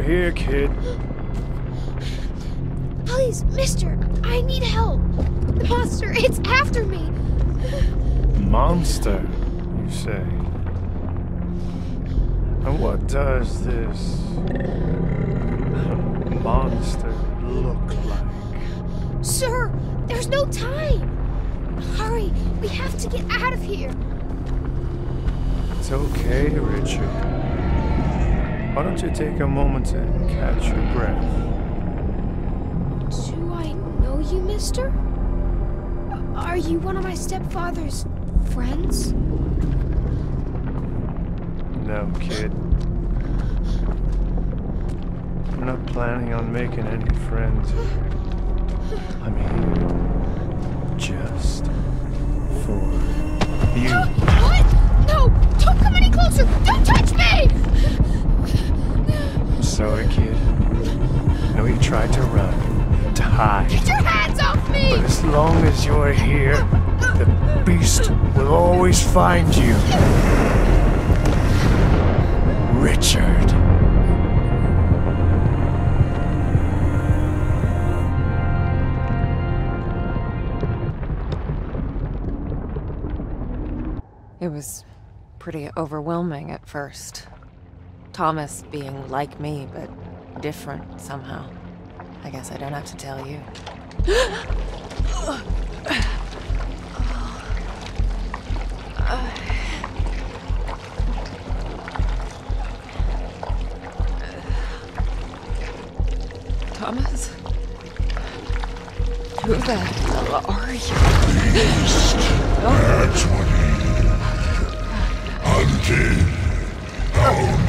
Over here, kid. Please, mister, I need help. The monster, it's after me. Monster, you say? And what does this You take a moment to catch your breath? Do I know you, mister? Are you one of my stepfather's friends? No, kid. I'm not planning on making any friends here. I'm here just for you. What? No! Don't come any closer! Don't touch me! I'm sorry, kid. I know you tried to run, to hide. Get your hands off me! But as long as you're here, the beast will always find you. Richard. It was pretty overwhelming at first. Thomas being like me, but different somehow. I guess I don't have to tell you. Thomas? Who the hell are you? That's what he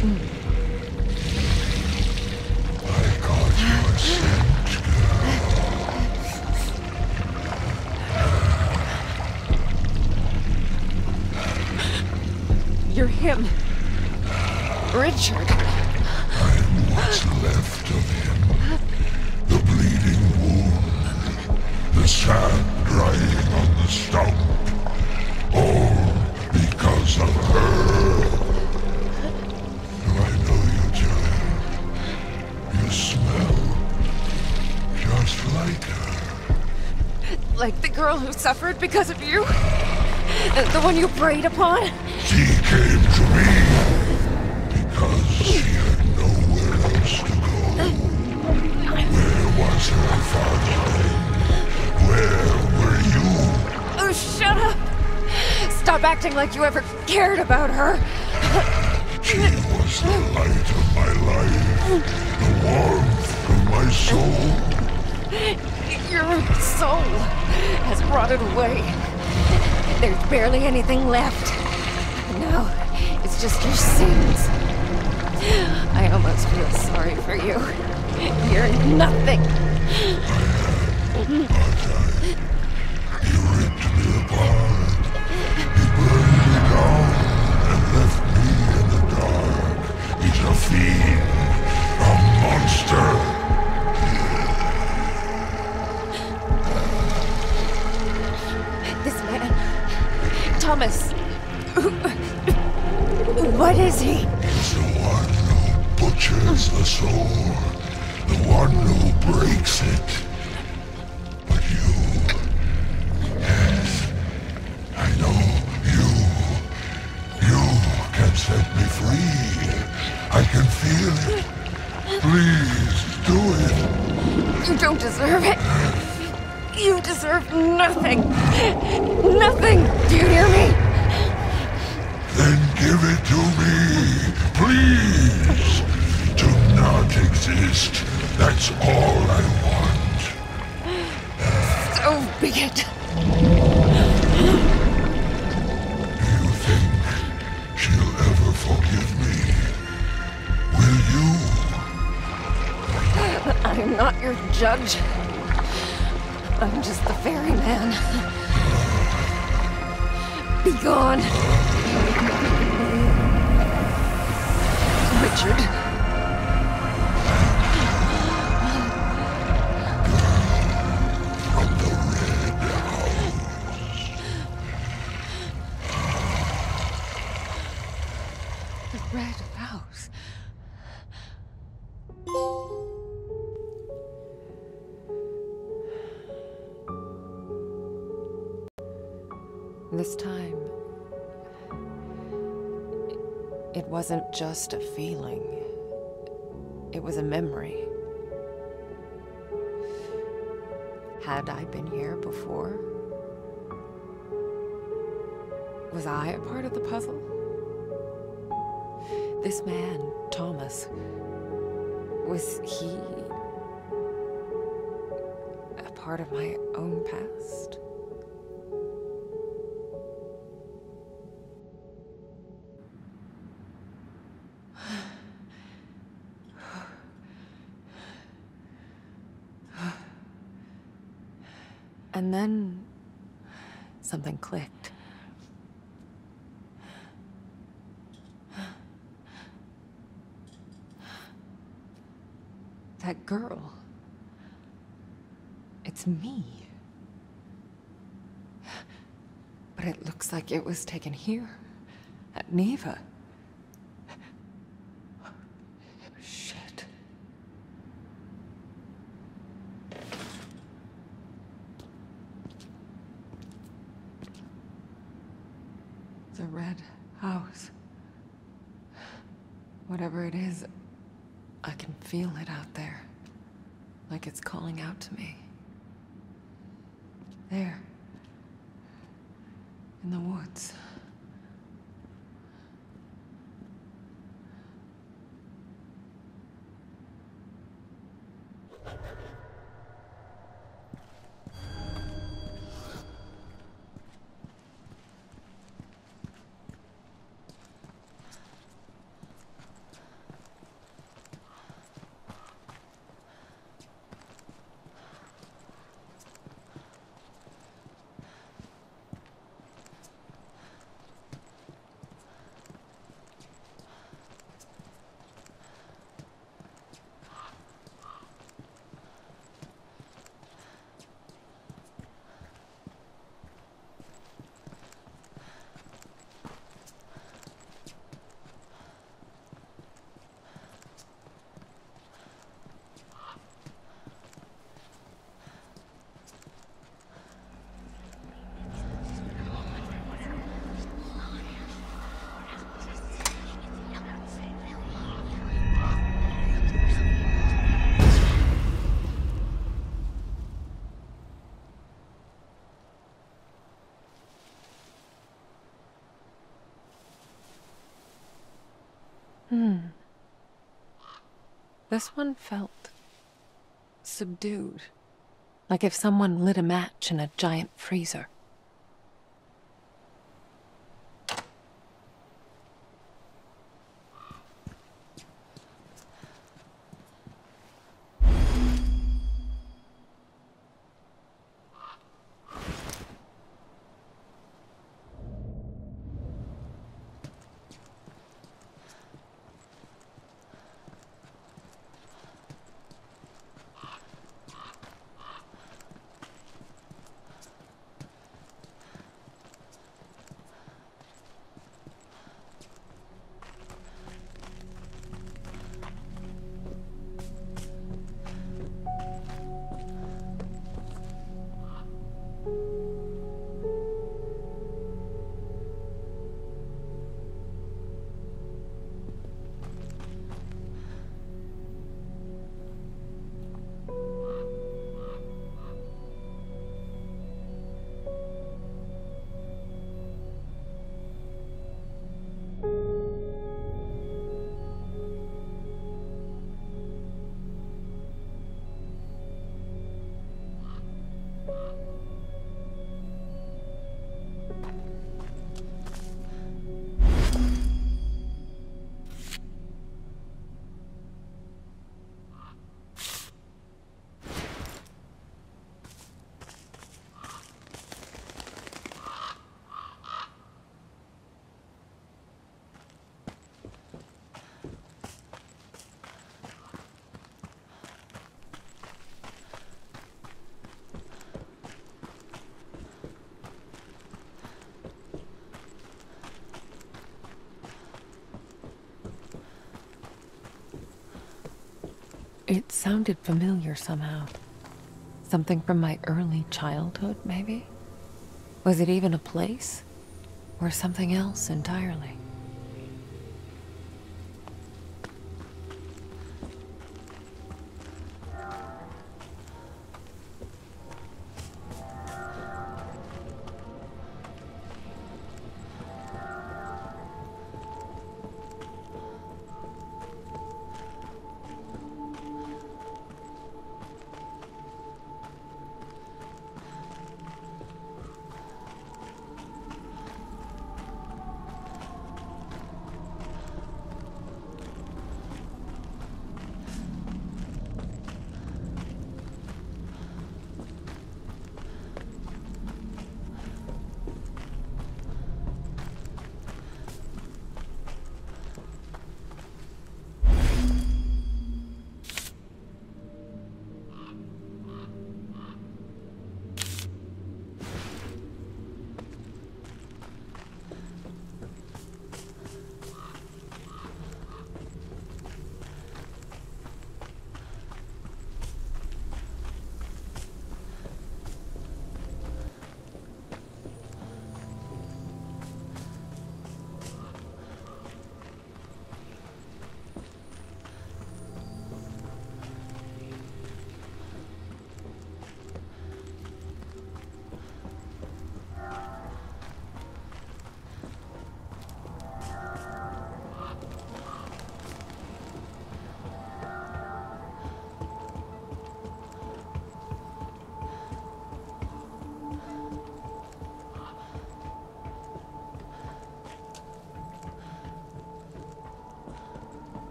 place. Suffered because of you? The, the one you preyed upon? She came to me because she had nowhere else to go. Where was her father? Where were you? Oh, shut up! Stop acting like you ever cared about her. She was the light of my life, the warmth of my soul. Your soul has rotted away. There's barely anything left. Now, it's just your sins. I almost feel sorry for you. You're nothing. Thomas. What is he? One butchers the soul, just a feeling, it was a memory. Had I been here before? Was I a part of the puzzle? This man, Thomas, was he a part of my own past? And then something clicked. That girl. It's me. But it looks like it was taken here, at Niwa. the red house. Whatever it is, I can feel it out there. Like it's calling out to me. There. In the woods. This one felt subdued. Like if someone lit a match in a giant freezer. Sounded familiar somehow. Something from my early childhood, maybe? Was it even a place? Or something else entirely?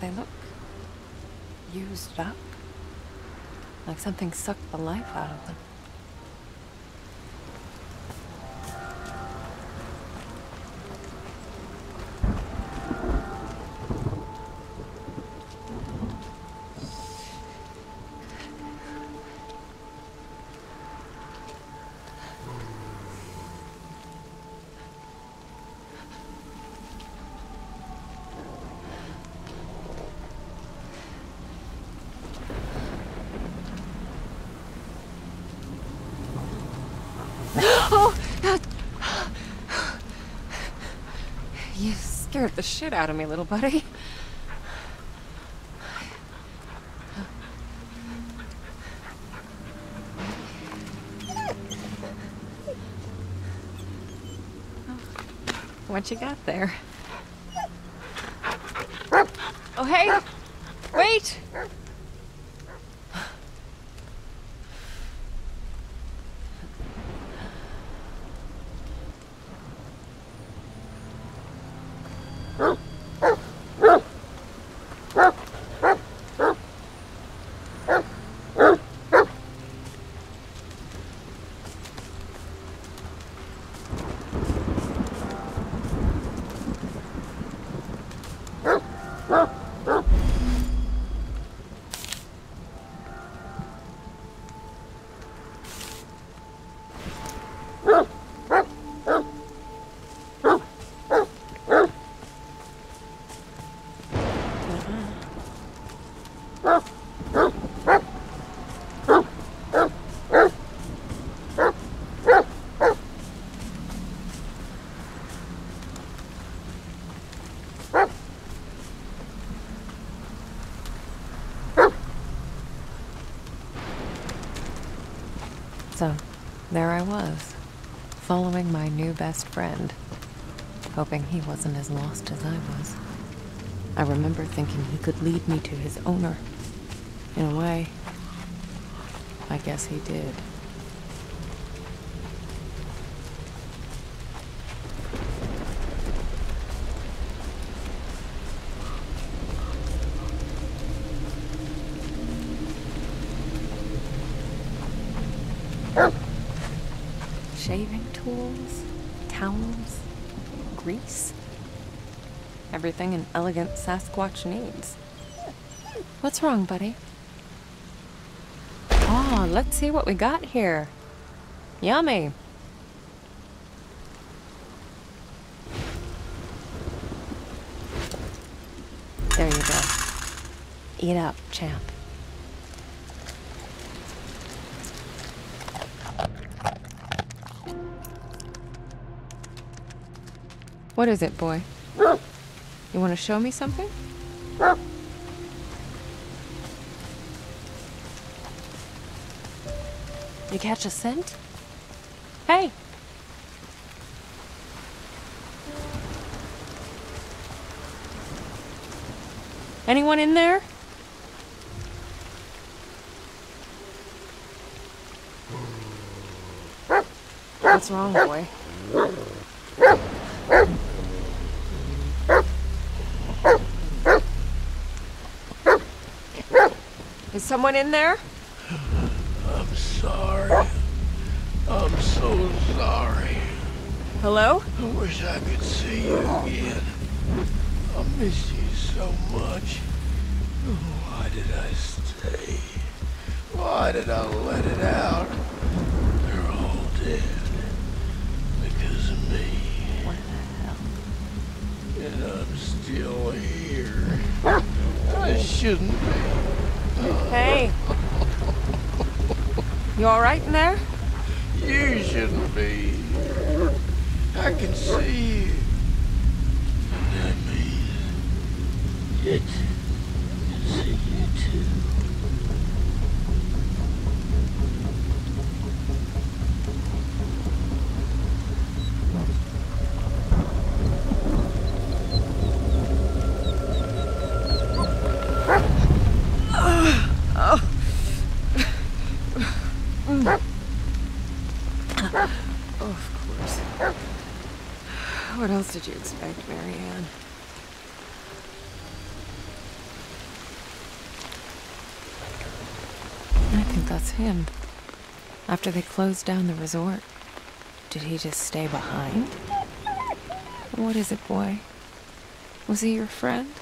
They look used up. Like something sucked the life out of them. oh! God. You scared the shit out of me, little buddy. What you got there? Oh, hey! Wait! So, there I was, following my new best friend, hoping he wasn't as lost as I was. I remember thinking he could lead me to his owner. In a way, I guess he did. Everything an elegant Sasquatch needs. What's wrong, buddy? Oh, let's see what we got here. Yummy. There you go. Eat up, champ. What is it, boy? You want to show me something? You catch a scent? Hey! Anyone in there? What's wrong, boy? Someone in there? I'm sorry. I'm so sorry. Hello? I wish I could see you again. I miss you so much. Why did I stay? Why did I let it out? They're all dead. Because of me. What the hell? And I'm still here. I shouldn't be. Hey! You alright in there? You shouldn't be. I can see you. Him. After they closed down the resort, did he just stay behind? What is it, boy? Was he your friend?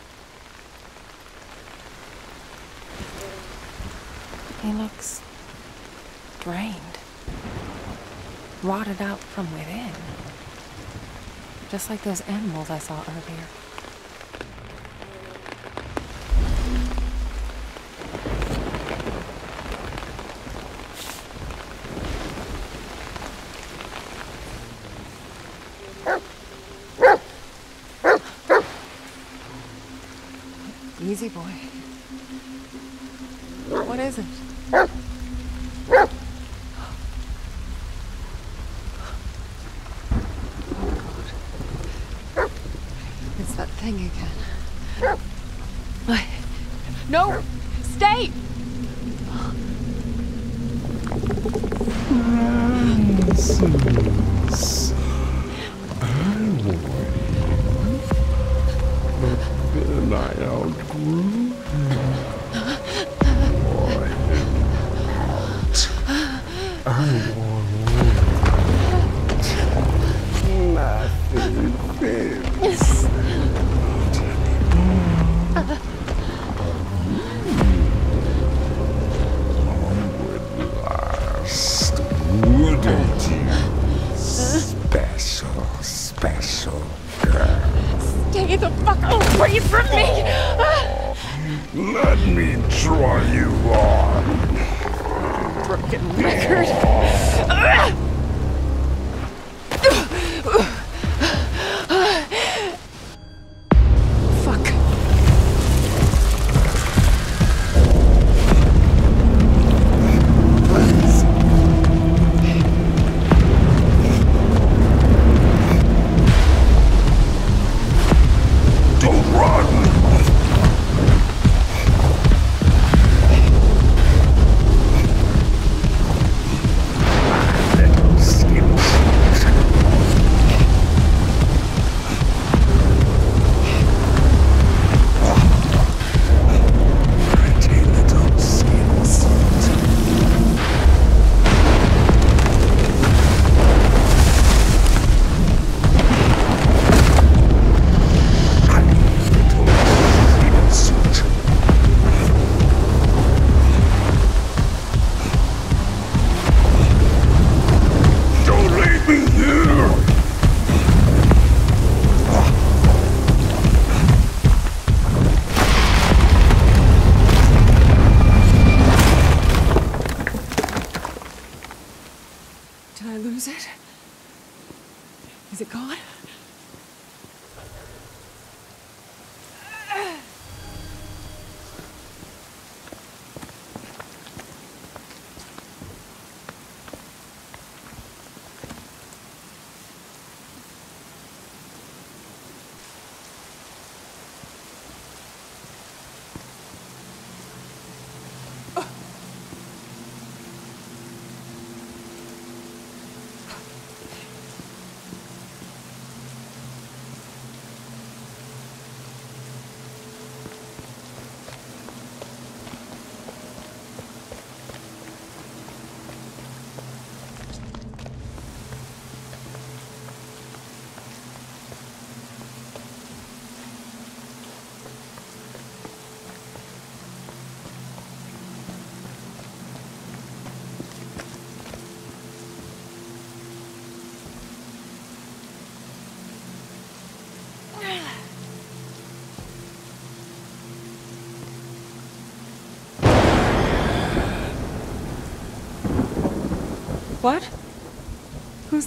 He looks drained, rotted out from within. Just like those animals I saw earlier.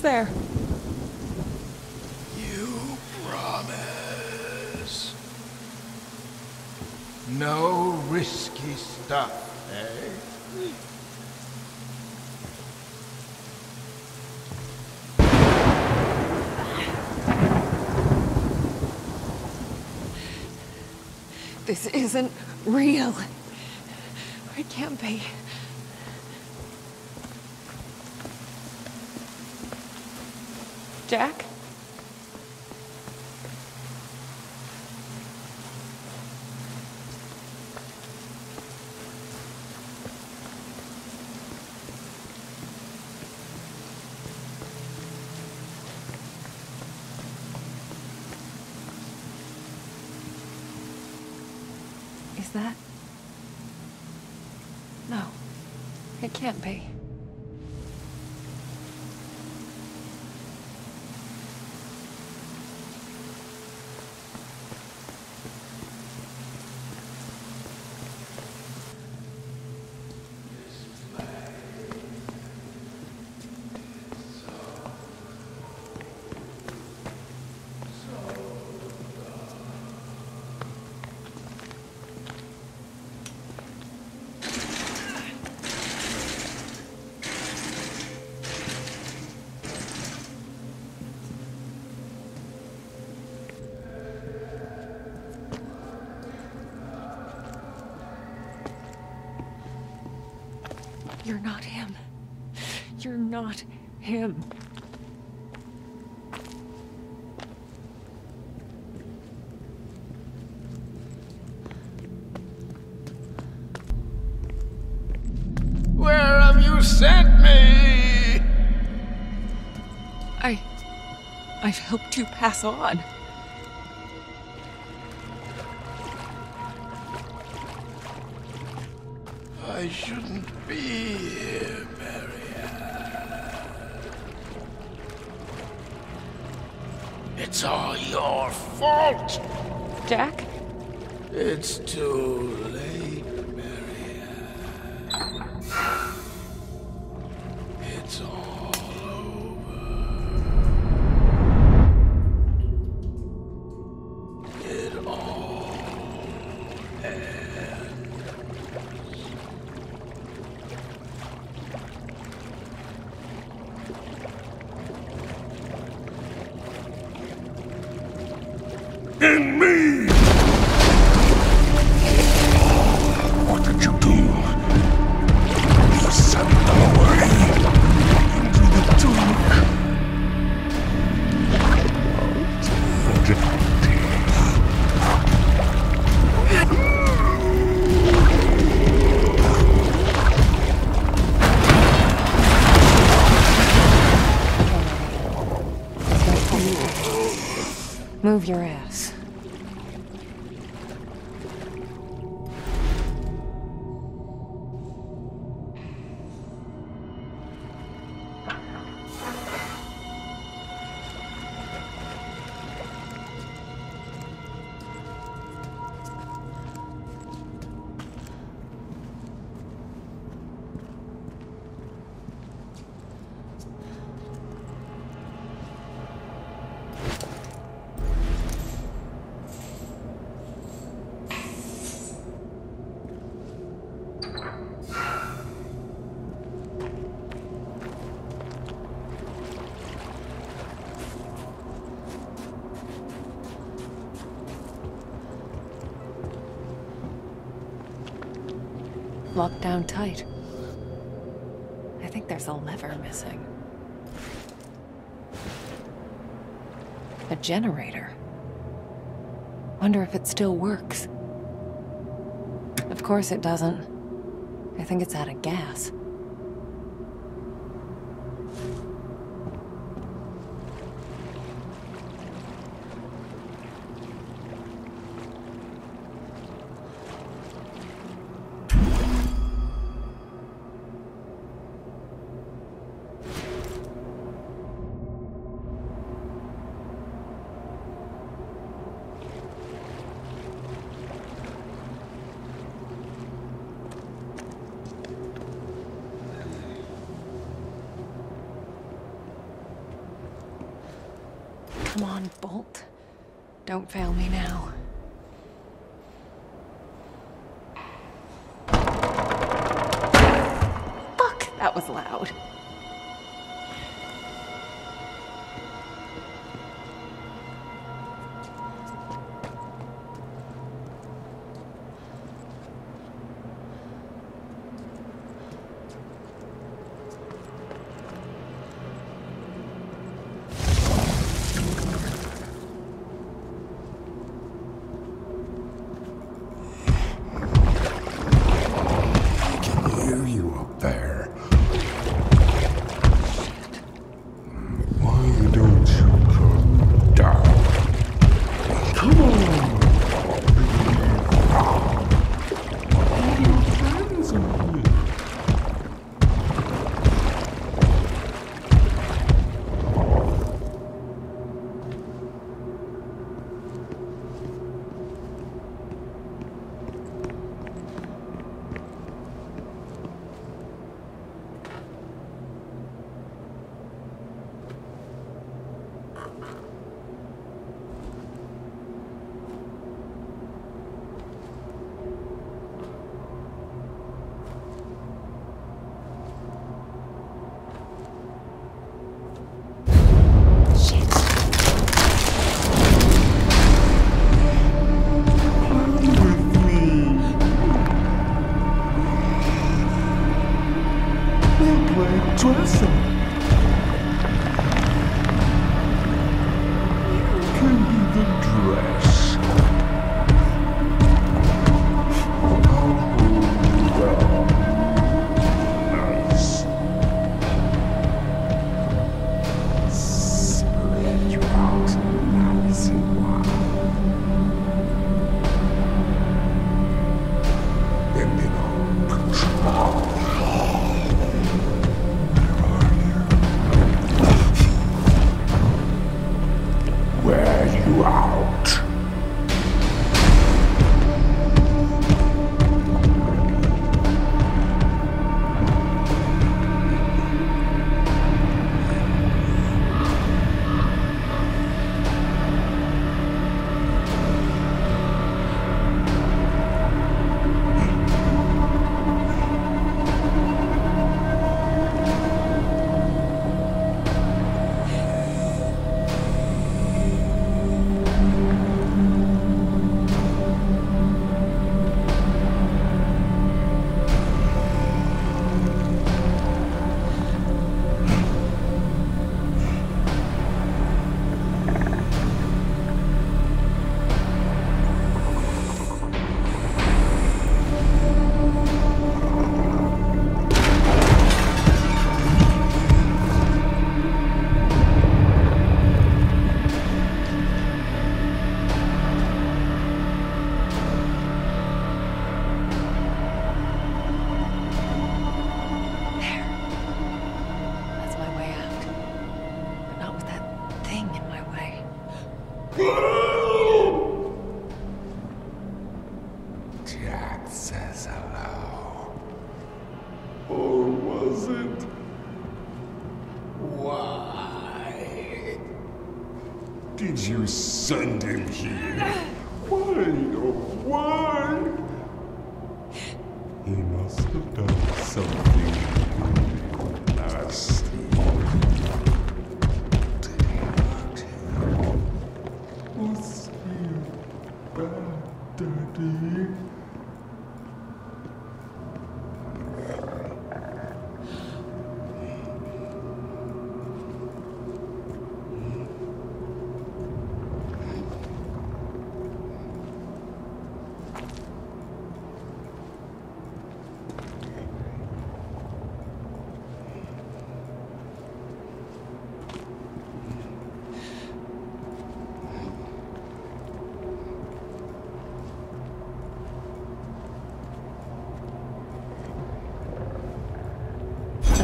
There? You promise. No risky stuff, eh? This isn't real. Can't be. You're not him. You're not him. Where have you sent me? I. I've helped you pass on. Your ass. Generator. Wonder if it still works. Of course it doesn't. I think it's out of gas.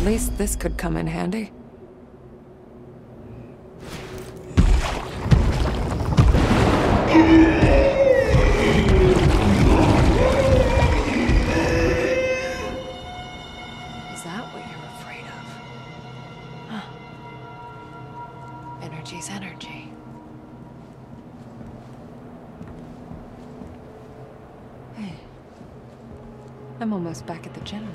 At least this could come in handy. Is that what you're afraid of? Energy's energy. Hey. I'm almost back at the gym.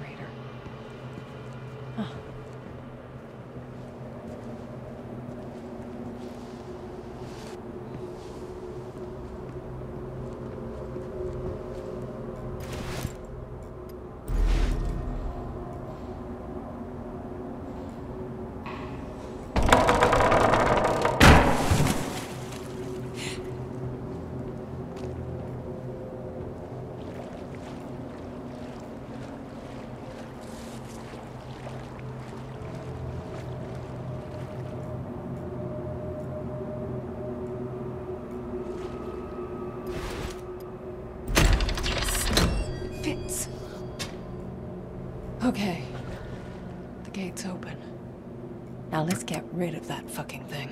rid of that fucking thing.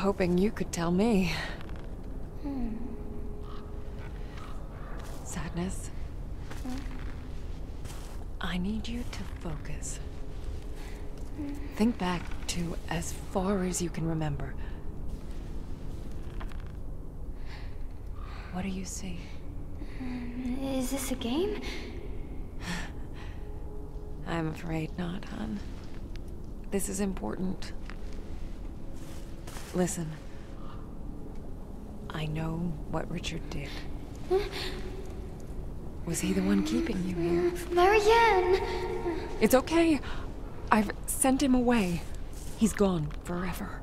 Hoping you could tell me. Hmm. Sadness. I need you to focus. Think back to as far as you can remember. What do you see? Um, Is this a game? *sighs* I'm afraid not, hon. This is important. Listen. I know what Richard did. Was he the one keeping you here? Marianne! It's okay. I've sent him away. He's gone forever.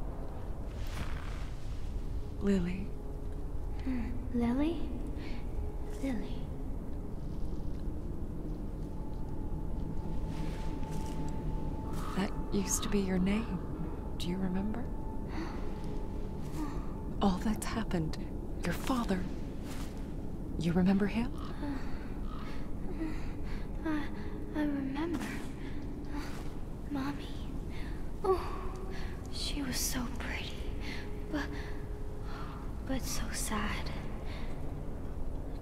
Lily, Lily? Lily. that used to be your name. Do you remember? All that's happened. Your father. You remember him? I, I remember. Mommy. Oh, she was so pretty. But, but so sad.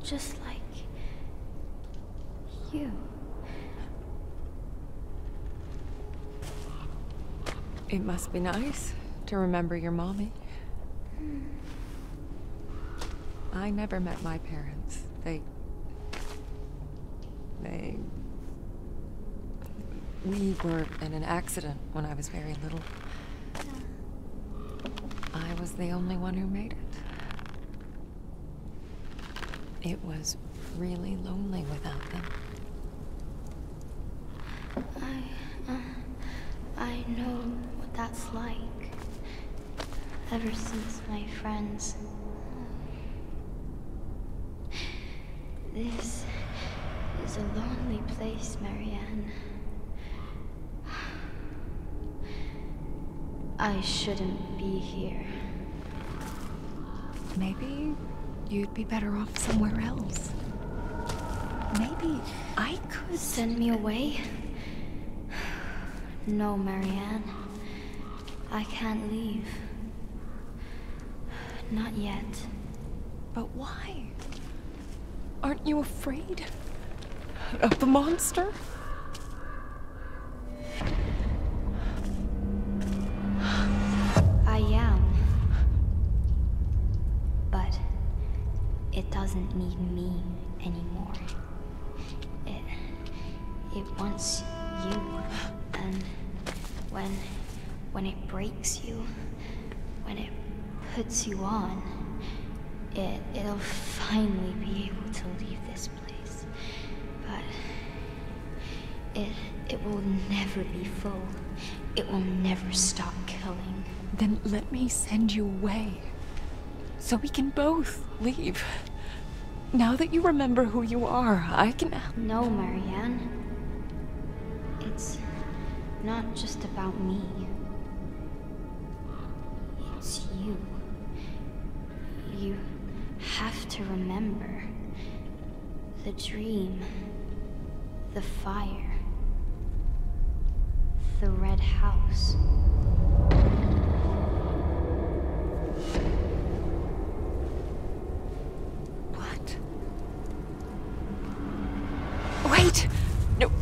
Just like you. It must be nice to remember your mommy. I never met my parents. They. They. We were in an accident when I was very little. I was the only one who made it. It was really lonely without them. I, uh, I know what that's like. Ever since my friends. This is a lonely place, Marianne. I shouldn't be here. Maybe you'd be better off somewhere else. Maybe I could send me away. No, Marianne. I can't leave. Not yet. But why? Aren't you afraid of the monster? I am. But it doesn't need me anymore. It it wants you. And when when it breaks you, when it puts you on, it it'll finally be able to leave this place. But it it will never be full. It will never stop killing. Then let me send you away. So we can both leave. Now that you remember who you are, I can. No, Marianne. It's not just about me. It's you. You have to remember the dream, the fire, the red house. What? Wait!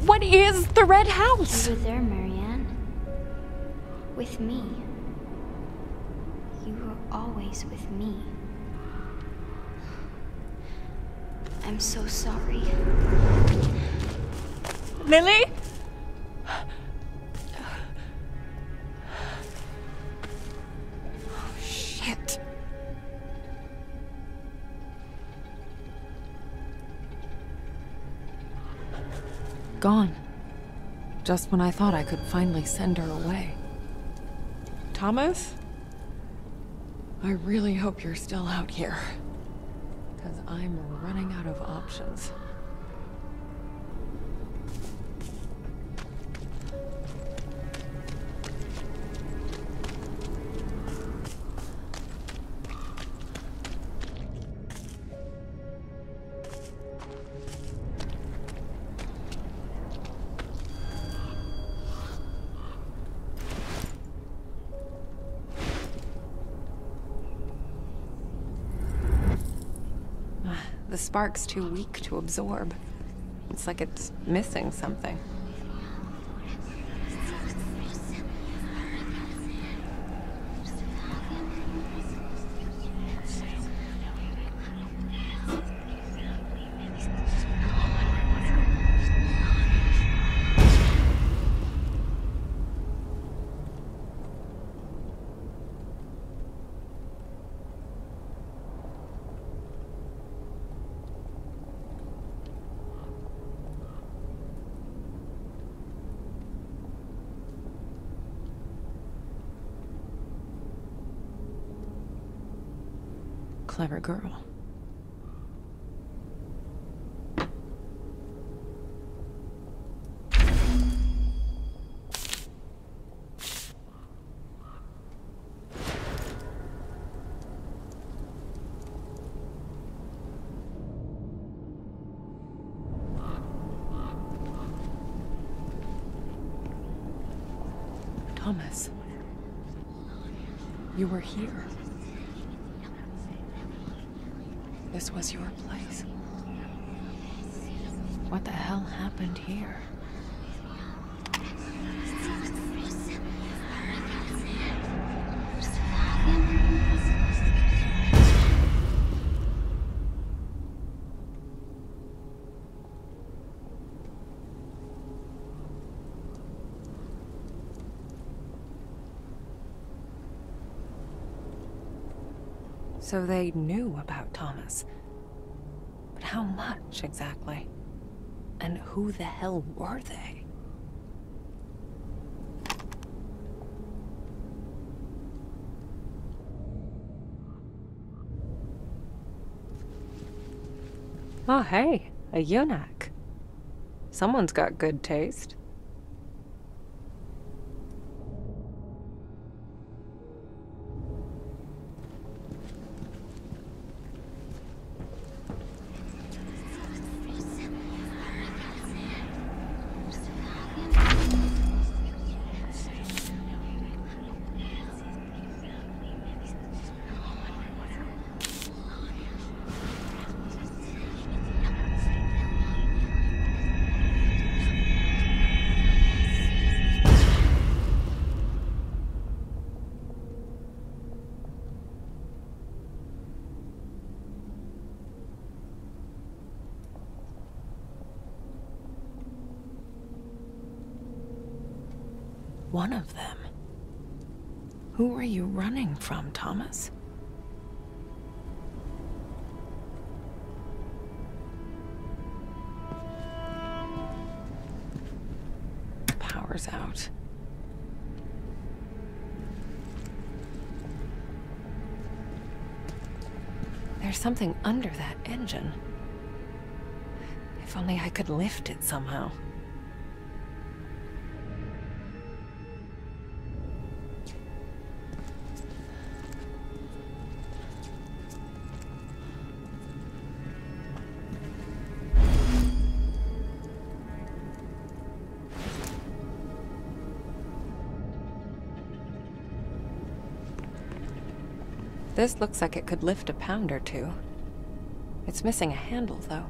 What is the Red House? You were there, Marianne. With me. You were always with me. I'm so sorry. Lily? Oh, shit. Gone. Just when I thought I could finally send her away. Thomas? I really hope you're still out here. I'm running out of options. Spark's too weak to absorb. It's like it's missing something. Girl. Thomas. You were here. This was your place. What the hell happened here? So they knew about Thomas. But how much exactly? And who the hell were they? Oh, hey, a eunuch. Someone's got good taste. Running from, Thomas? Power's out. There's something under that engine. If only I could lift it somehow. This looks like it could lift a pound or two. It's missing a handle, though.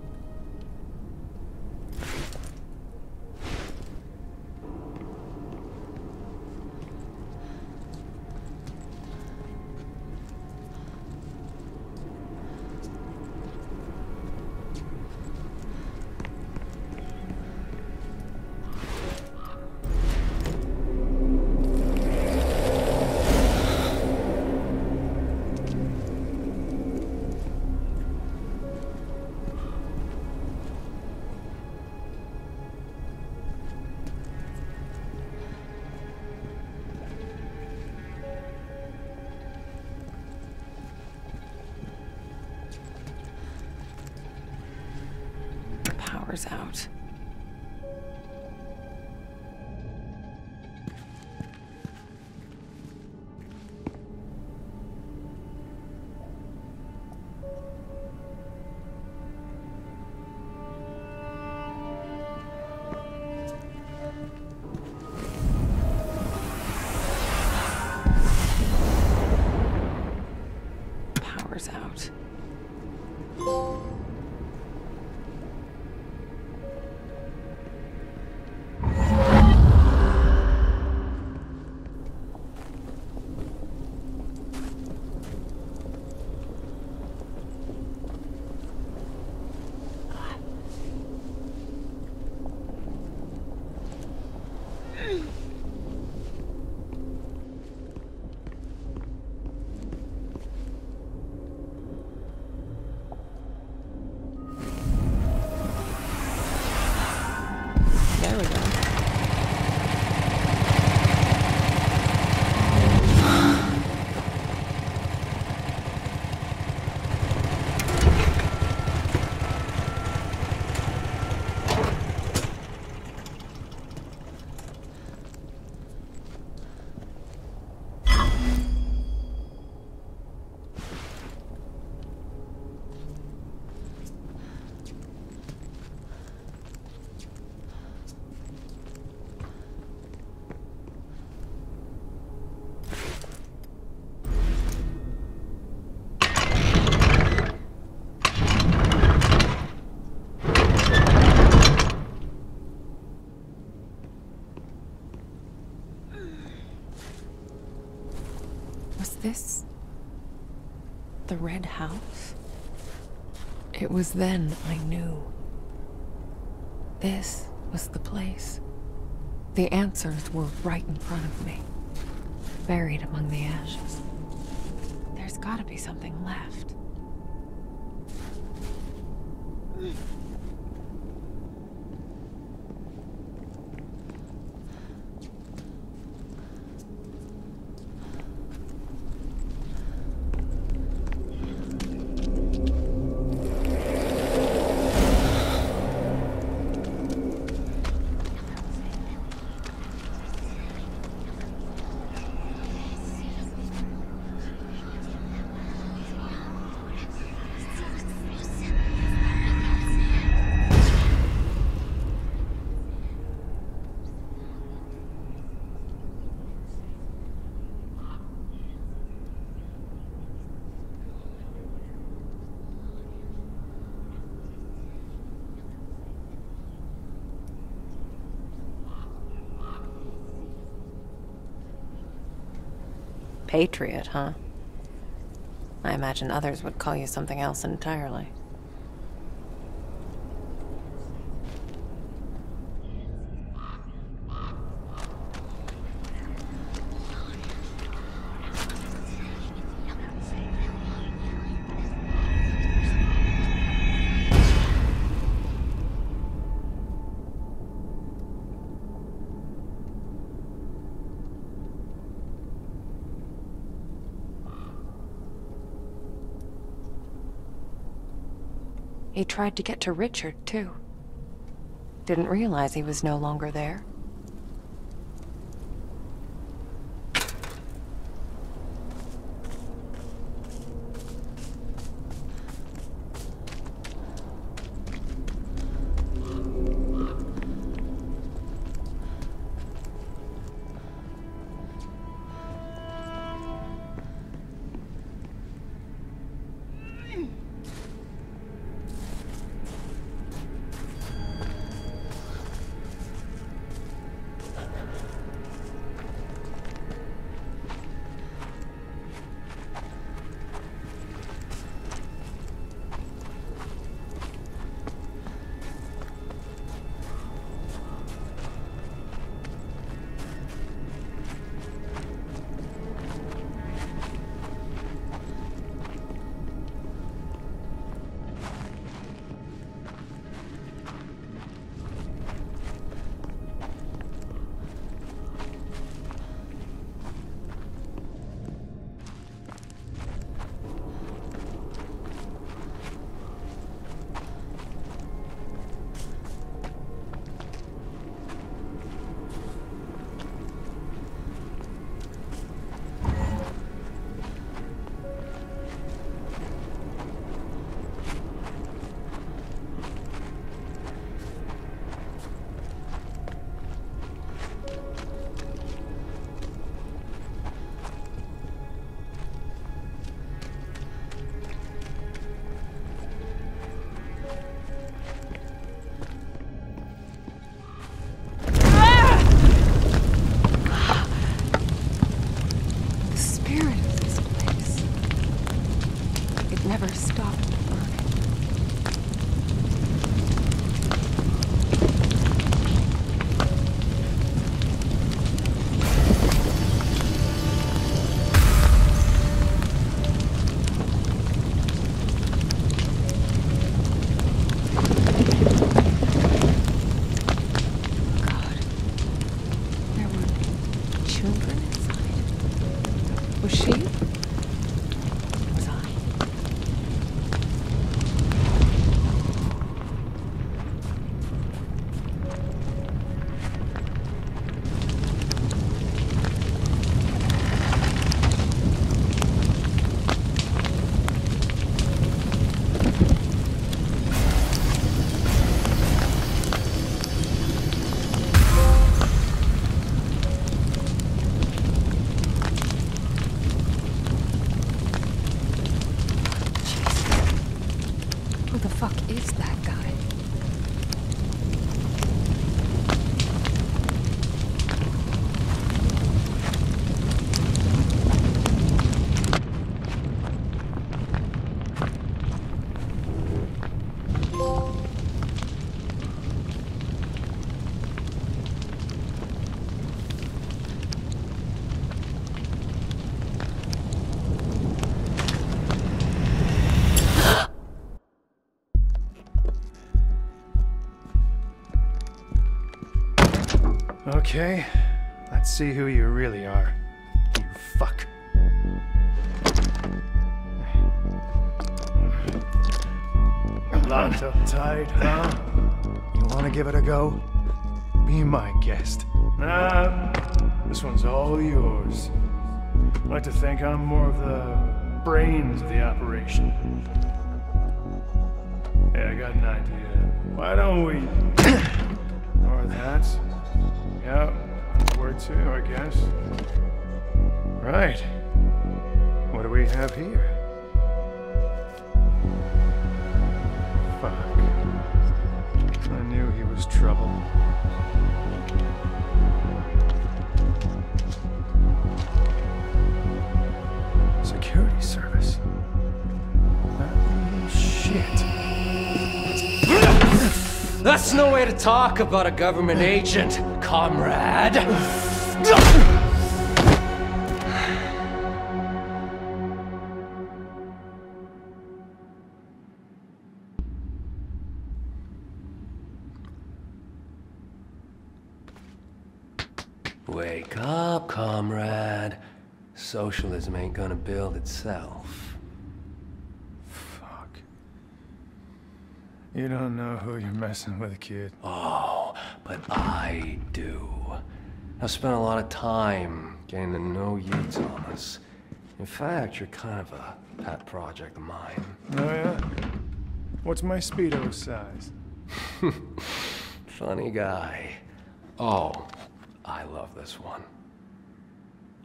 Was then I knew. This was the place. The answers were right in front of me, buried among the ashes. There's gotta be something left. Patriot, huh? I imagine others would call you something else entirely. Tried to get to Richard, too. Didn't realize he was no longer there. Okay, let's see who you really are. You fuck. Locked up tight, huh? You wanna give it a go? Be my guest. Nah, this one's all yours. I like to think I'm more of the brains of the operation. Yeah, I got an idea. Why don't we... word two, I guess. Right. What do we have here? Fuck. I knew he was trouble. Security service. Oh, shit. That's no way to talk about a government agent, comrade. Wake up, comrade. Socialism ain't gonna build itself. Fuck. You don't know who you're messing with, kid. Oh, but I do. I've spent a lot of time getting to know you, Thomas. In fact, you're kind of a pet project of mine. Oh, yeah? What's my Speedo size? *laughs* Funny guy. Oh, I love this one.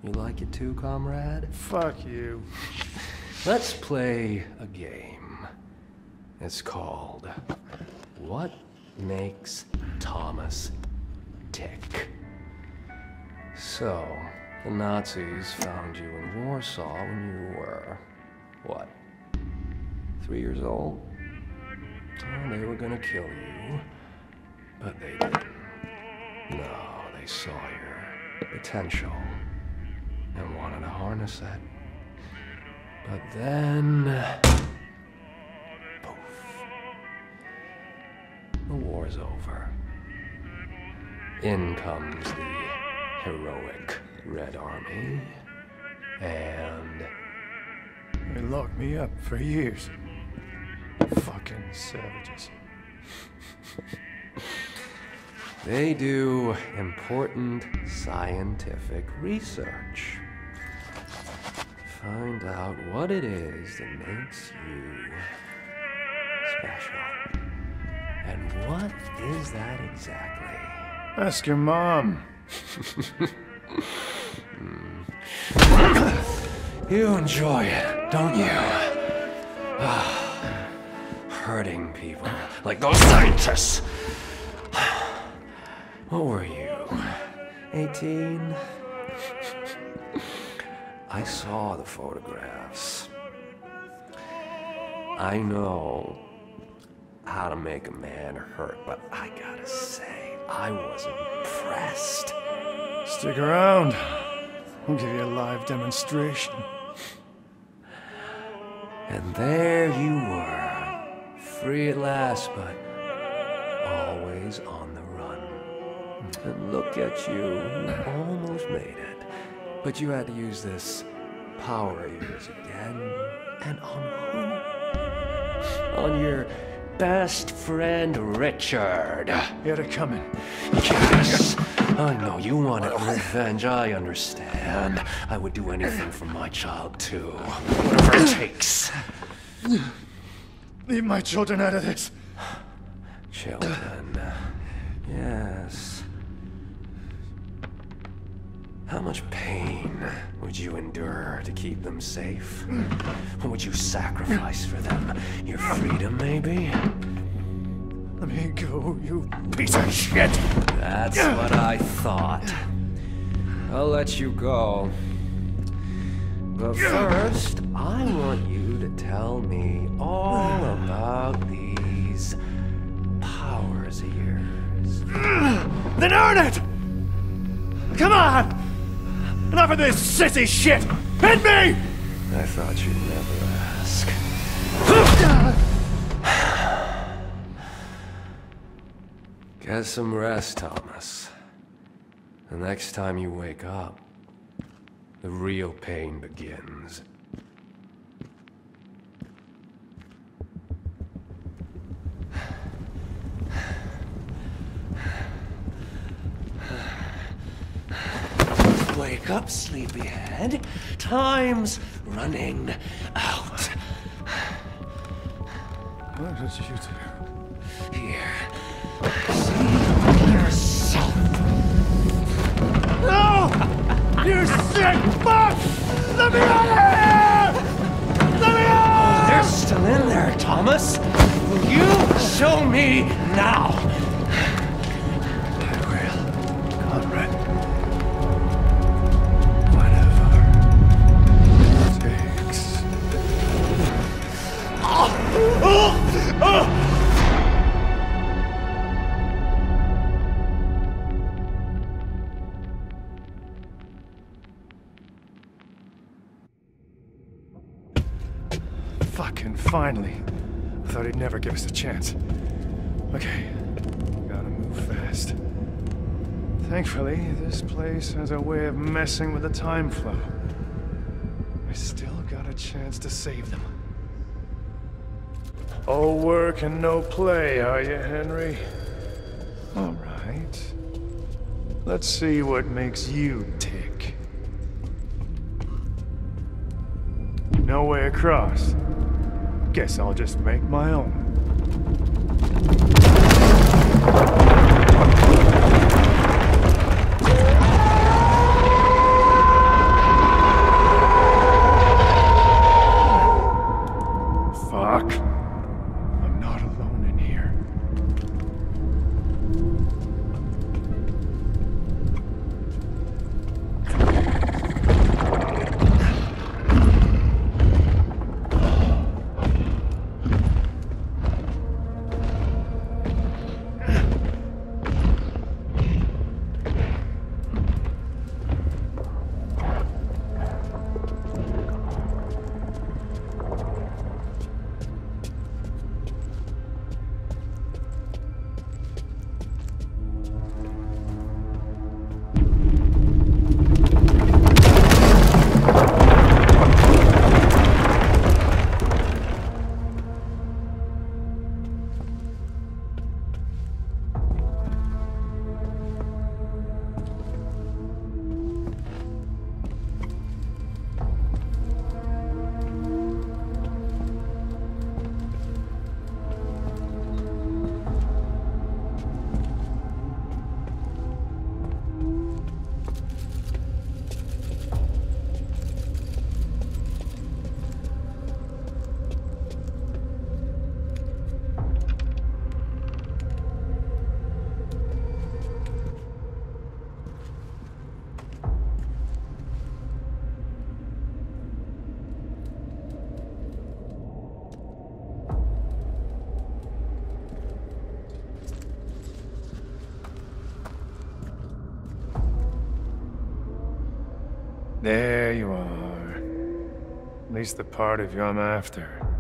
You like it too, comrade? Fuck you. *laughs* Let's play a game. It's called What Makes Thomas Tick? So, the Nazis found you in Warsaw when you were, what, three years old? Oh, they were gonna kill you, but they didn't. No, they saw your potential and wanted to harness it. But then. Poof. The war's over. In comes the heroic Red Army. And. They locked me up for years. Fucking savages. *laughs* They do important scientific research. Find out what it is that makes you special. And what is that exactly? Ask your mom. *laughs* You enjoy it, don't you? Ah, Hurting people like those scientists. *sighs* What were you? 18? I saw the photographs. I know how to make a man hurt, but I gotta say, I was impressed. Stick around. I'll give you a live demonstration. And there you were, free at last, but always on the run. And look at you, you almost made it. But you had to use this power of yours again. And on who? On your best friend, Richard. You had it coming. Yes! I know you wanted revenge, I understand. I would do anything for my child, too. Whatever it takes. Leave my children out of this. Children. Yes. How much pain would you endure to keep them safe? What would you sacrifice for them? Your freedom, maybe? Let me go, you piece of shit! That's what I thought. I'll let you go. But first, I want you to tell me all about these powers of yours. Then earn it! Come on! Enough of this sissy shit! Hit me! I thought you'd never ask. *sighs* Get some rest, Thomas. The next time you wake up, the real pain begins. Wake up, sleepyhead. Time's running out. What did you do? Here. See yourself. No! You sick fuck! Let me out of here! Let me out! Oh, they're still in there, Thomas. Will you show me now? Fucking finally. I thought he'd never give us a chance. Okay, gotta move fast. Thankfully, this place has a way of messing with the time flow. I still got a chance to save them. All work and no play, are you, Henry? All right. Let's see what makes you tick. No way across. Guess I'll just make my own. Least the part of you I'm after.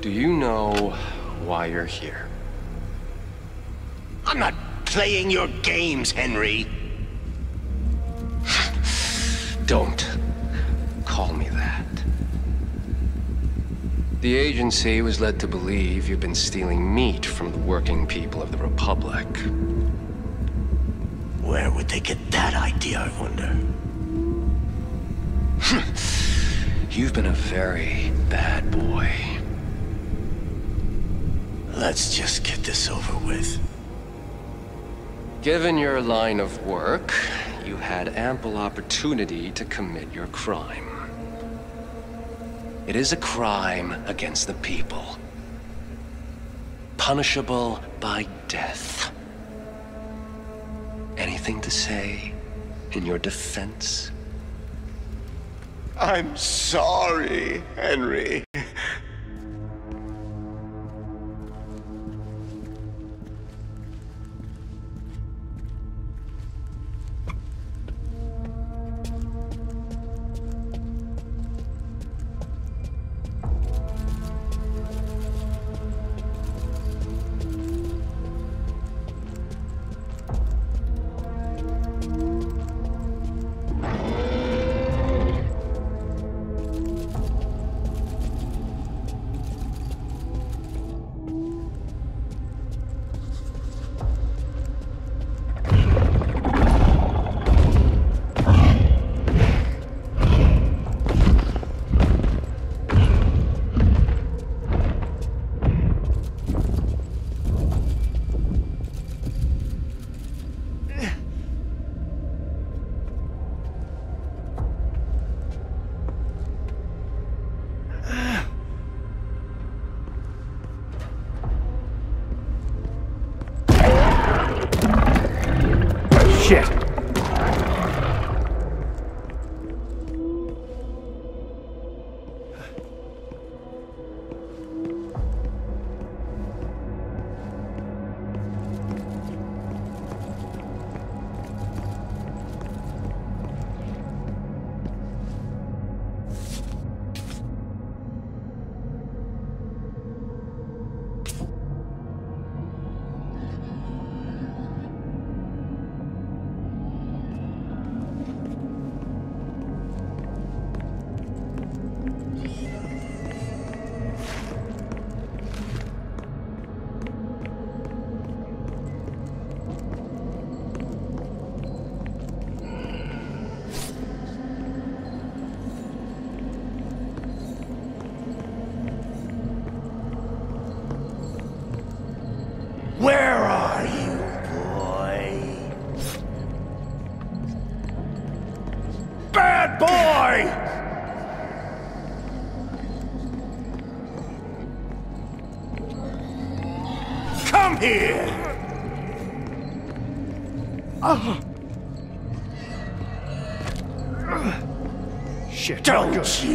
Do you know why you're here? I'm not playing your games, Henry. Don't call me that. The agency was led to believe you've been stealing meat from the working people of the Republic. Where would they get that idea, I wonder? You've been a very bad boy. Let's just get this over with. Given your line of work, you had ample opportunity to commit your crime. It is a crime against the people. Punishable by death. Anything to say in your defense? I'm sorry, Henry.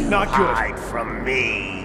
Not good. hide from me!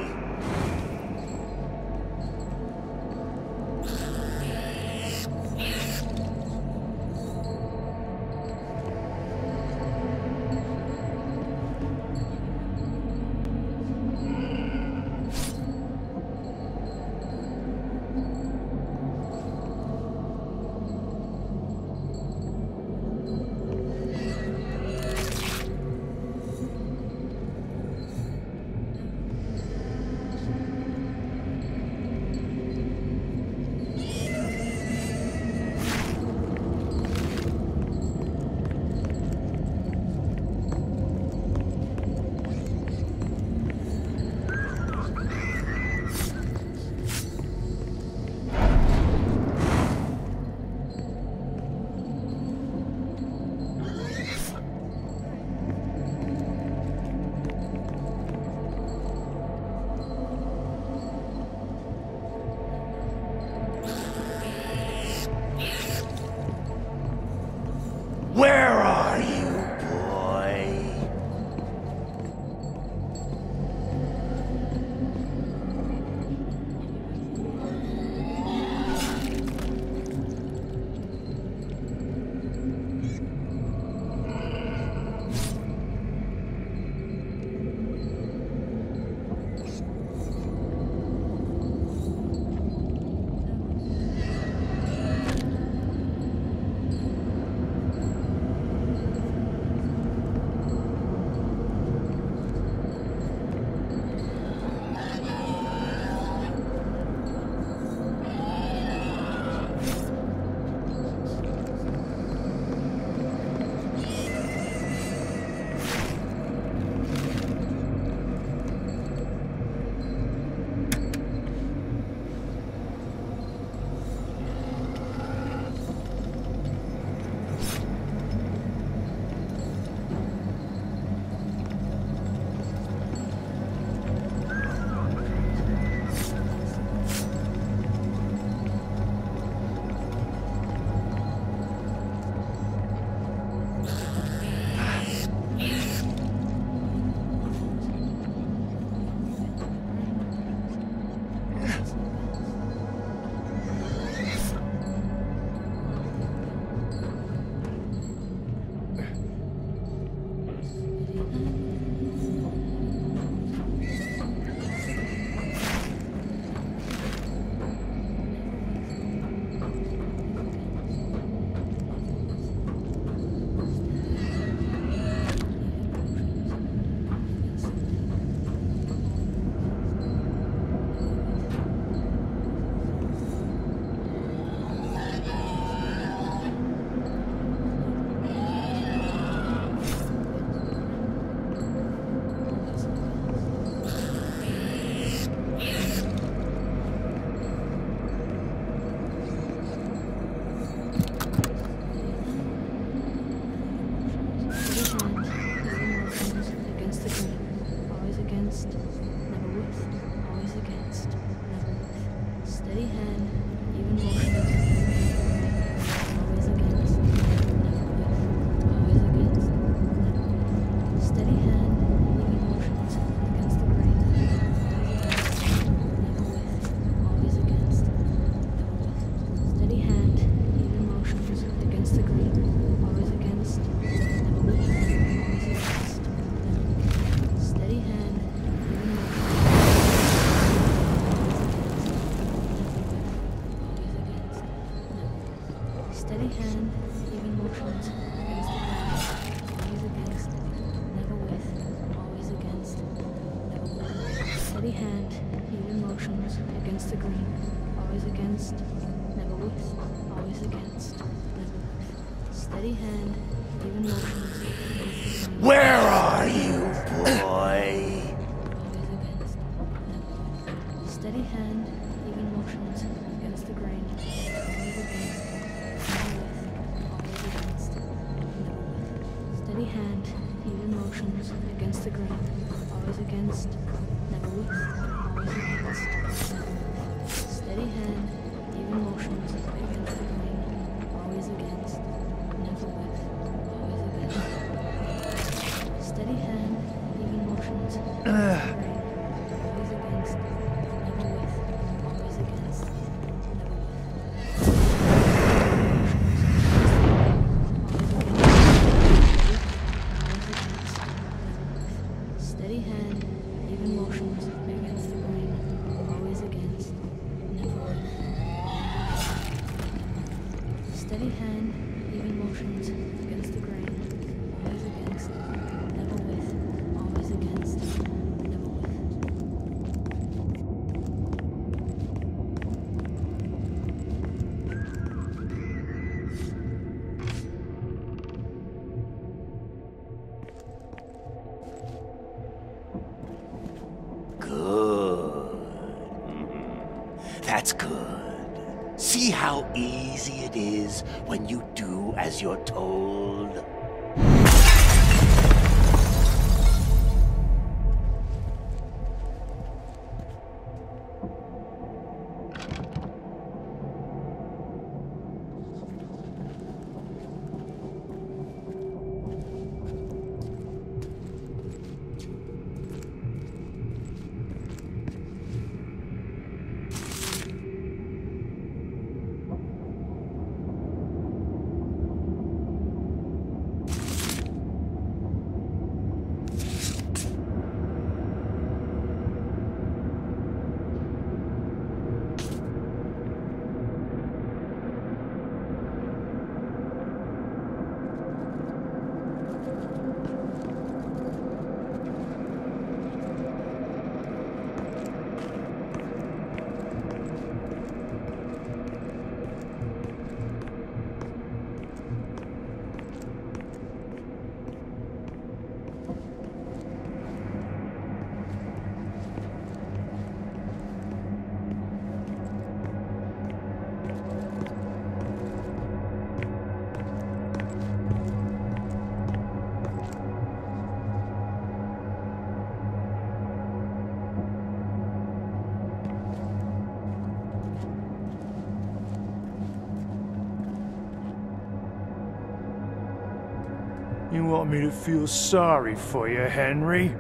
want me to feel sorry for you, Henry?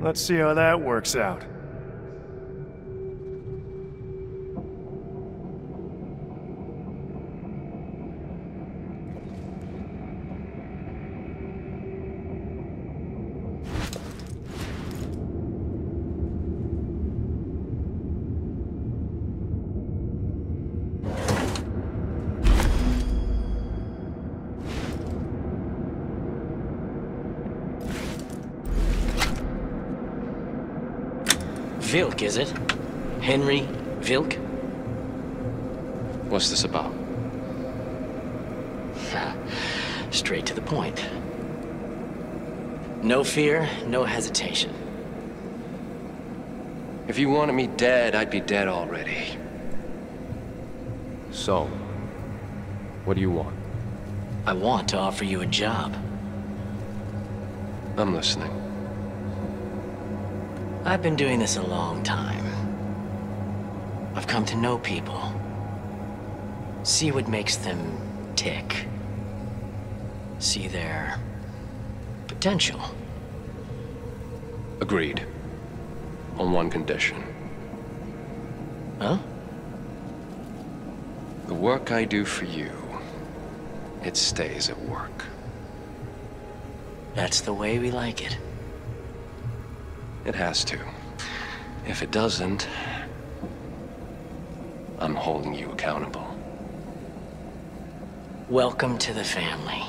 Let's see how that works out. Wilk, is it? Henry Wilk? What's this about? *laughs* Straight to the point. No fear, no hesitation. If you wanted me dead, I'd be dead already. So, what do you want? I want to offer you a job. I'm listening. I've been doing this a long time. I've come to know people. See what makes them tick. See their potential. Agreed. On one condition. Huh? The work I do for you, it stays at work. That's the way we like it. It has to. If it doesn't, I'm holding you accountable. Welcome to the family.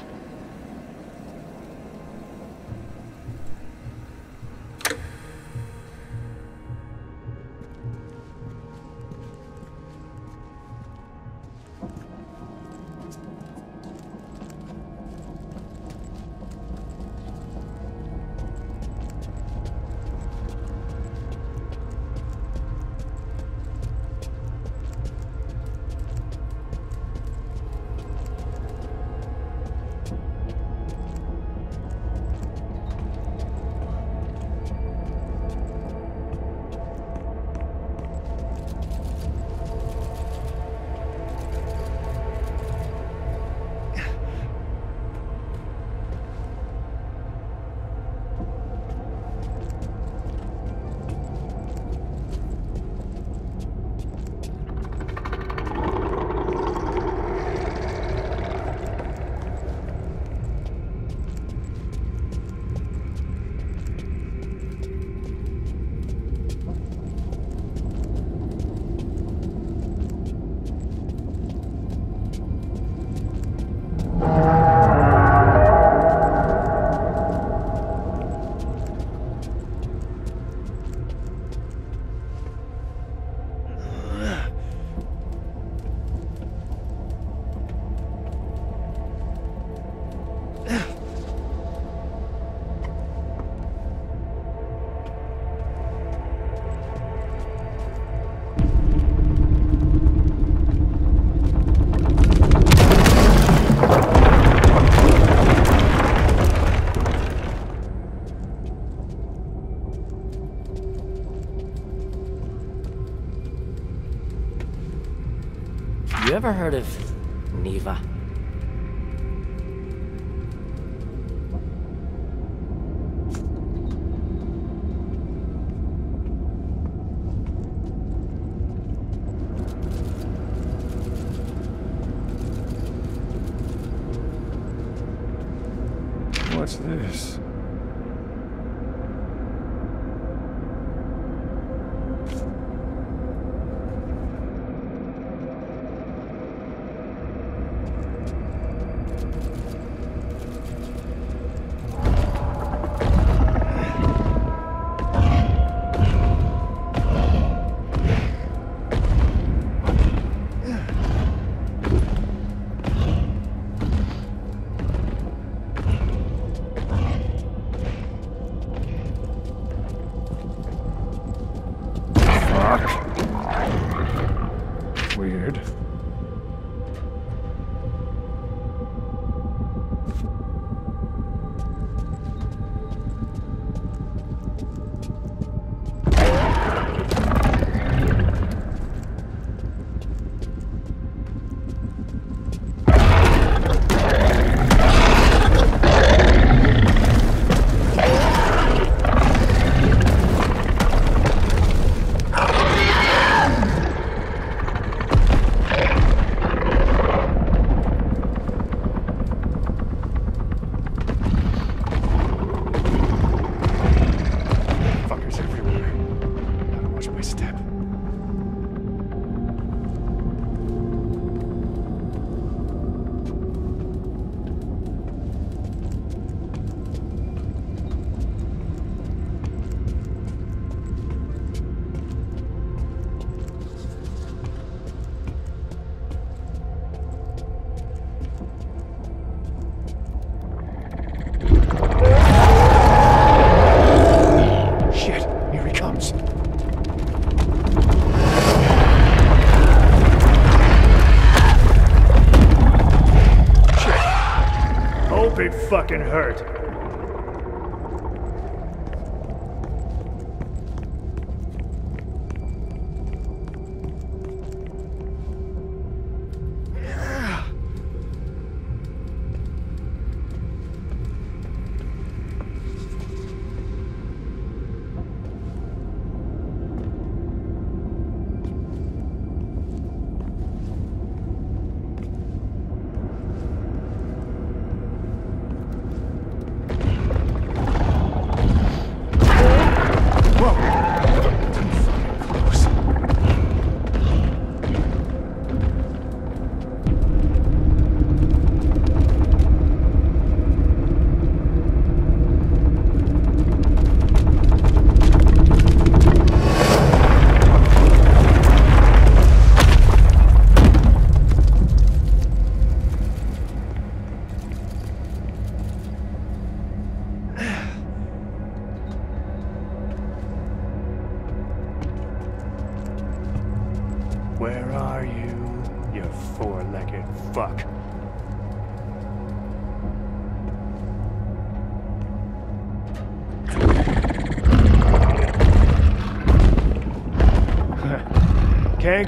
You ever heard of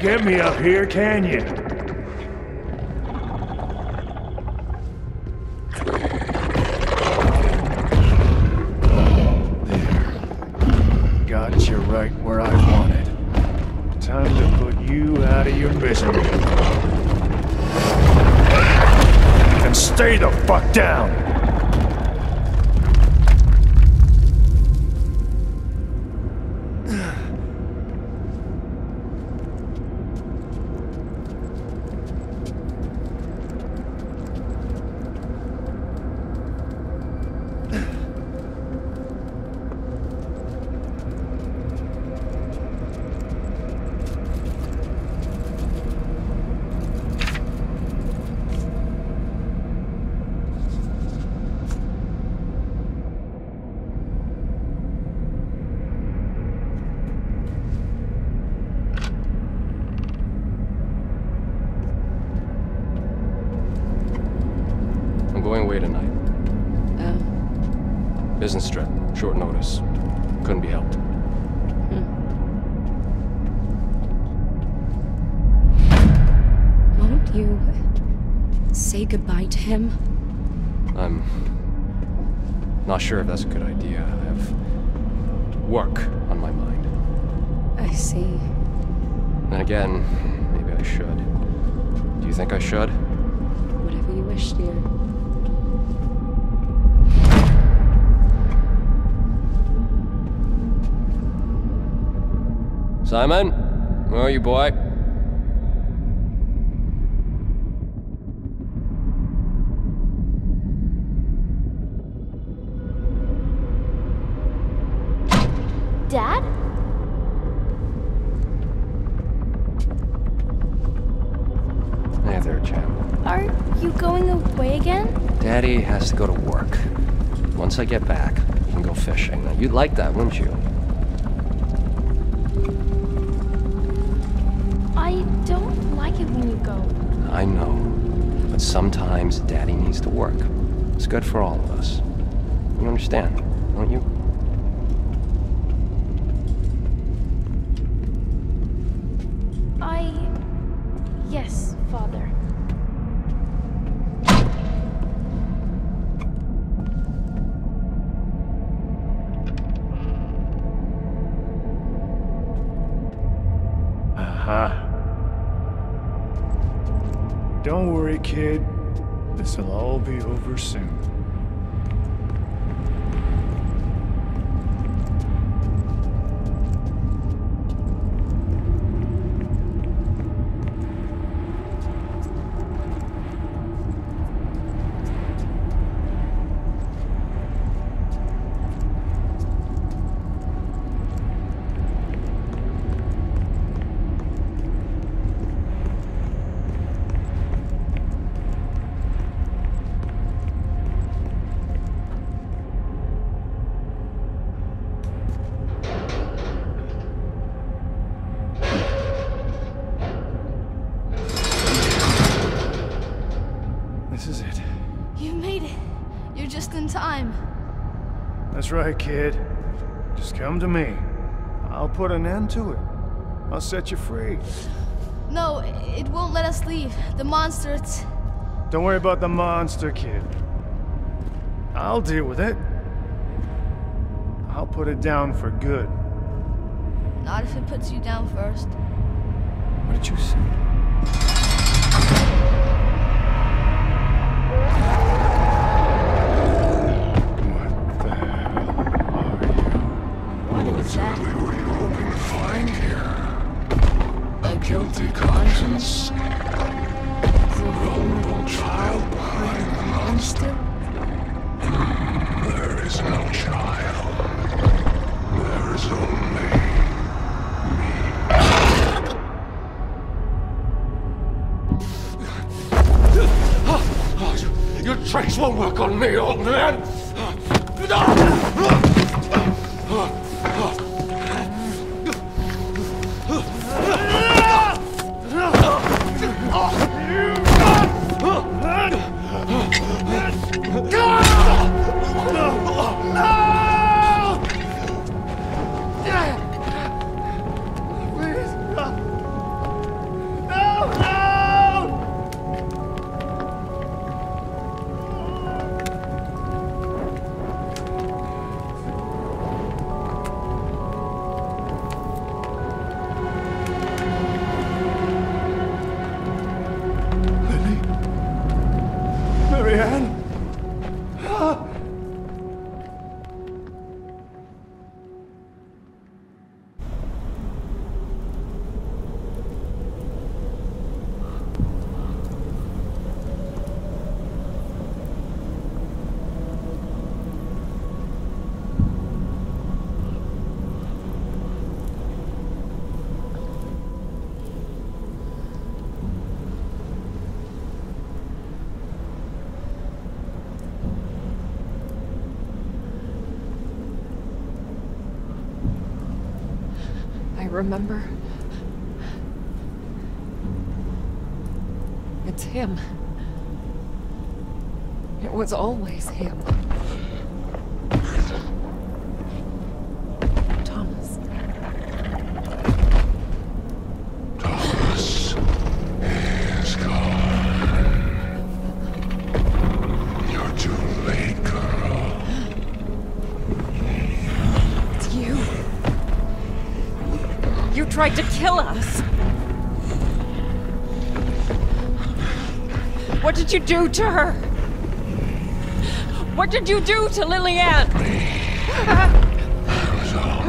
get me up here, can you? should. Whatever you wish, dear. Simon? Where are you, boy? It's good for all of us. You understand? That's right, kid. Just come to me. I'll put an end to it. I'll set you free. No, it won't let us leave. The monster, it's... Don't worry about the monster, kid. I'll deal with it. I'll put it down for good. Not if it puts you down first. What did you say? remember. It's him. It was always him. tried to kill us. What did you do to her? What did you do to Lillian? Was all.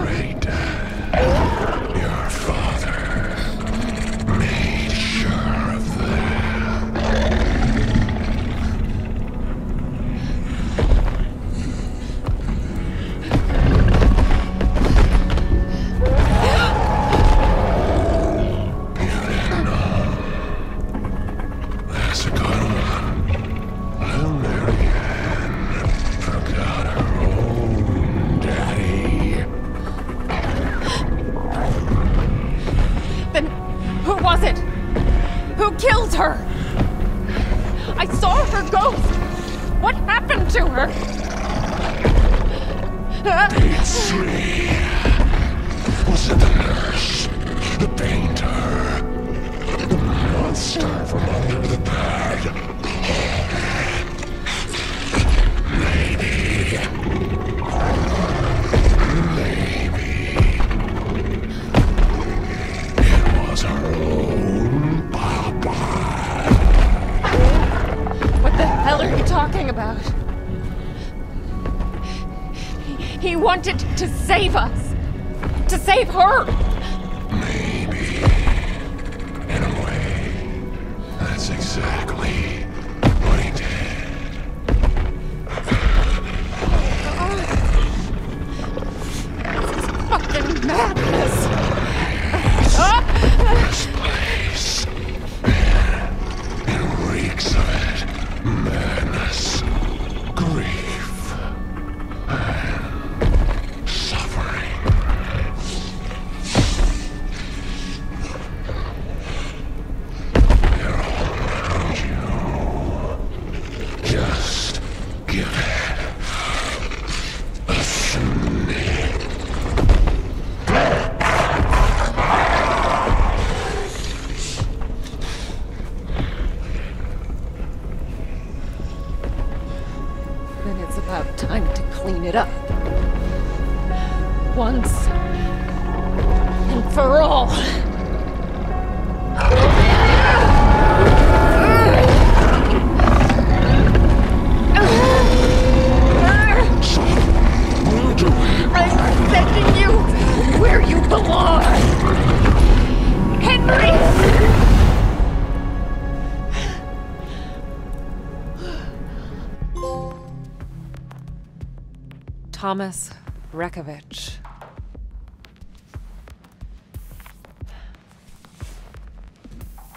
Thomas Rekovich.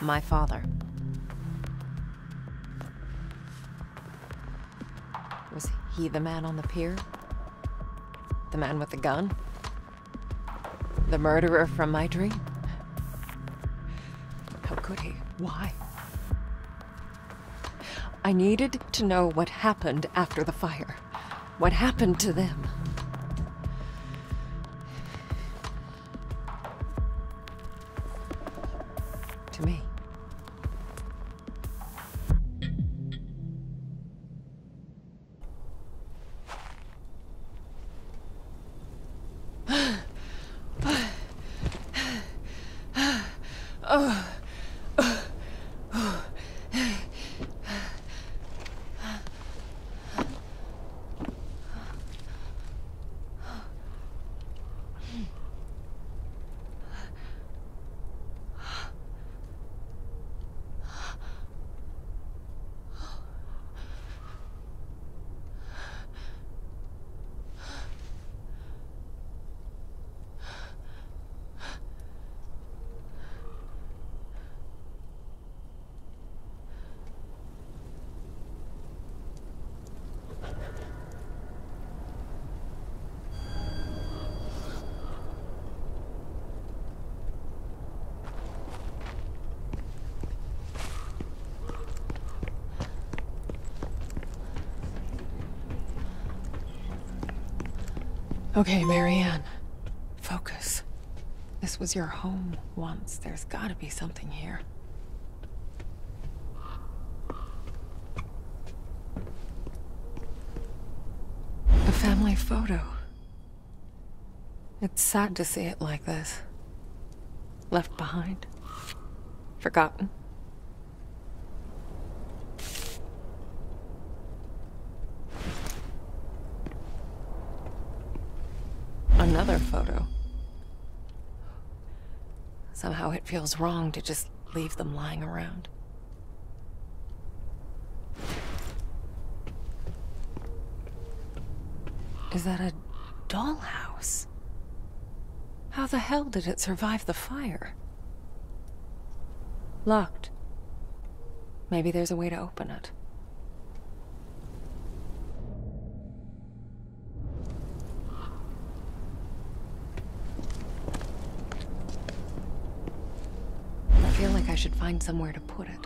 My father. Was he the man on the pier? The man with the gun? The murderer from my dream? How could he? Why? I needed to know what happened after the fire. What happened to them? Okay, Marianne. Focus. This was your home once. There's gotta be something here. A family photo. It's sad to see it like this. Left behind. Forgotten. Another photo. Somehow it feels wrong to just leave them lying around. Is that a dollhouse? How the hell did it survive the fire? Locked. Maybe there's a way to open it. Feel like I should find somewhere to put it.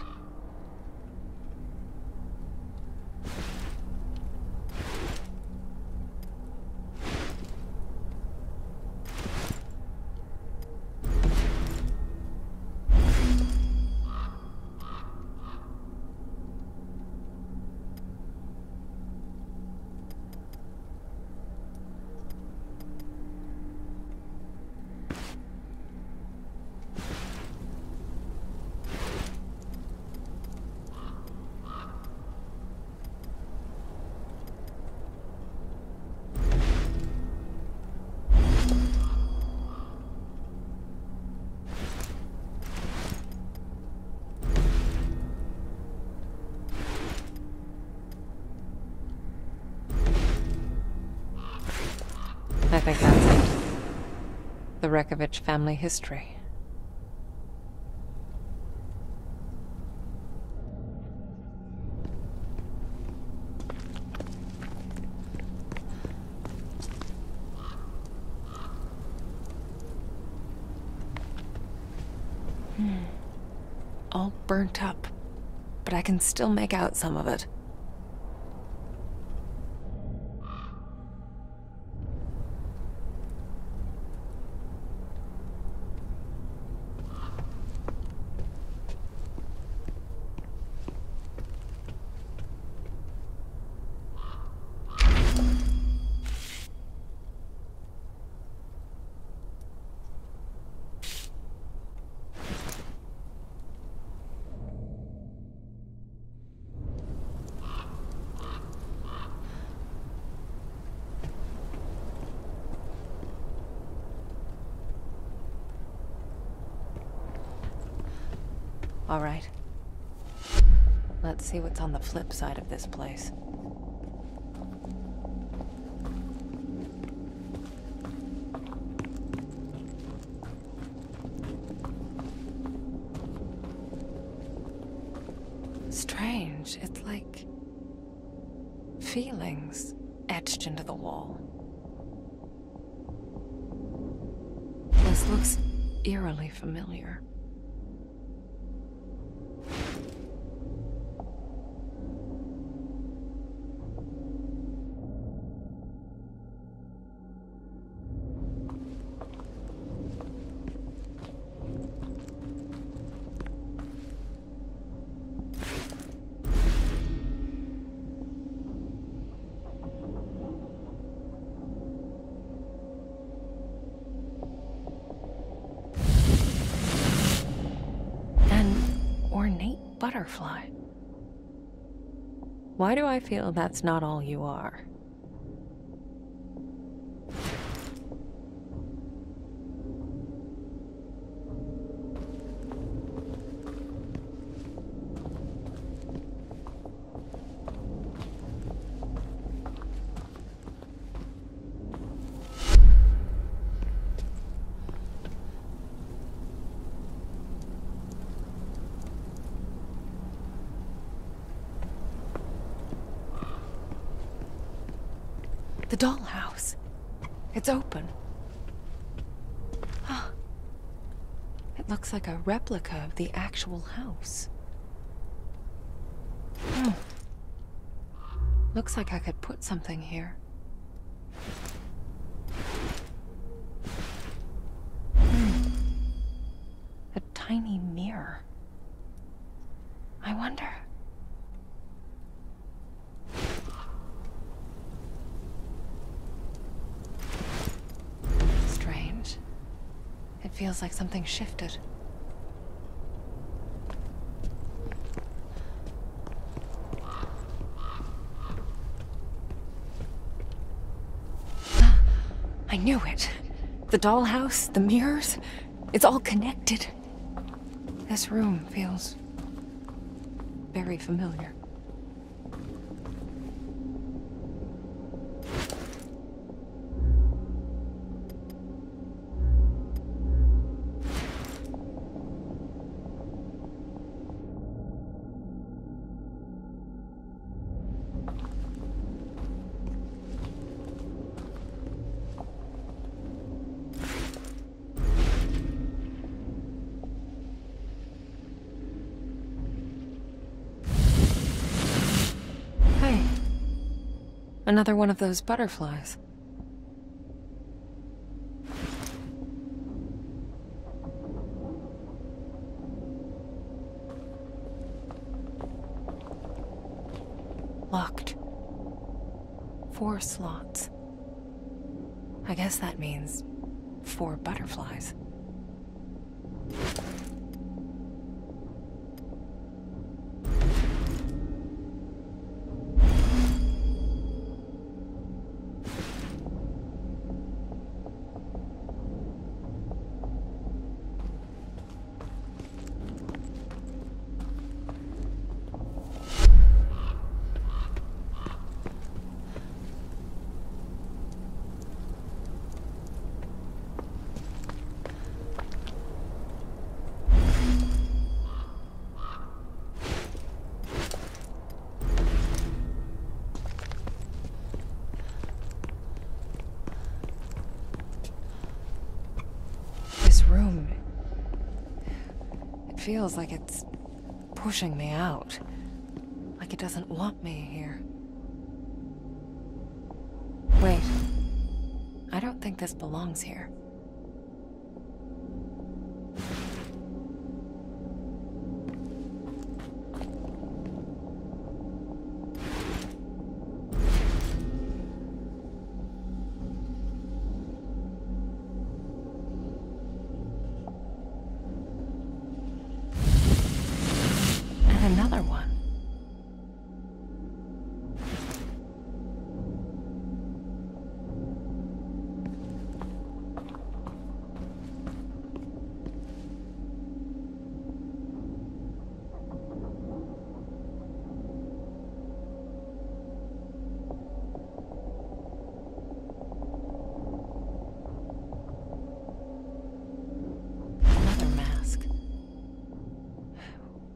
Rekovich family history. Hmm. All burnt up, but I can still make out some of it. All right. Let's see what's on the flip side of this place. Strange. It's like feelings etched into the wall. This looks eerily familiar. Why do I feel that's not all you are? It's open. Ah, it looks like a replica of the actual house. Hmm. Looks like I could put something here. Hmm. A tiny mirror. I wonder... feels like something shifted. *gasps* I knew it. The dollhouse, the mirrors, it's all connected. This room feels very familiar. Another one of those butterflies. Locked. Four slots. I guess that means four butterflies. Feels like it's pushing me out. Like it doesn't want me here. Wait. I don't think this belongs here.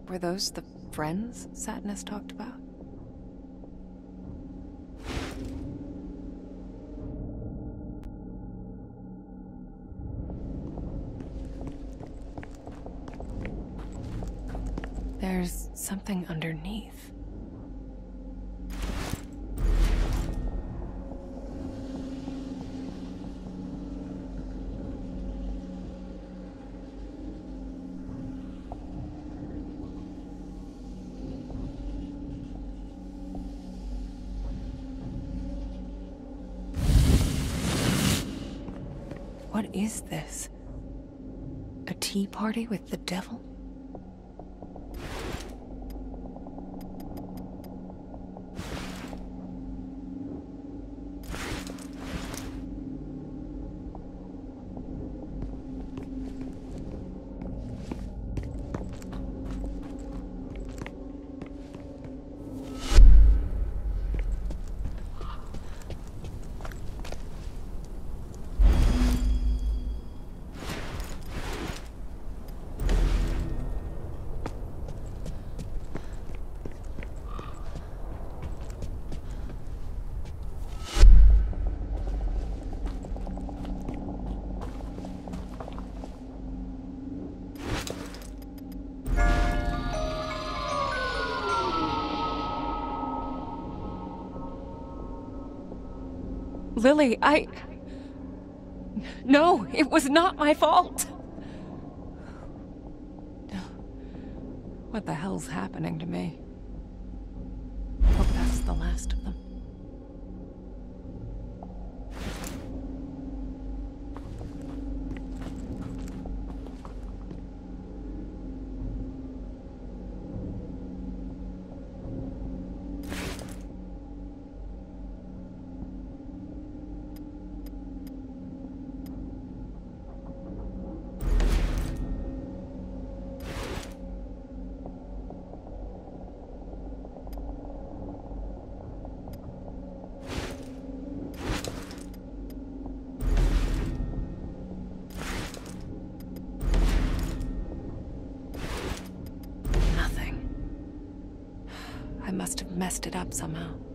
Were those the friends Sadness talked about? There's something is this? A tea party with the devil? Lily, I... No, it was not my fault. What the hell's happening to me? Somehow.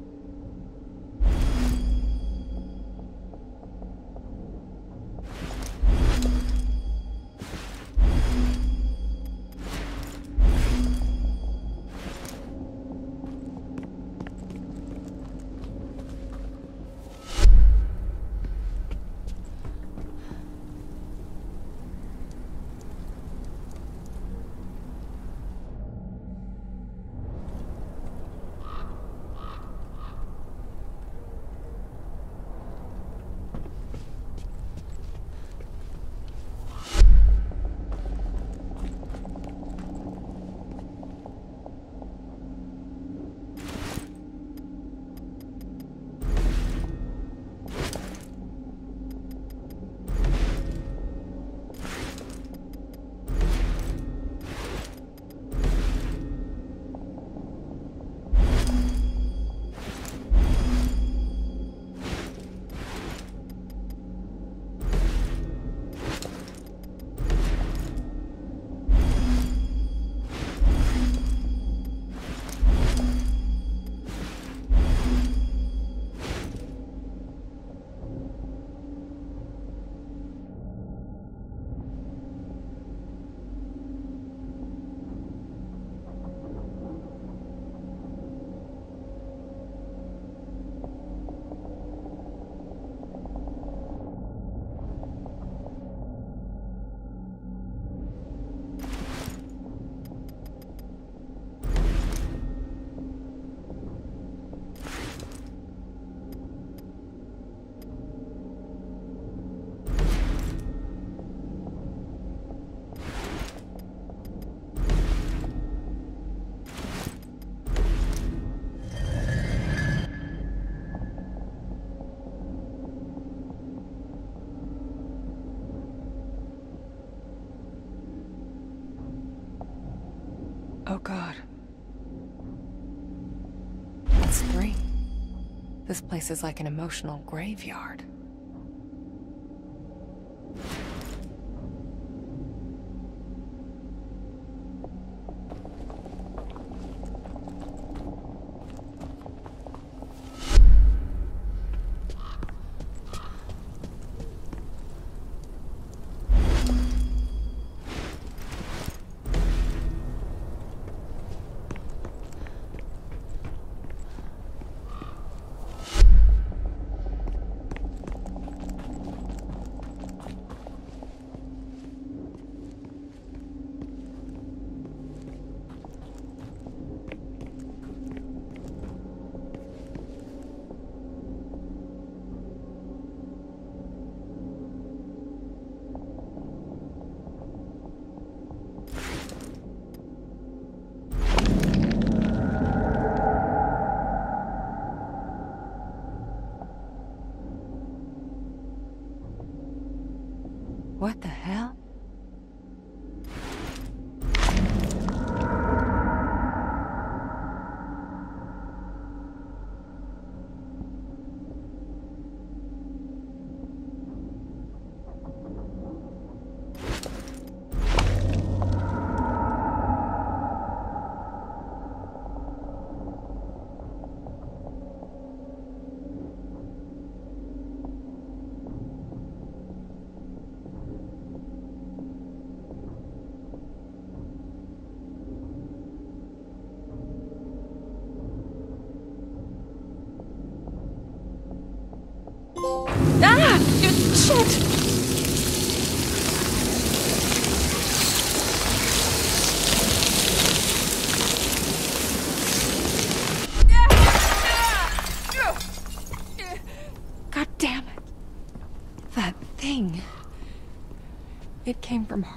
This place is like an emotional graveyard.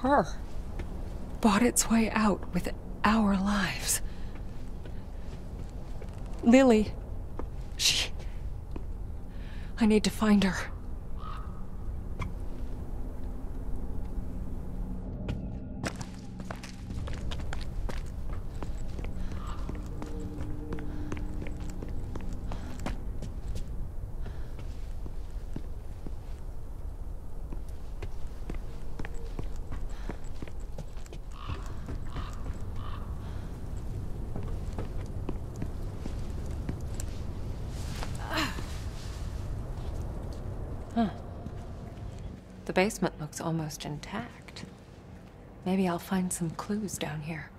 Her bought its way out with our lives. Lily, she. I need to find her. Basement looks almost intact. Maybe I'll find some clues down here.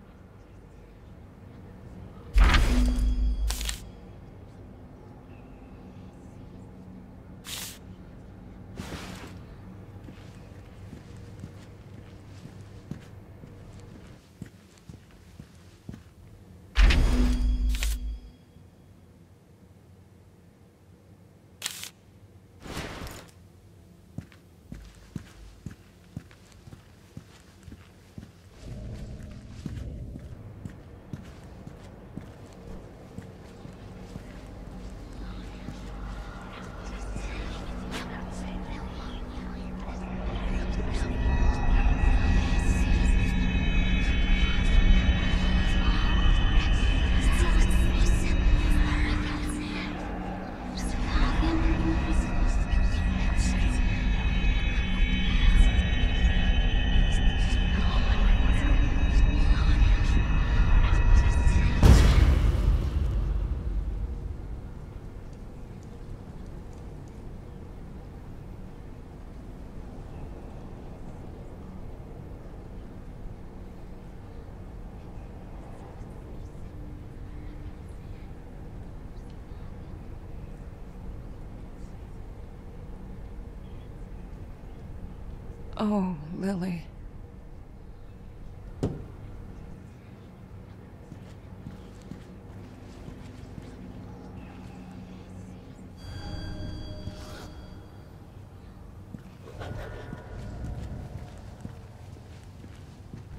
Lily.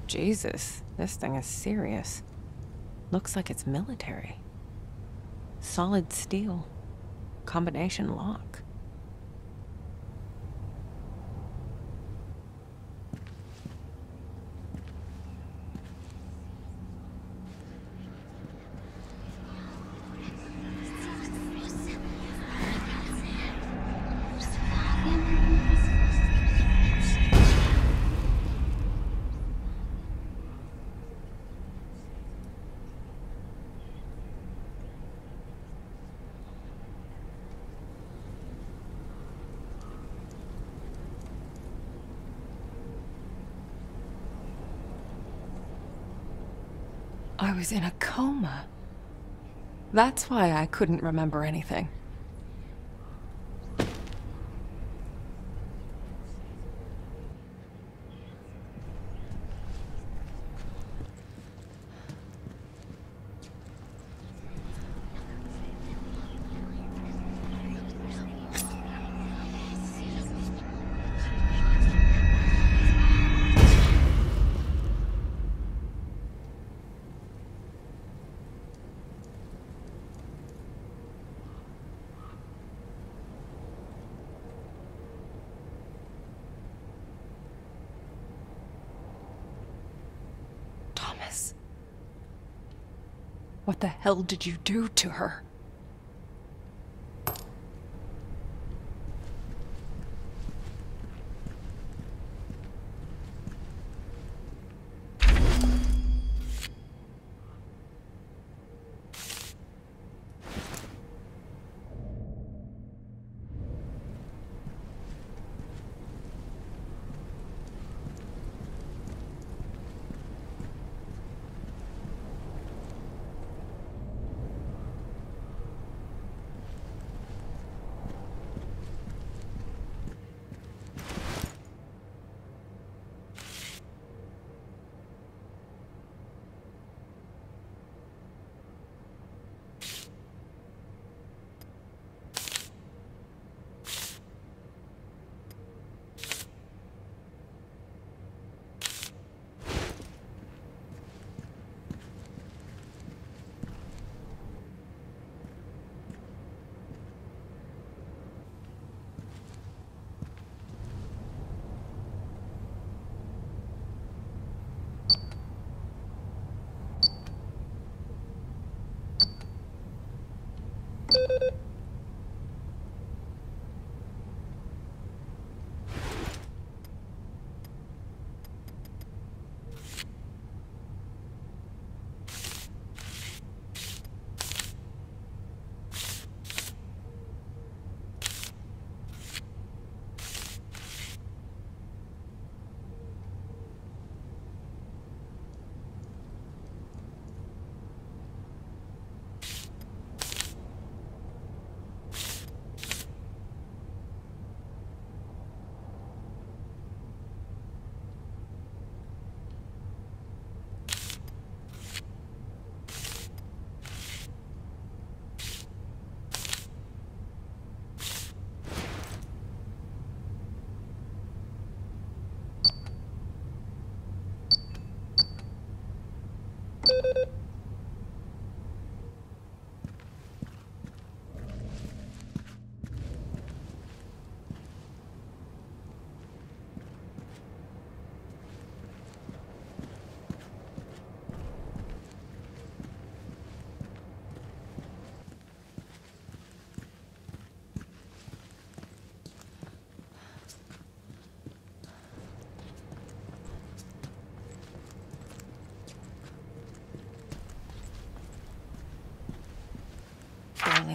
Jesus, this thing is serious. Looks like it's military. Solid steel. Combination lock. I was in a coma. That's why I couldn't remember anything. Thomas. What the hell did you do to her?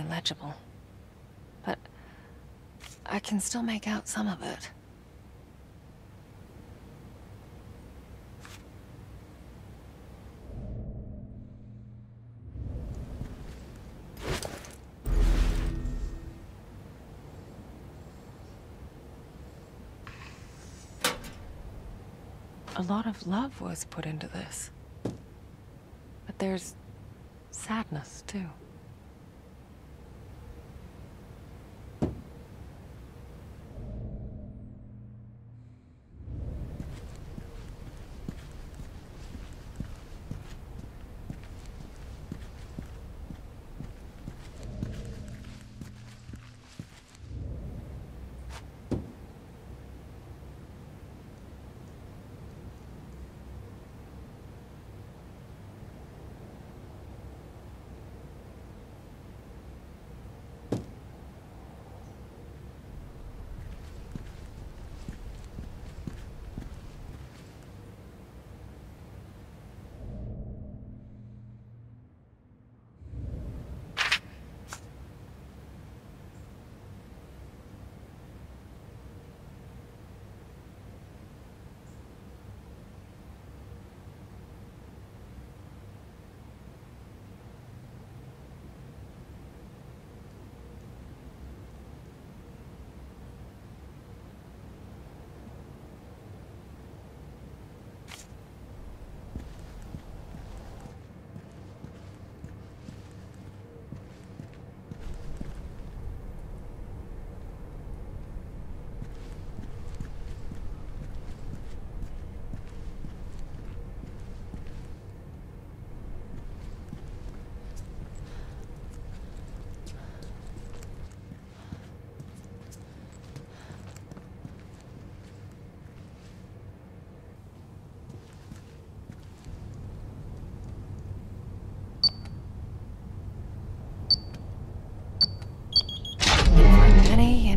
Illegible. But I can still make out some of it. A lot of love was put into this. But there's sadness, too.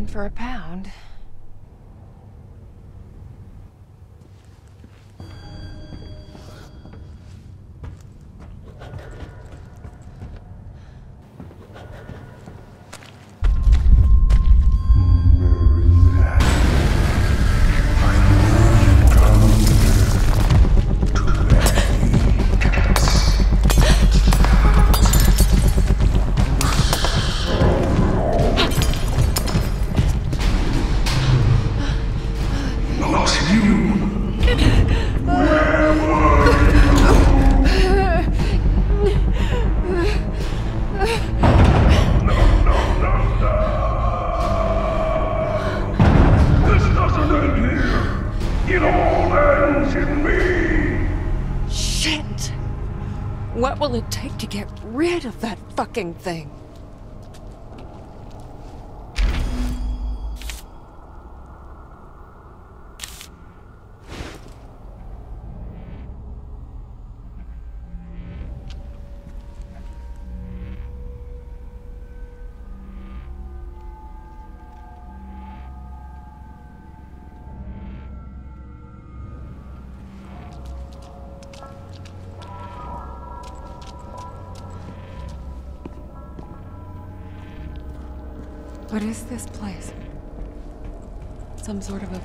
For a pound. Fucking thing? Some sort of a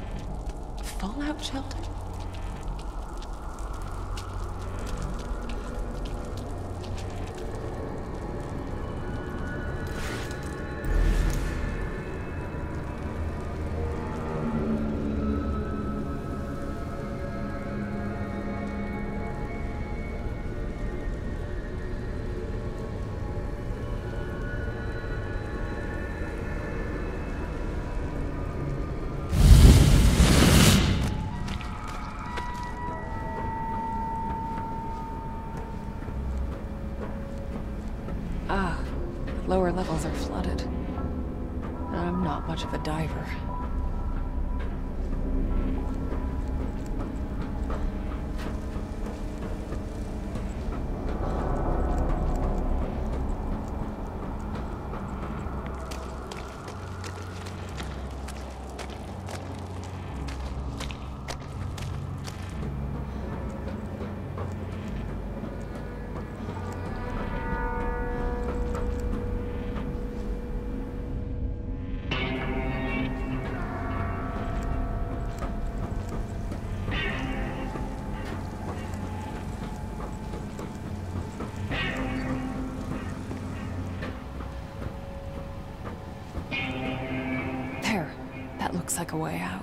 A diver. Looks like a way out.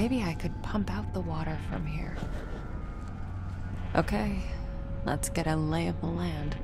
Maybe I could pump out the water from here. Okay, let's get a lay of the land.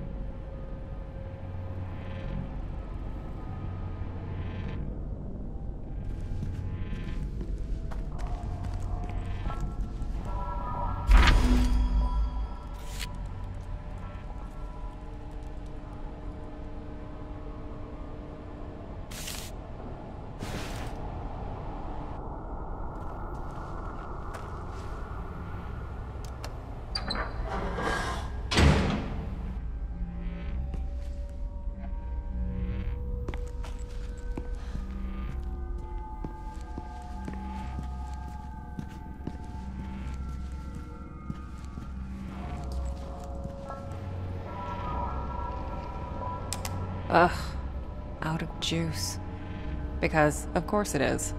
Juice. Because, of course it is.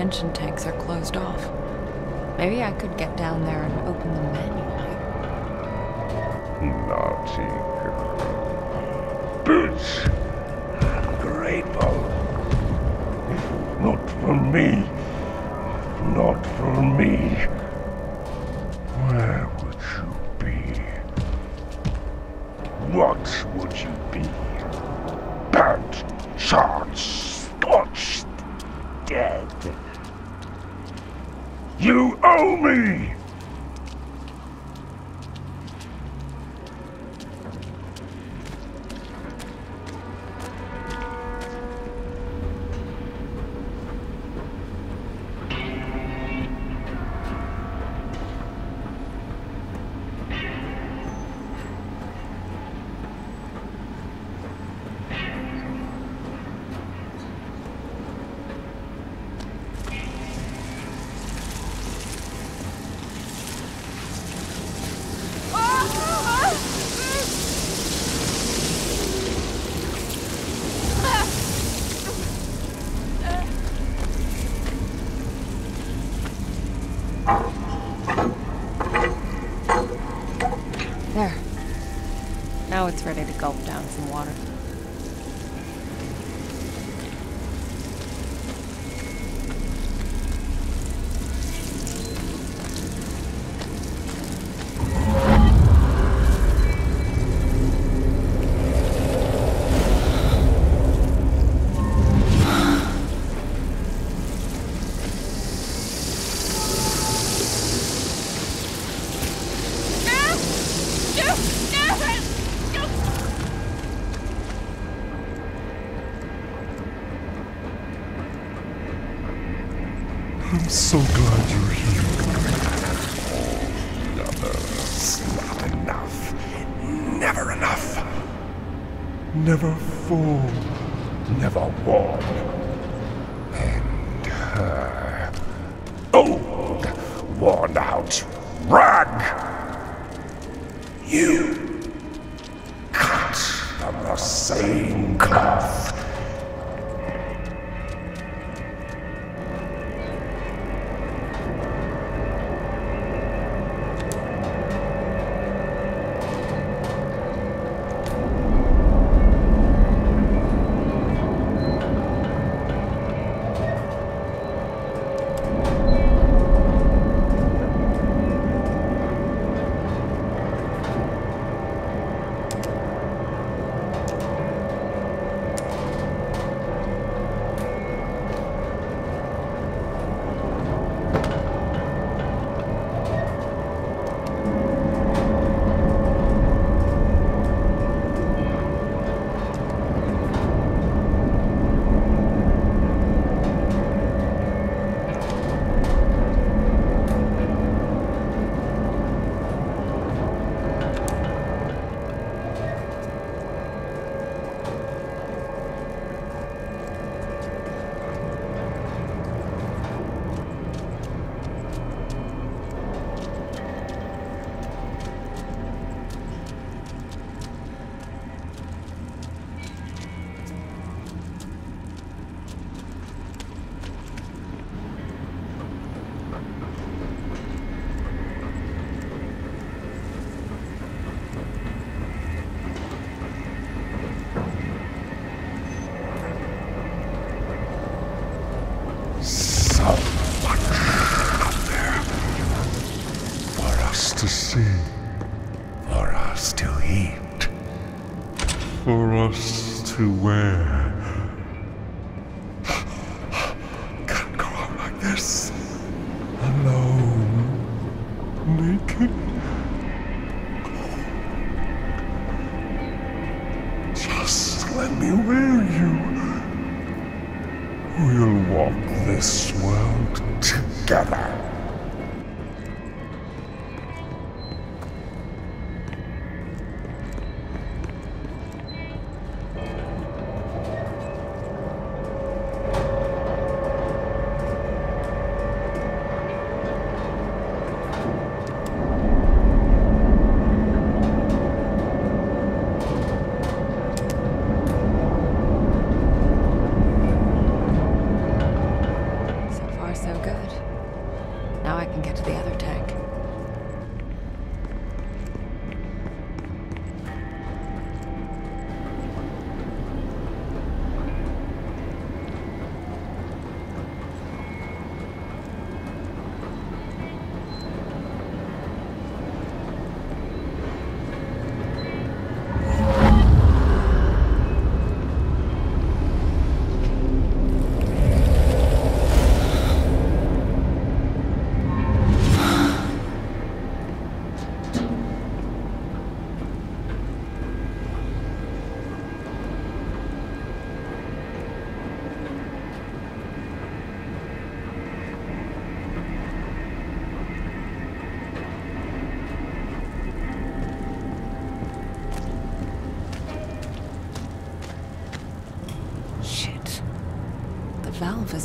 retention tanks are closed off. Maybe I could get down there and open them manually. Naughty girl. boots grateful. Not for me, not for me.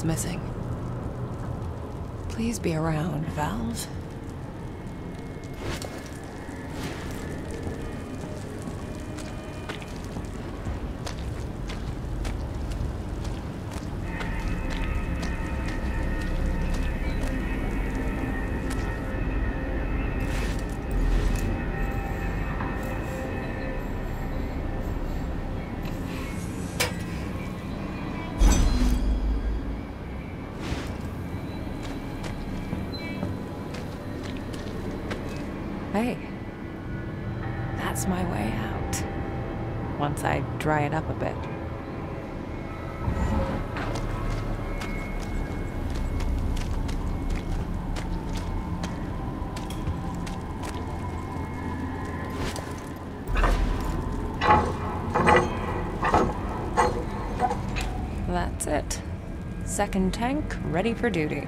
missing. Please be around. dry it up a bit. That's it. Second tank ready for duty.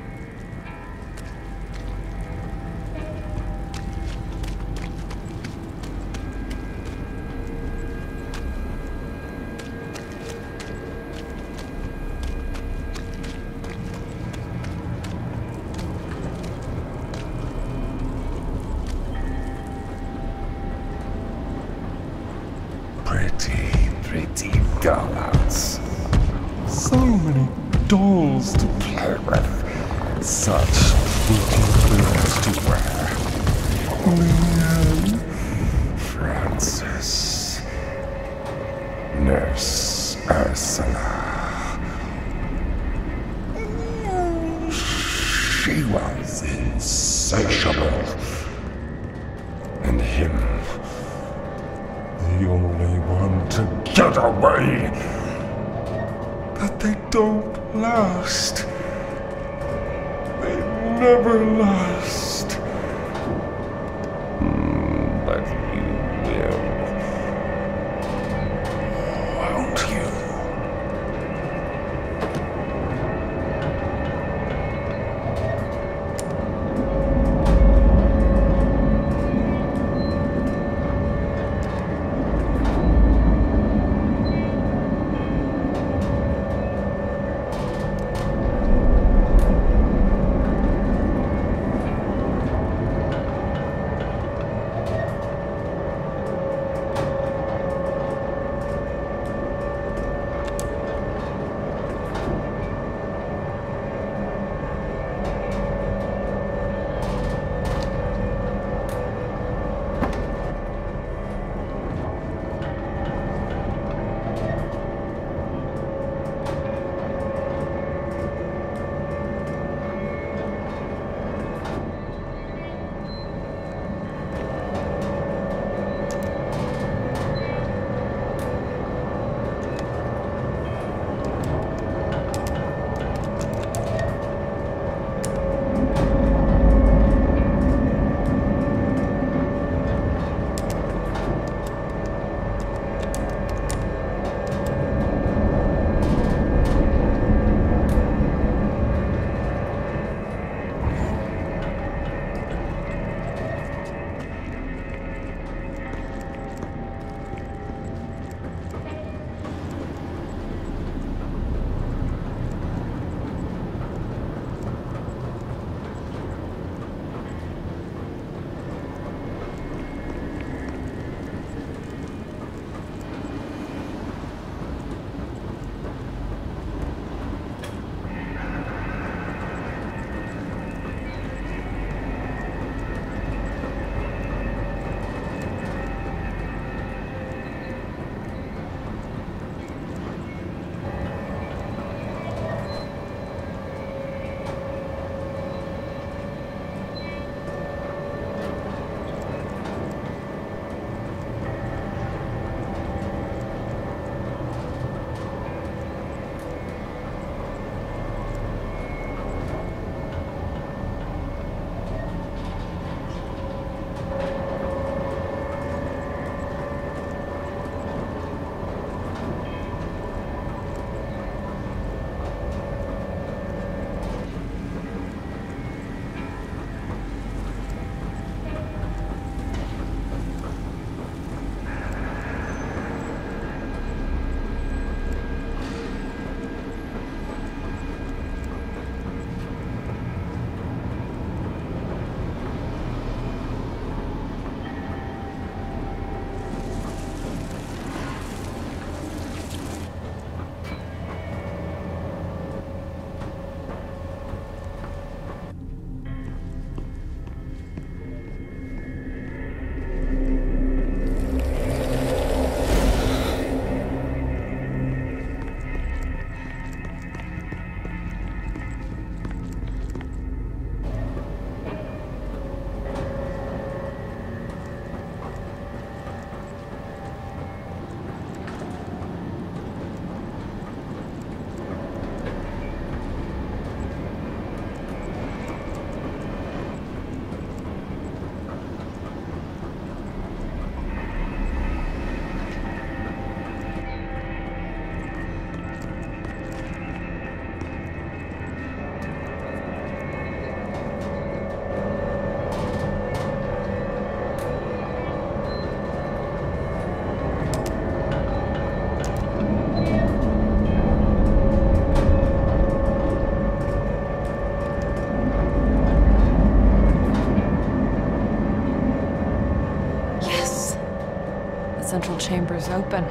Central chamber's open.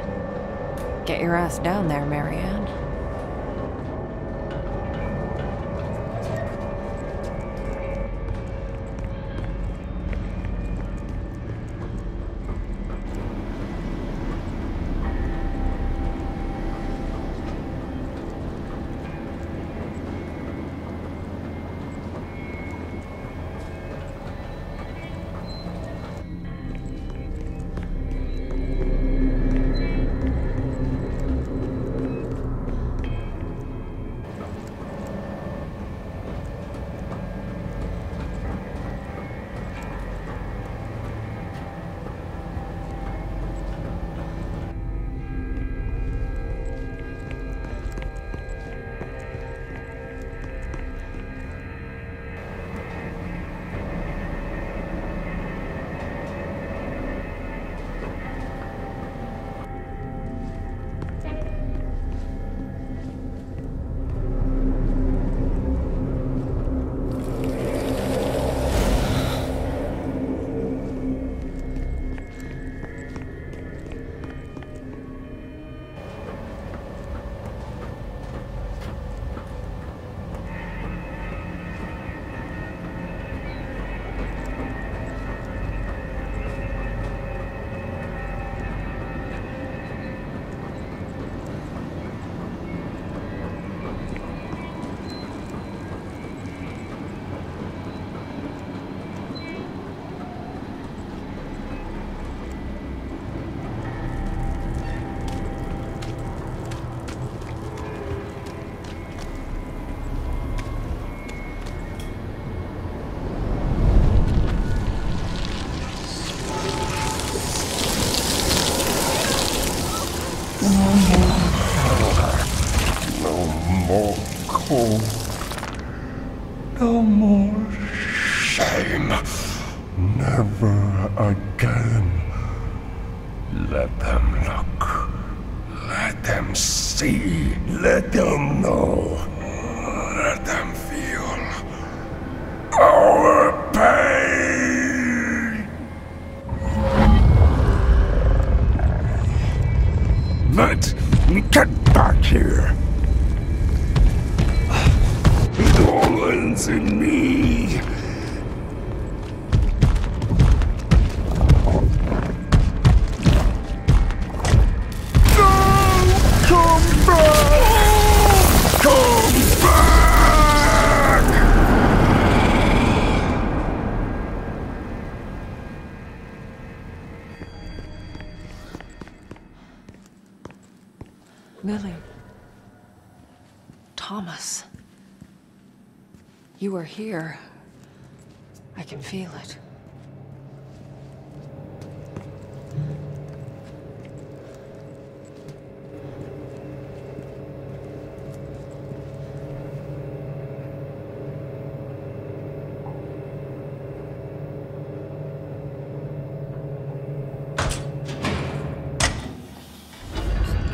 Get your ass down there, Marianne. Here. I can feel it.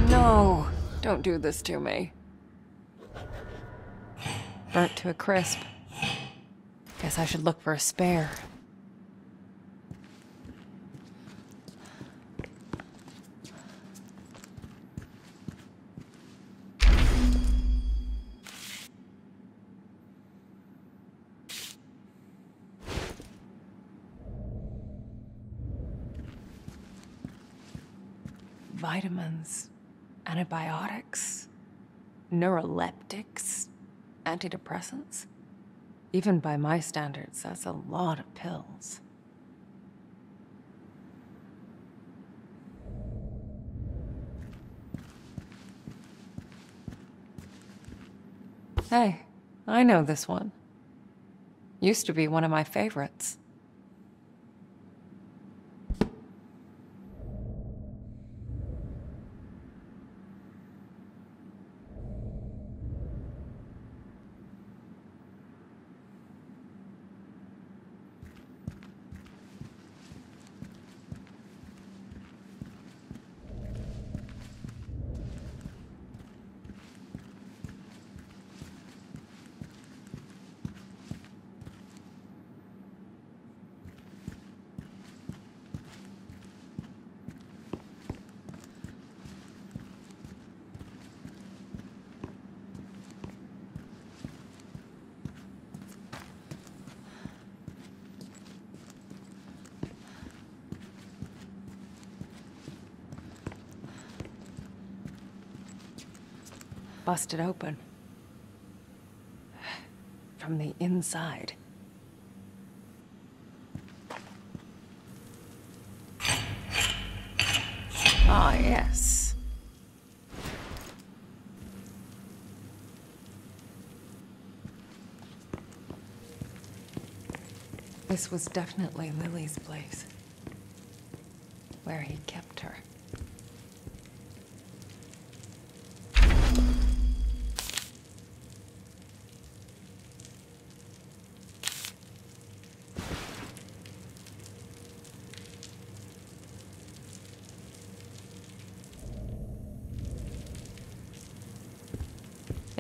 No, don't do this to me. Burnt to a crisp. Guess I should look for a spare. Vitamins, antibiotics, neuroleptics, antidepressants. Even by my standards, that's a lot of pills. Hey, I know this one. Used to be one of my favorites. Busted open. From the inside. Ah, yes. This was definitely Lily's place. Where he kept her.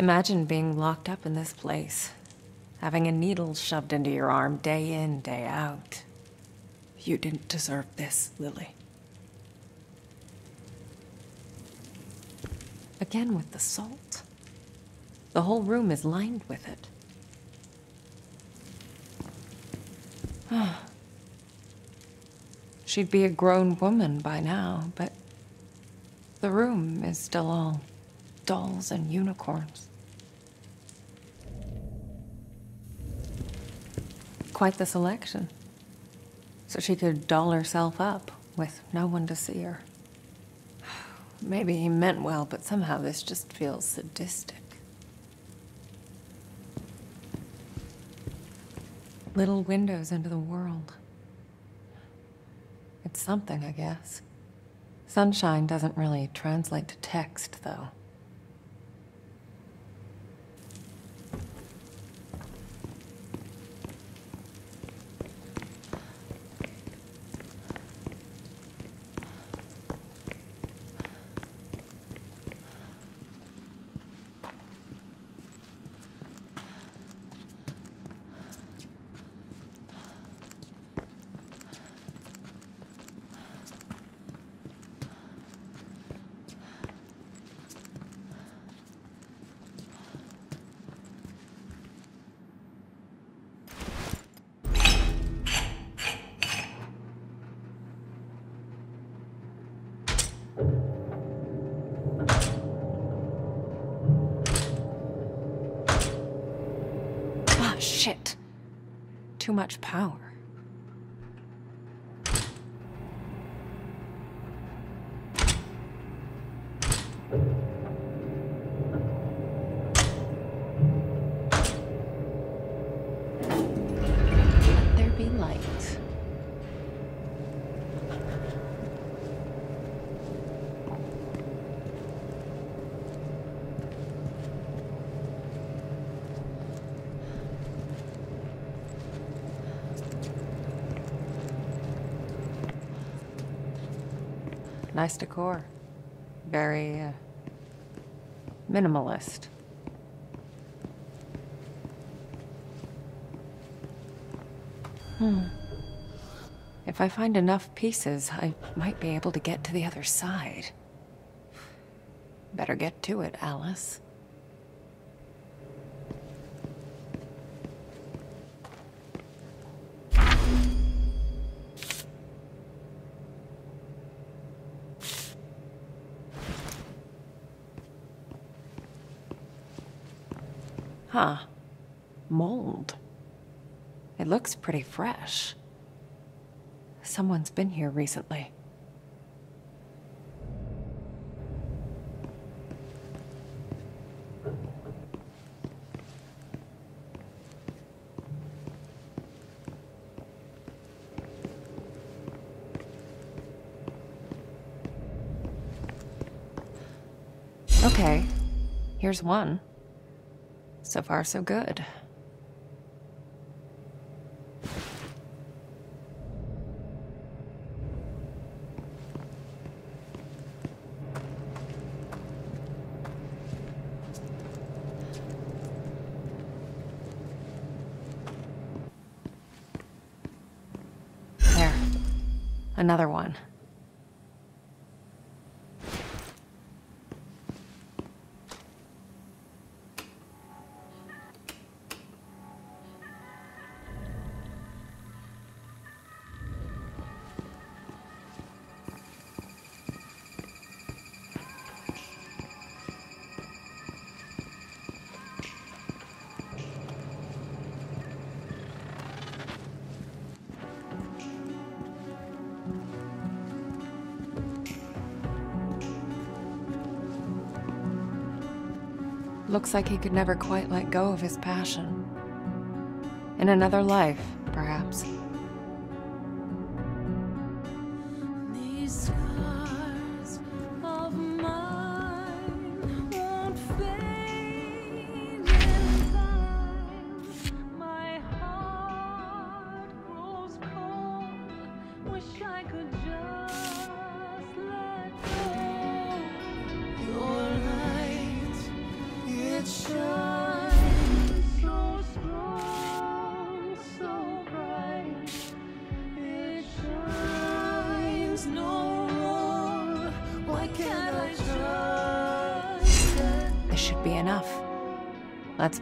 Imagine being locked up in this place, having a needle shoved into your arm day in, day out. You didn't deserve this, Lily. Again with the salt. The whole room is lined with it. *sighs* She'd be a grown woman by now, but the room is still all dolls and unicorns. Quite the selection. So she could doll herself up with no one to see her. *sighs* Maybe he meant well, but somehow this just feels sadistic. Little windows into the world. It's something, I guess. Sunshine doesn't really translate to text, though. Ah, shit. Too much power. Let there be light. Nice decor. Very uh, minimalist. Hmm. If I find enough pieces, I might be able to get to the other side. Better get to it, Alice. Huh. Mold. It looks pretty fresh. Someone's been here recently. Okay, here's one. So far, so good. There. Another one. Looks like he could never quite let go of his passion. In another life, perhaps.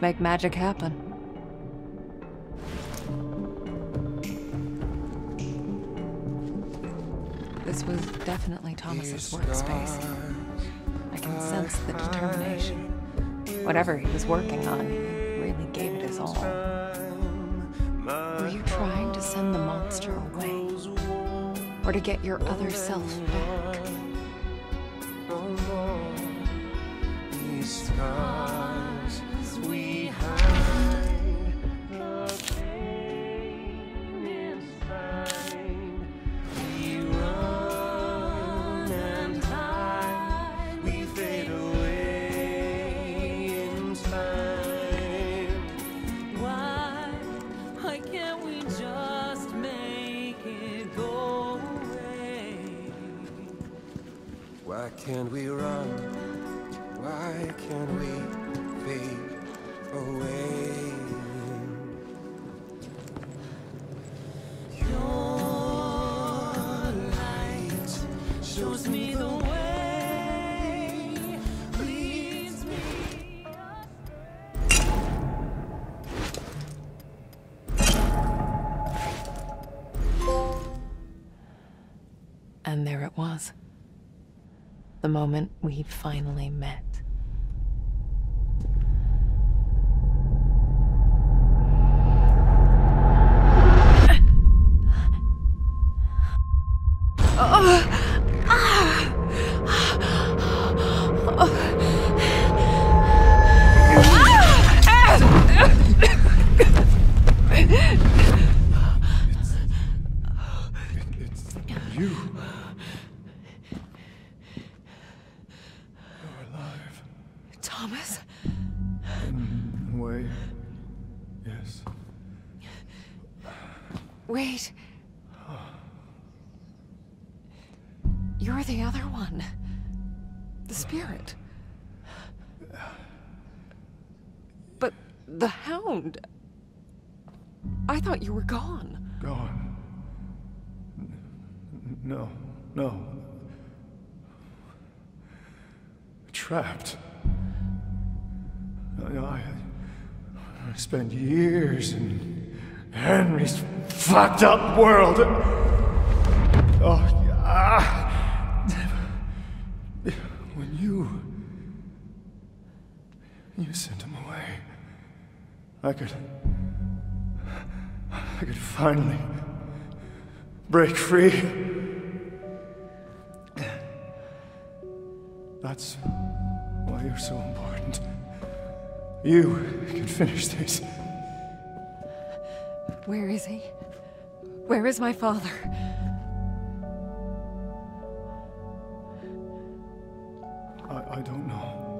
Let's make magic happen. This was definitely Thomas's workspace. I can sense the determination. Whatever he was working on, he really gave it his all. Were you trying to send the monster away? Or to get your other self back? The moment we finally met. Trapped. I, I, spent years in Henry's fucked up world. Oh, ah. When you. You sent him away. I could. I could finally break free. That's why you're so important. You can finish this. Where is he? Where is my father? I, I don't know.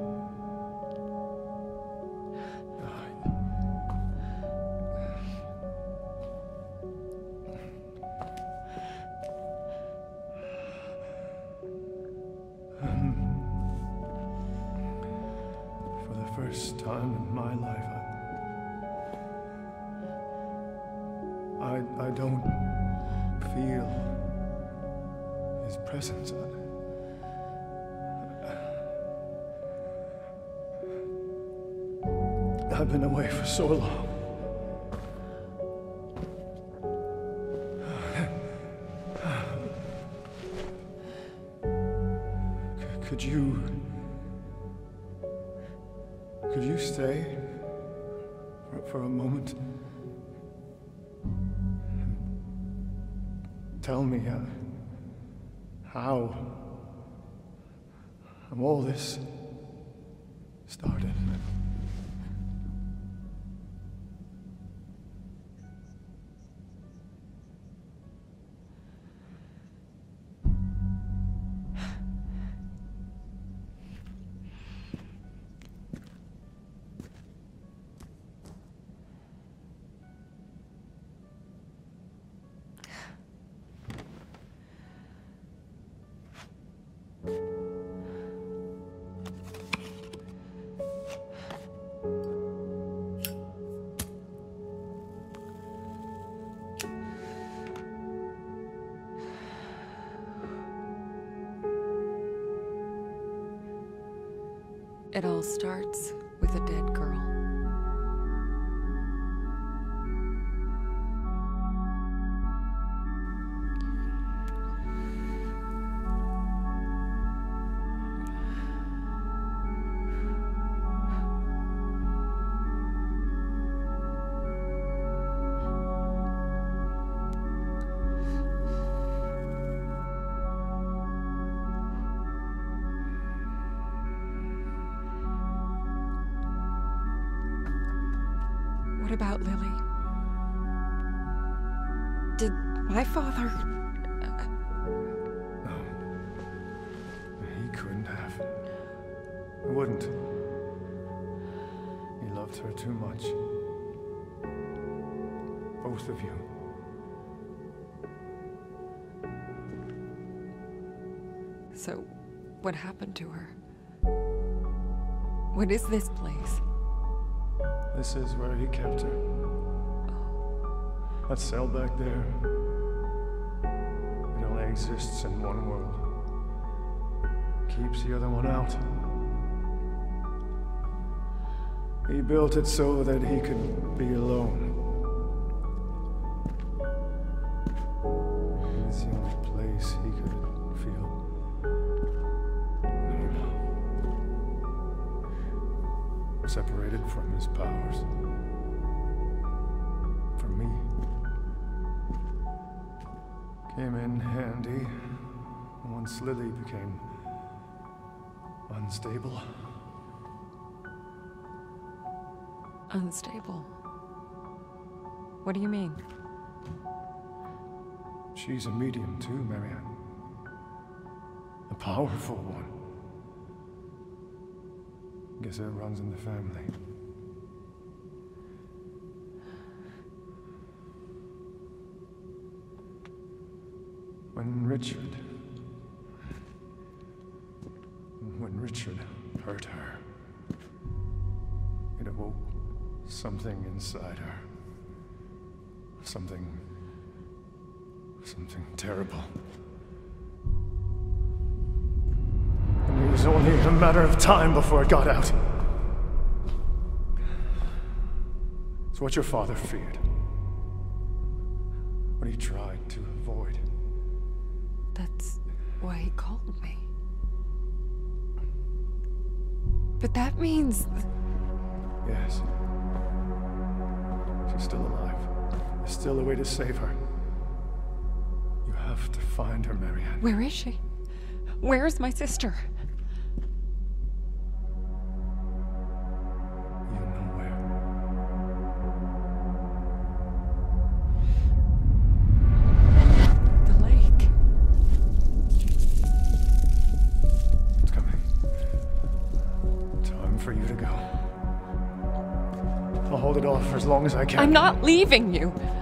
So long. It all starts with a dead So, what happened to her? What is this place? This is where he kept her. That cell back there. It only exists in one world. Keeps the other one out. He built it so that he could be alone. Unstable. Unstable. What do you mean? She's a medium too, Marianne. A powerful one. Guess it runs in the family. When Richard. When Richard hurt her, it awoke something inside her. Something. something terrible. And it was only a matter of time before it got out. It's what your father feared. What he tried to avoid. That's why he called me. But that means. Yes. She's still alive. There's still a way to save her. You have to find her, Marianne. Where is she? Where is my sister? I can. I'm not leaving you. You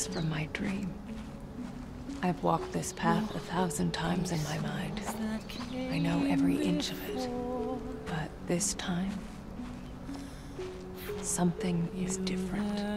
Place from my dream. I've walked this path a thousand times in my mind. I know every inch of it. But this time, something is different.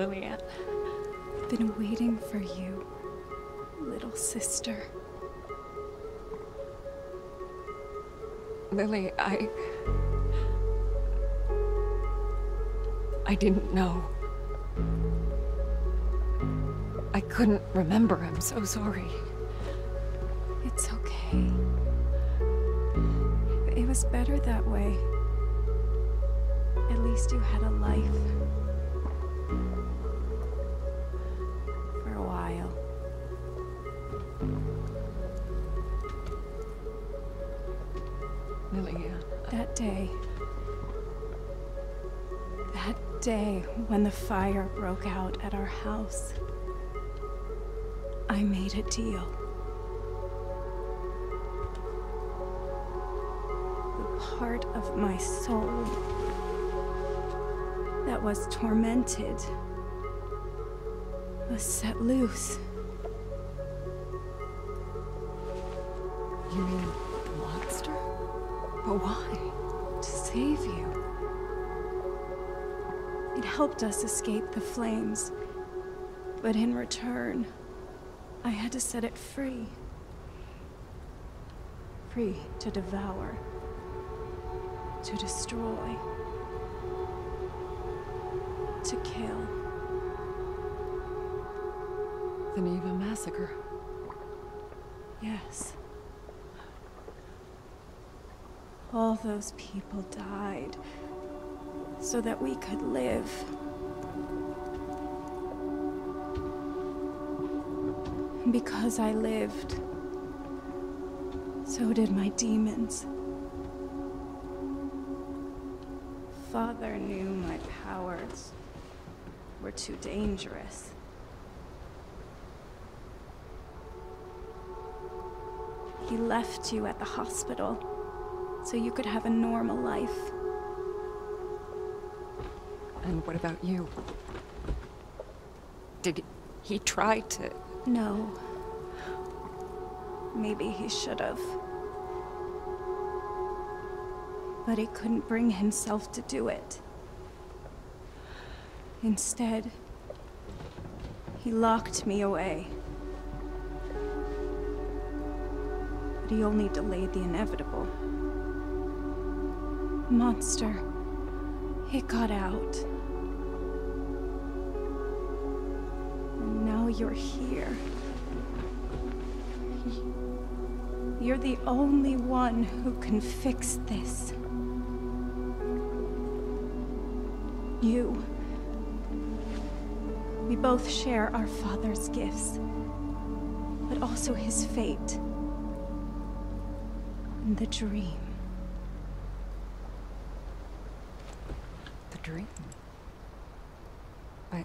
Lillian. I've been waiting for you, little sister. Lily, I. I didn't know. I couldn't remember. I'm so sorry. Lillian. That day. That day when the fire broke out at our house. I made a deal. The part of my soul that was tormented was set loose. You mean the monster? But why? To save you. It helped us escape the flames, but in return, I had to set it free. Free to devour, to destroy, to kill. The Niwa massacre. Yes. All those people died so that we could live. And because I lived, so did my demons. Father knew my powers were too dangerous. He left you at the hospital so you could have a normal life. And what about you? Did he try to. No. Maybe he should have. But he couldn't bring himself to do it. Instead, he locked me away. But he only delayed the inevitable. Monster. It got out. And now you're here. You're the only one who can fix this. You. We both share our father's gifts, but also his fate and the dream. The dream. But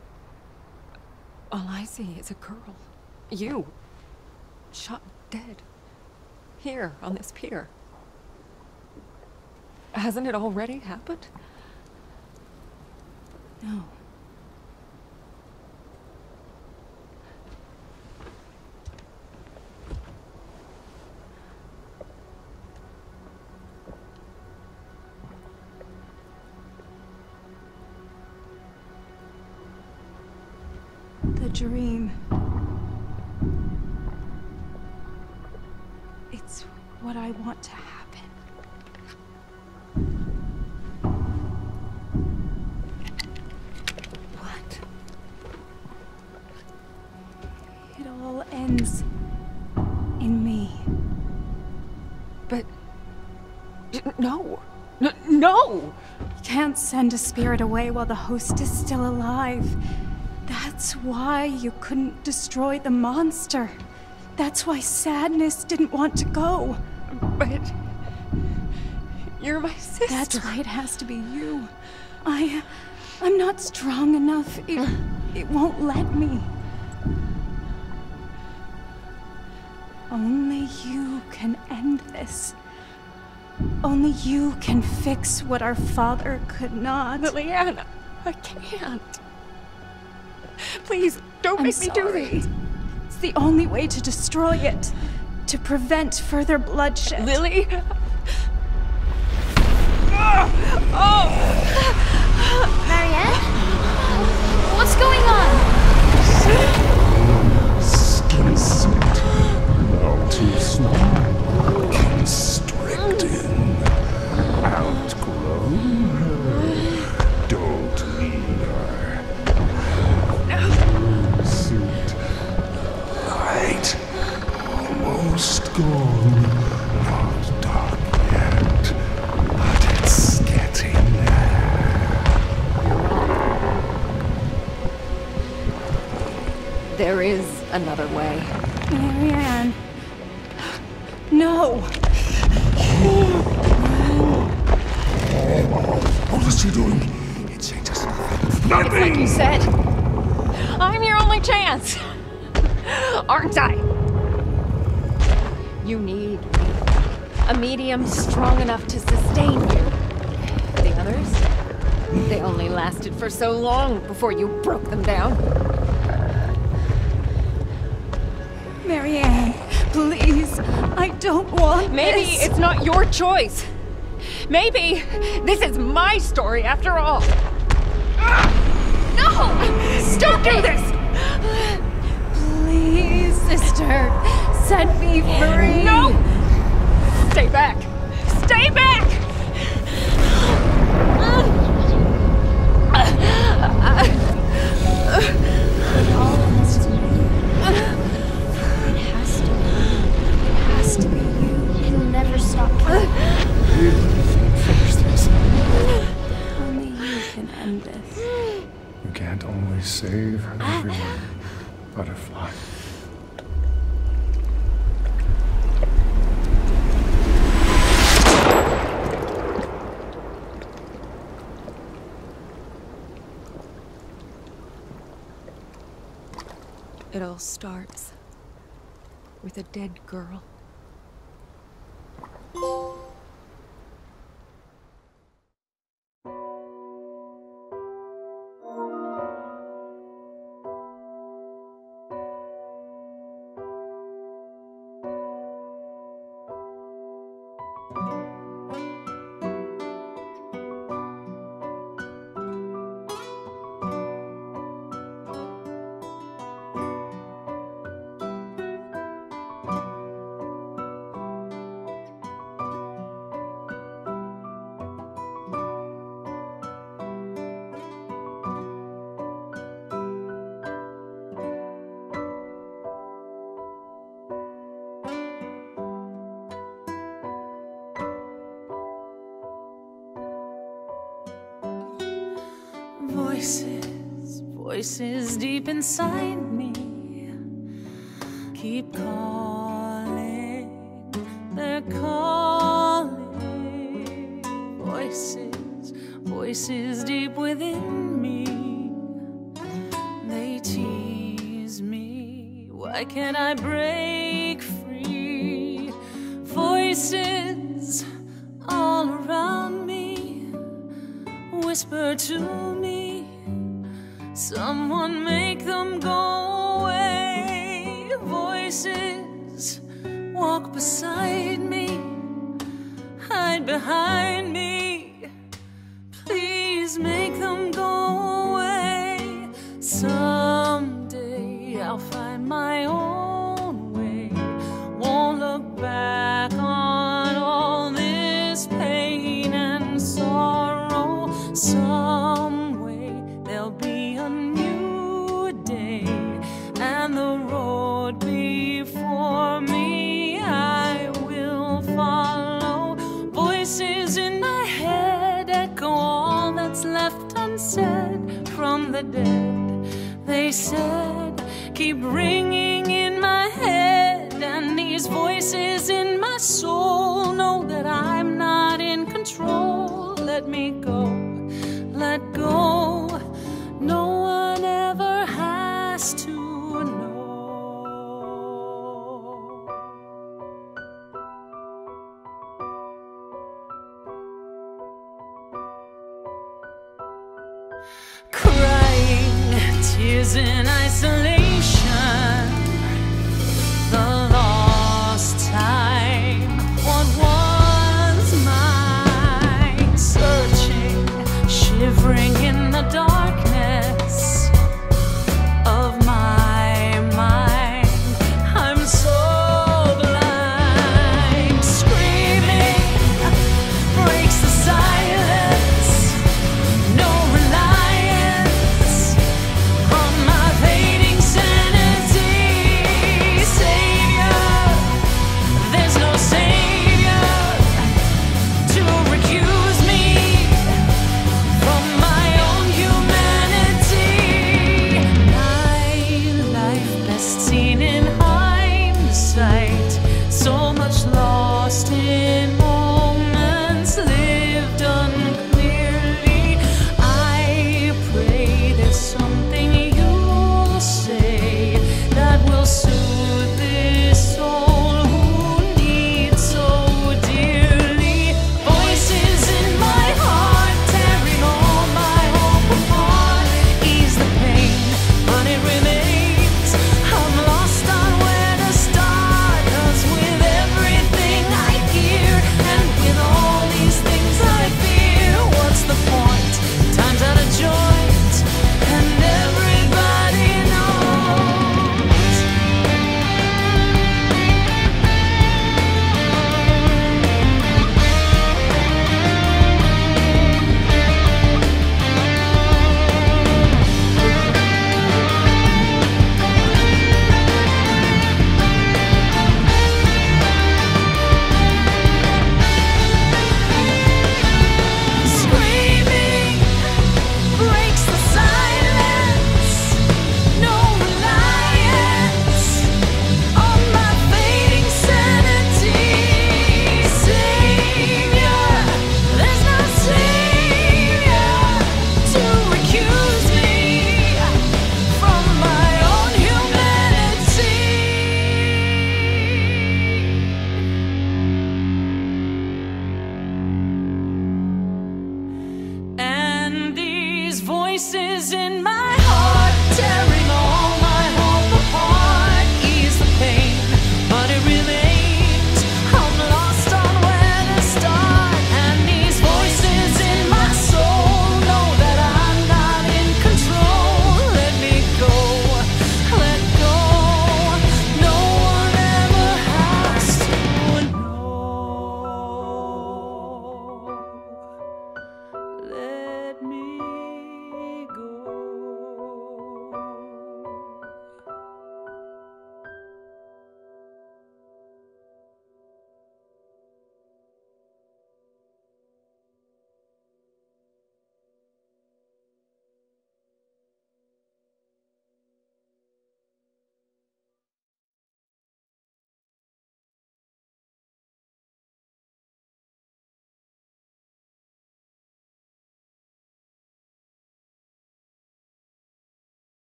all I see is a girl. You. Shot dead. Here, on this pier. Hasn't it already happened? No. Send a spirit away while the host is still alive. That's why you couldn't destroy the monster. That's why Sadness didn't want to go. But. You're my sister. That's why it has to be you. I. I'm not strong enough. It, it won't let me. You can fix what our father could not. Liliana, I can't. Please, don't I'm make me do sorry. this. It's the only way to destroy it. To prevent further bloodshed. Lily? Oh! Marianne? What's going on? Another way. Marianne. No. What is she doing? It changes nothing. It's like you said. I'm your only chance. Aren't I? You need me. A medium strong enough to sustain you. The others? They only lasted for so long before you broke them down. Don't want Maybe this. it's not your choice. Maybe this is my story after all. No! Don't do this! Please, sister. Set me free. No! Stay back! Stay back! All starts with a dead girl. voices deep inside me keep calling. They're calling. Voices, voices deep within me. They tease me. Why can't I break?